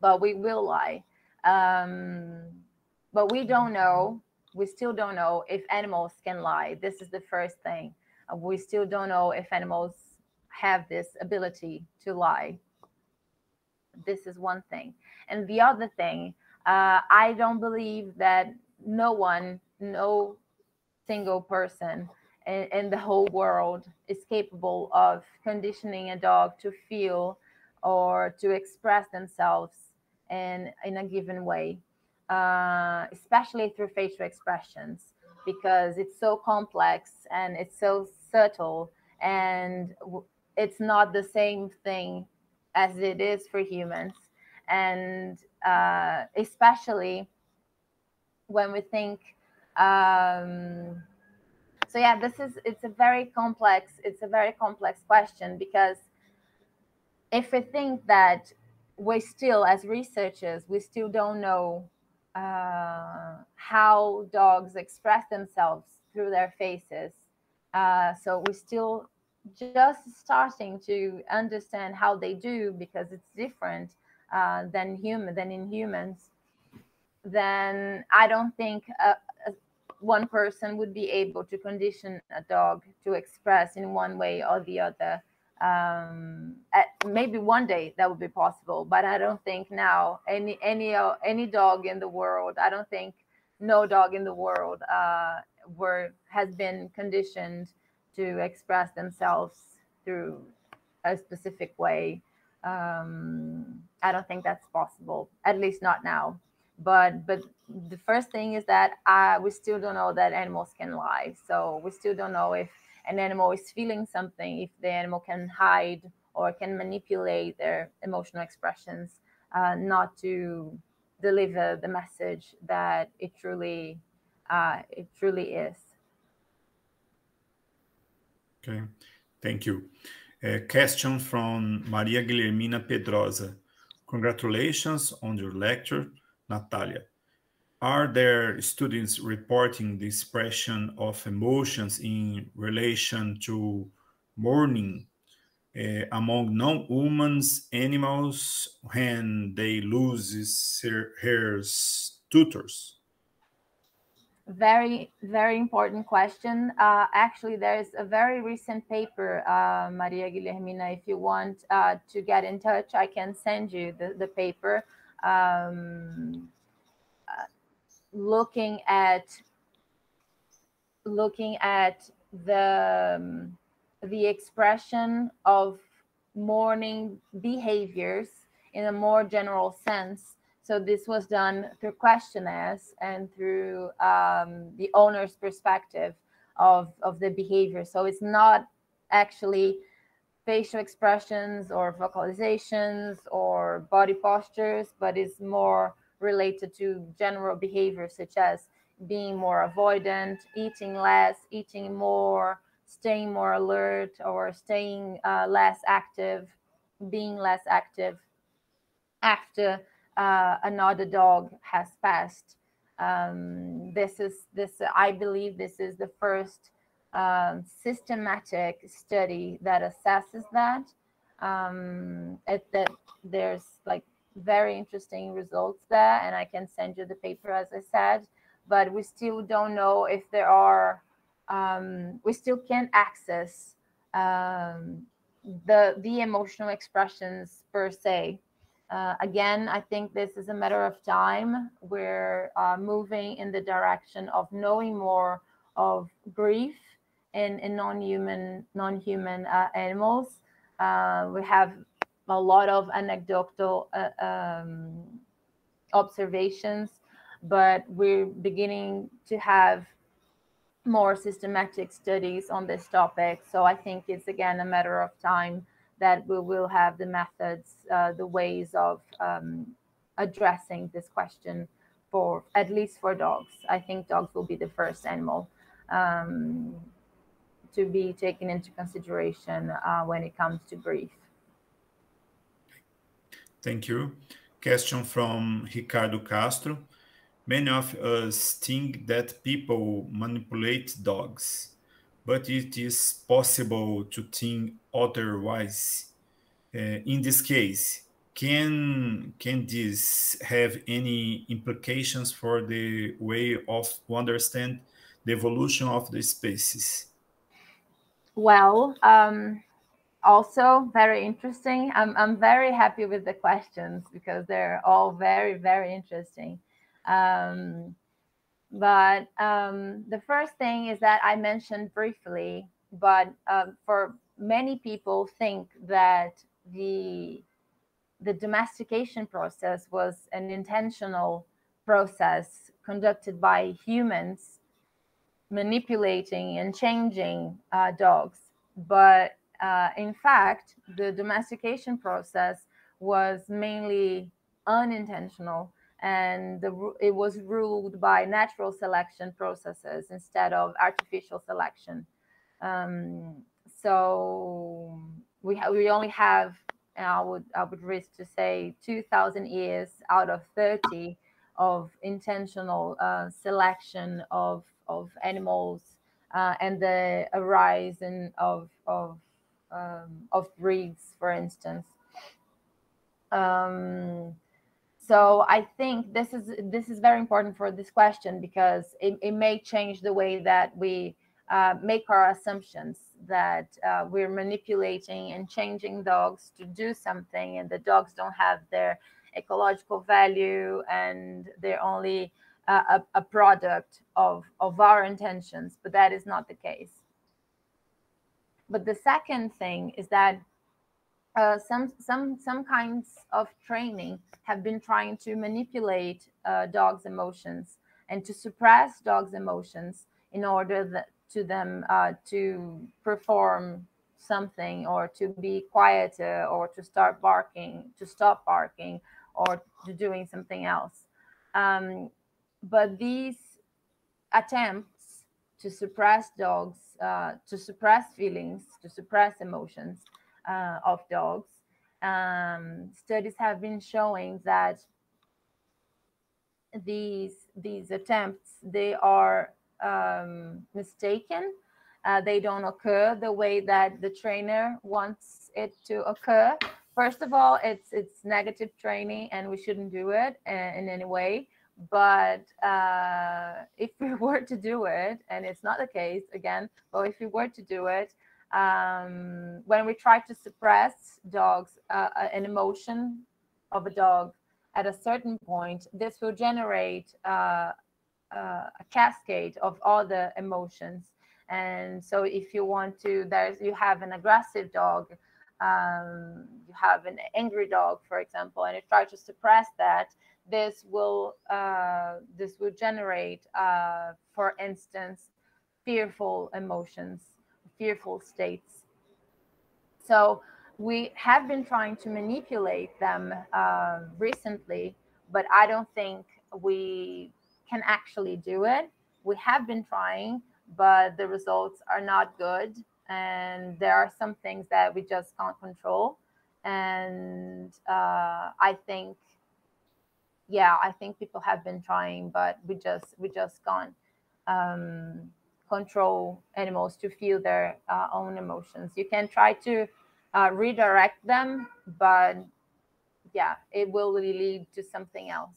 But we will lie. Um, but we don't know. We still don't know if animals can lie. This is the first thing we still don't know if animals have this ability to lie. This is one thing. And the other thing, uh, I don't believe that no one, no single person in, in, the whole world is capable of conditioning a dog to feel or to express themselves in, in a given way, uh, especially through facial expressions, because it's so complex and it's so subtle and it's not the same thing as it is for humans. And uh, especially when we think um, so yeah this is it's a very complex it's a very complex question because if we think that we still as researchers we still don't know uh, how dogs express themselves through their faces uh, so we're still just starting to understand how they do because it's different uh, than human than in humans. Then I don't think uh, one person would be able to condition a dog to express in one way or the other. Um, at, maybe one day that would be possible, but I don't think now any any uh, any dog in the world. I don't think no dog in the world uh, were has been conditioned to express themselves through a specific way. Um, I don't think that's possible, at least not now. But but the first thing is that we still don't know that animals can lie. So we still don't know if an animal is feeling something, if the animal can hide or can manipulate their emotional expressions, uh, not to deliver the message that it truly uh, it truly is.
Okay, thank you. A question from Maria Guilhermina Pedrosa. Congratulations on your lecture, Natalia. Are there students reporting the expression of emotions in relation to mourning uh, among non-humans animals when they lose their, tutors?
Very, very important question. Uh, actually, there's a very recent paper, uh, Maria Guilhermina. If you want uh, to get in touch, I can send you the, the paper um, uh, looking at looking at the um, the expression of mourning behaviors in a more general sense so this was done through questionnaires and through um, the owner's perspective of, of the behavior. So it's not actually facial expressions or vocalizations or body postures, but it's more related to general behavior, such as being more avoidant, eating less, eating more, staying more alert, or staying uh, less active, being less active after uh, another dog has passed. Um, this is this. I believe this is the first um, systematic study that assesses that. Um, it, that there's like very interesting results there, and I can send you the paper as I said. But we still don't know if there are um, we still can't access um, the the emotional expressions per se. Uh, again, I think this is a matter of time. We're uh, moving in the direction of knowing more of grief in, in non-human non-human uh, animals. Uh, we have a lot of anecdotal uh, um, observations, but we're beginning to have more systematic studies on this topic. So I think it's again a matter of time that we will have the methods, uh, the ways of um, addressing this question for at least for dogs. I think dogs will be the first animal um, to be taken into consideration uh, when it comes to grief.
Thank you. Question from Ricardo Castro. Many of us think that people manipulate dogs, but it is possible to think otherwise. Uh, in this case, can can this have any implications for the way of to understand the evolution of the species?
Well, um, also very interesting. I'm I'm very happy with the questions because they're all very very interesting. Um, but um, the first thing is that I mentioned briefly, but uh, for many people think that the the domestication process was an intentional process conducted by humans manipulating and changing uh, dogs. But uh, in fact, the domestication process was mainly unintentional and the, it was ruled by natural selection processes instead of artificial selection. Um, so we ha- we only have, I would I would risk to say, two thousand years out of thirty of intentional uh, selection of of animals uh, and the arise of of um, of breeds, for instance. Um, so i think this is this is very important for this question because it, it may change the way that we uh, make our assumptions that uh, we're manipulating and changing dogs to do something and the dogs don't have their ecological value and they're only uh, a, a product of of our intentions but that is not the case. But the second thing is that uh, some some some kinds of training have been trying to manipulate uh, dogs' emotions and to suppress dogs' emotions in order that, to them uh, to perform something or to be quieter or to start barking, to stop barking or to doing something else. Um, but these attempts to suppress dogs, uh, to suppress feelings, to suppress emotions uh, of dogs um, studies have been showing that these these attempts they are um, mistaken. Uh, they don't occur the way that the trainer wants it to occur. First of all, it's it's negative training, and we shouldn't do it in, uh, any way. But uh, if we were to do it, and it's not the case again, but if we were to do it, um, when we try to suppress dogs, uh, uh, an emotion of a dog at a certain point, this will generate uh, uh, a cascade of other emotions. And so, if you want to, there's you have an aggressive dog, um, you have an angry dog, for example, and you try to suppress that. This will uh, this will generate, uh, for instance, fearful emotions fearful states. So we have been trying to manipulate them uh, recently, but I don't think we can actually do it. We have been trying, but the results are not good. And there are some things that we just can't control. And uh, I think, yeah, I think people have been trying, but we just we just can't. Um, control animals to feel their uh, own emotions. You can try to uh, redirect them, but yeah, it will lead to something else.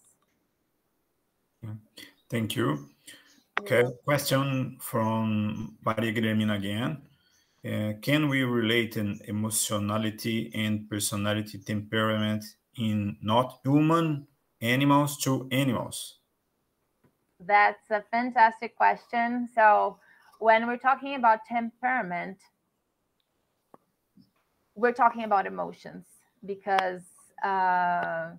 Thank you. Okay, question from Maria Guilhermina again. Uh, can we relate an emotionality and personality temperament in not human animals to animals?
That's a fantastic question. So, when we're talking about temperament, we're talking about emotions because uh,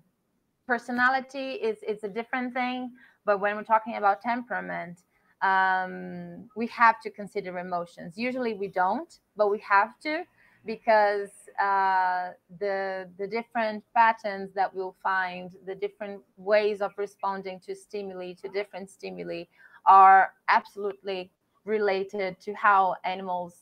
personality is is a different thing. But when we're talking about temperament, um, we have to consider emotions. Usually we don't, but we have to because uh, the the different patterns that we'll find, the different ways of responding to stimuli, to different stimuli, are absolutely related to how animals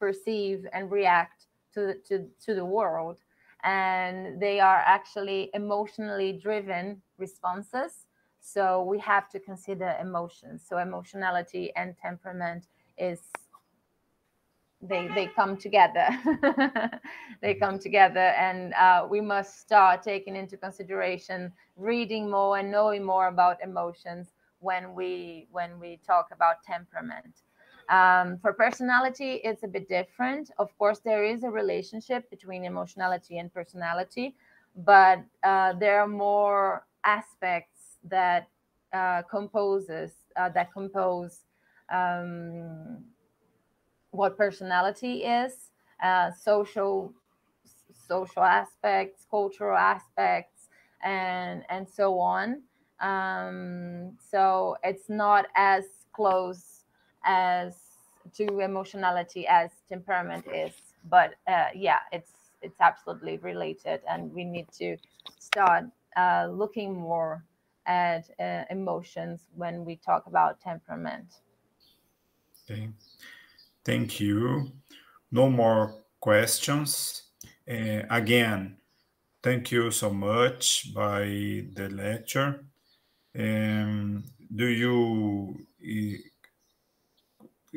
perceive and react to to, to the world. And they are actually emotionally driven responses. So we have to consider emotions. So emotionality and temperament is they they come together they come together and uh, we must start taking into consideration reading more and knowing more about emotions when we when we talk about temperament um, for personality it's a bit different of course there is a relationship between emotionality and personality but uh, there are more aspects that uh, composes uh, that compose um, what personality is, uh, social social aspects, cultural aspects, and and so on. Um, so it's not as close as to emotionality as temperament is, but uh, yeah, it's it's absolutely related, and we need to start uh, looking more at uh, emotions when we talk about temperament.
Okay. Thank you. No more questions. Uh, again, thank you so much by the lecture. Um, do you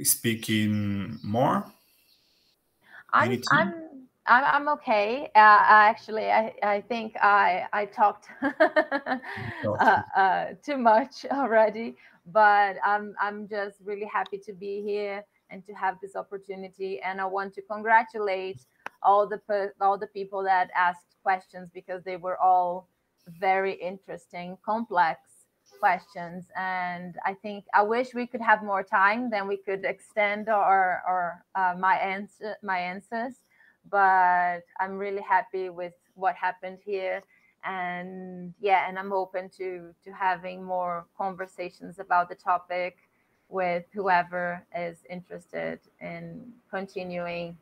speak in more?
I'm, I'm, I'm okay. Uh, actually, I, I think I, I talked uh, uh, too much already, but I'm, I'm just really happy to be here and to have this opportunity. And I want to congratulate all the all the people that asked questions because they were all very interesting, complex questions. And I think I wish we could have more time, then we could extend our or uh, my answer my answers. But I'm really happy with what happened here and yeah and i'm open to to having more conversations about the topic with whoever is interested in continuing.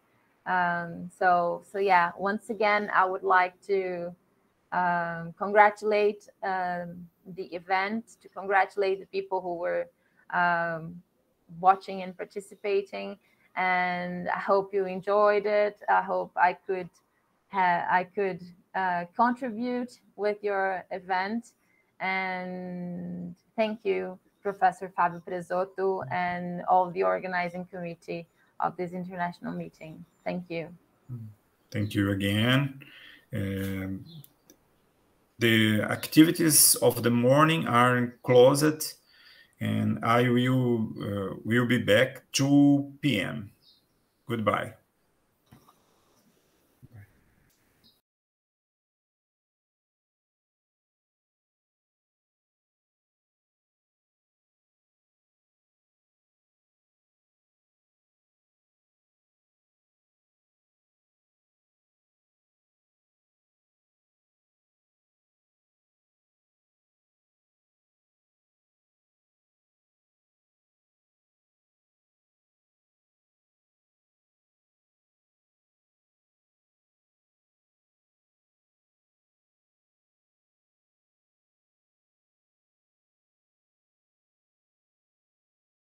Um, so, so yeah, once again, I would like to um, congratulate um, the event, to congratulate the people who were um, watching and participating. And I hope you enjoyed it. I hope I could I could uh, contribute with your event. And thank you Professor Fabio Prezoto and all the organizing committee of this international meeting. Thank you.
Thank you again. Um, the activities of the morning are closed and I will uh, will be back 2 p.m. Goodbye.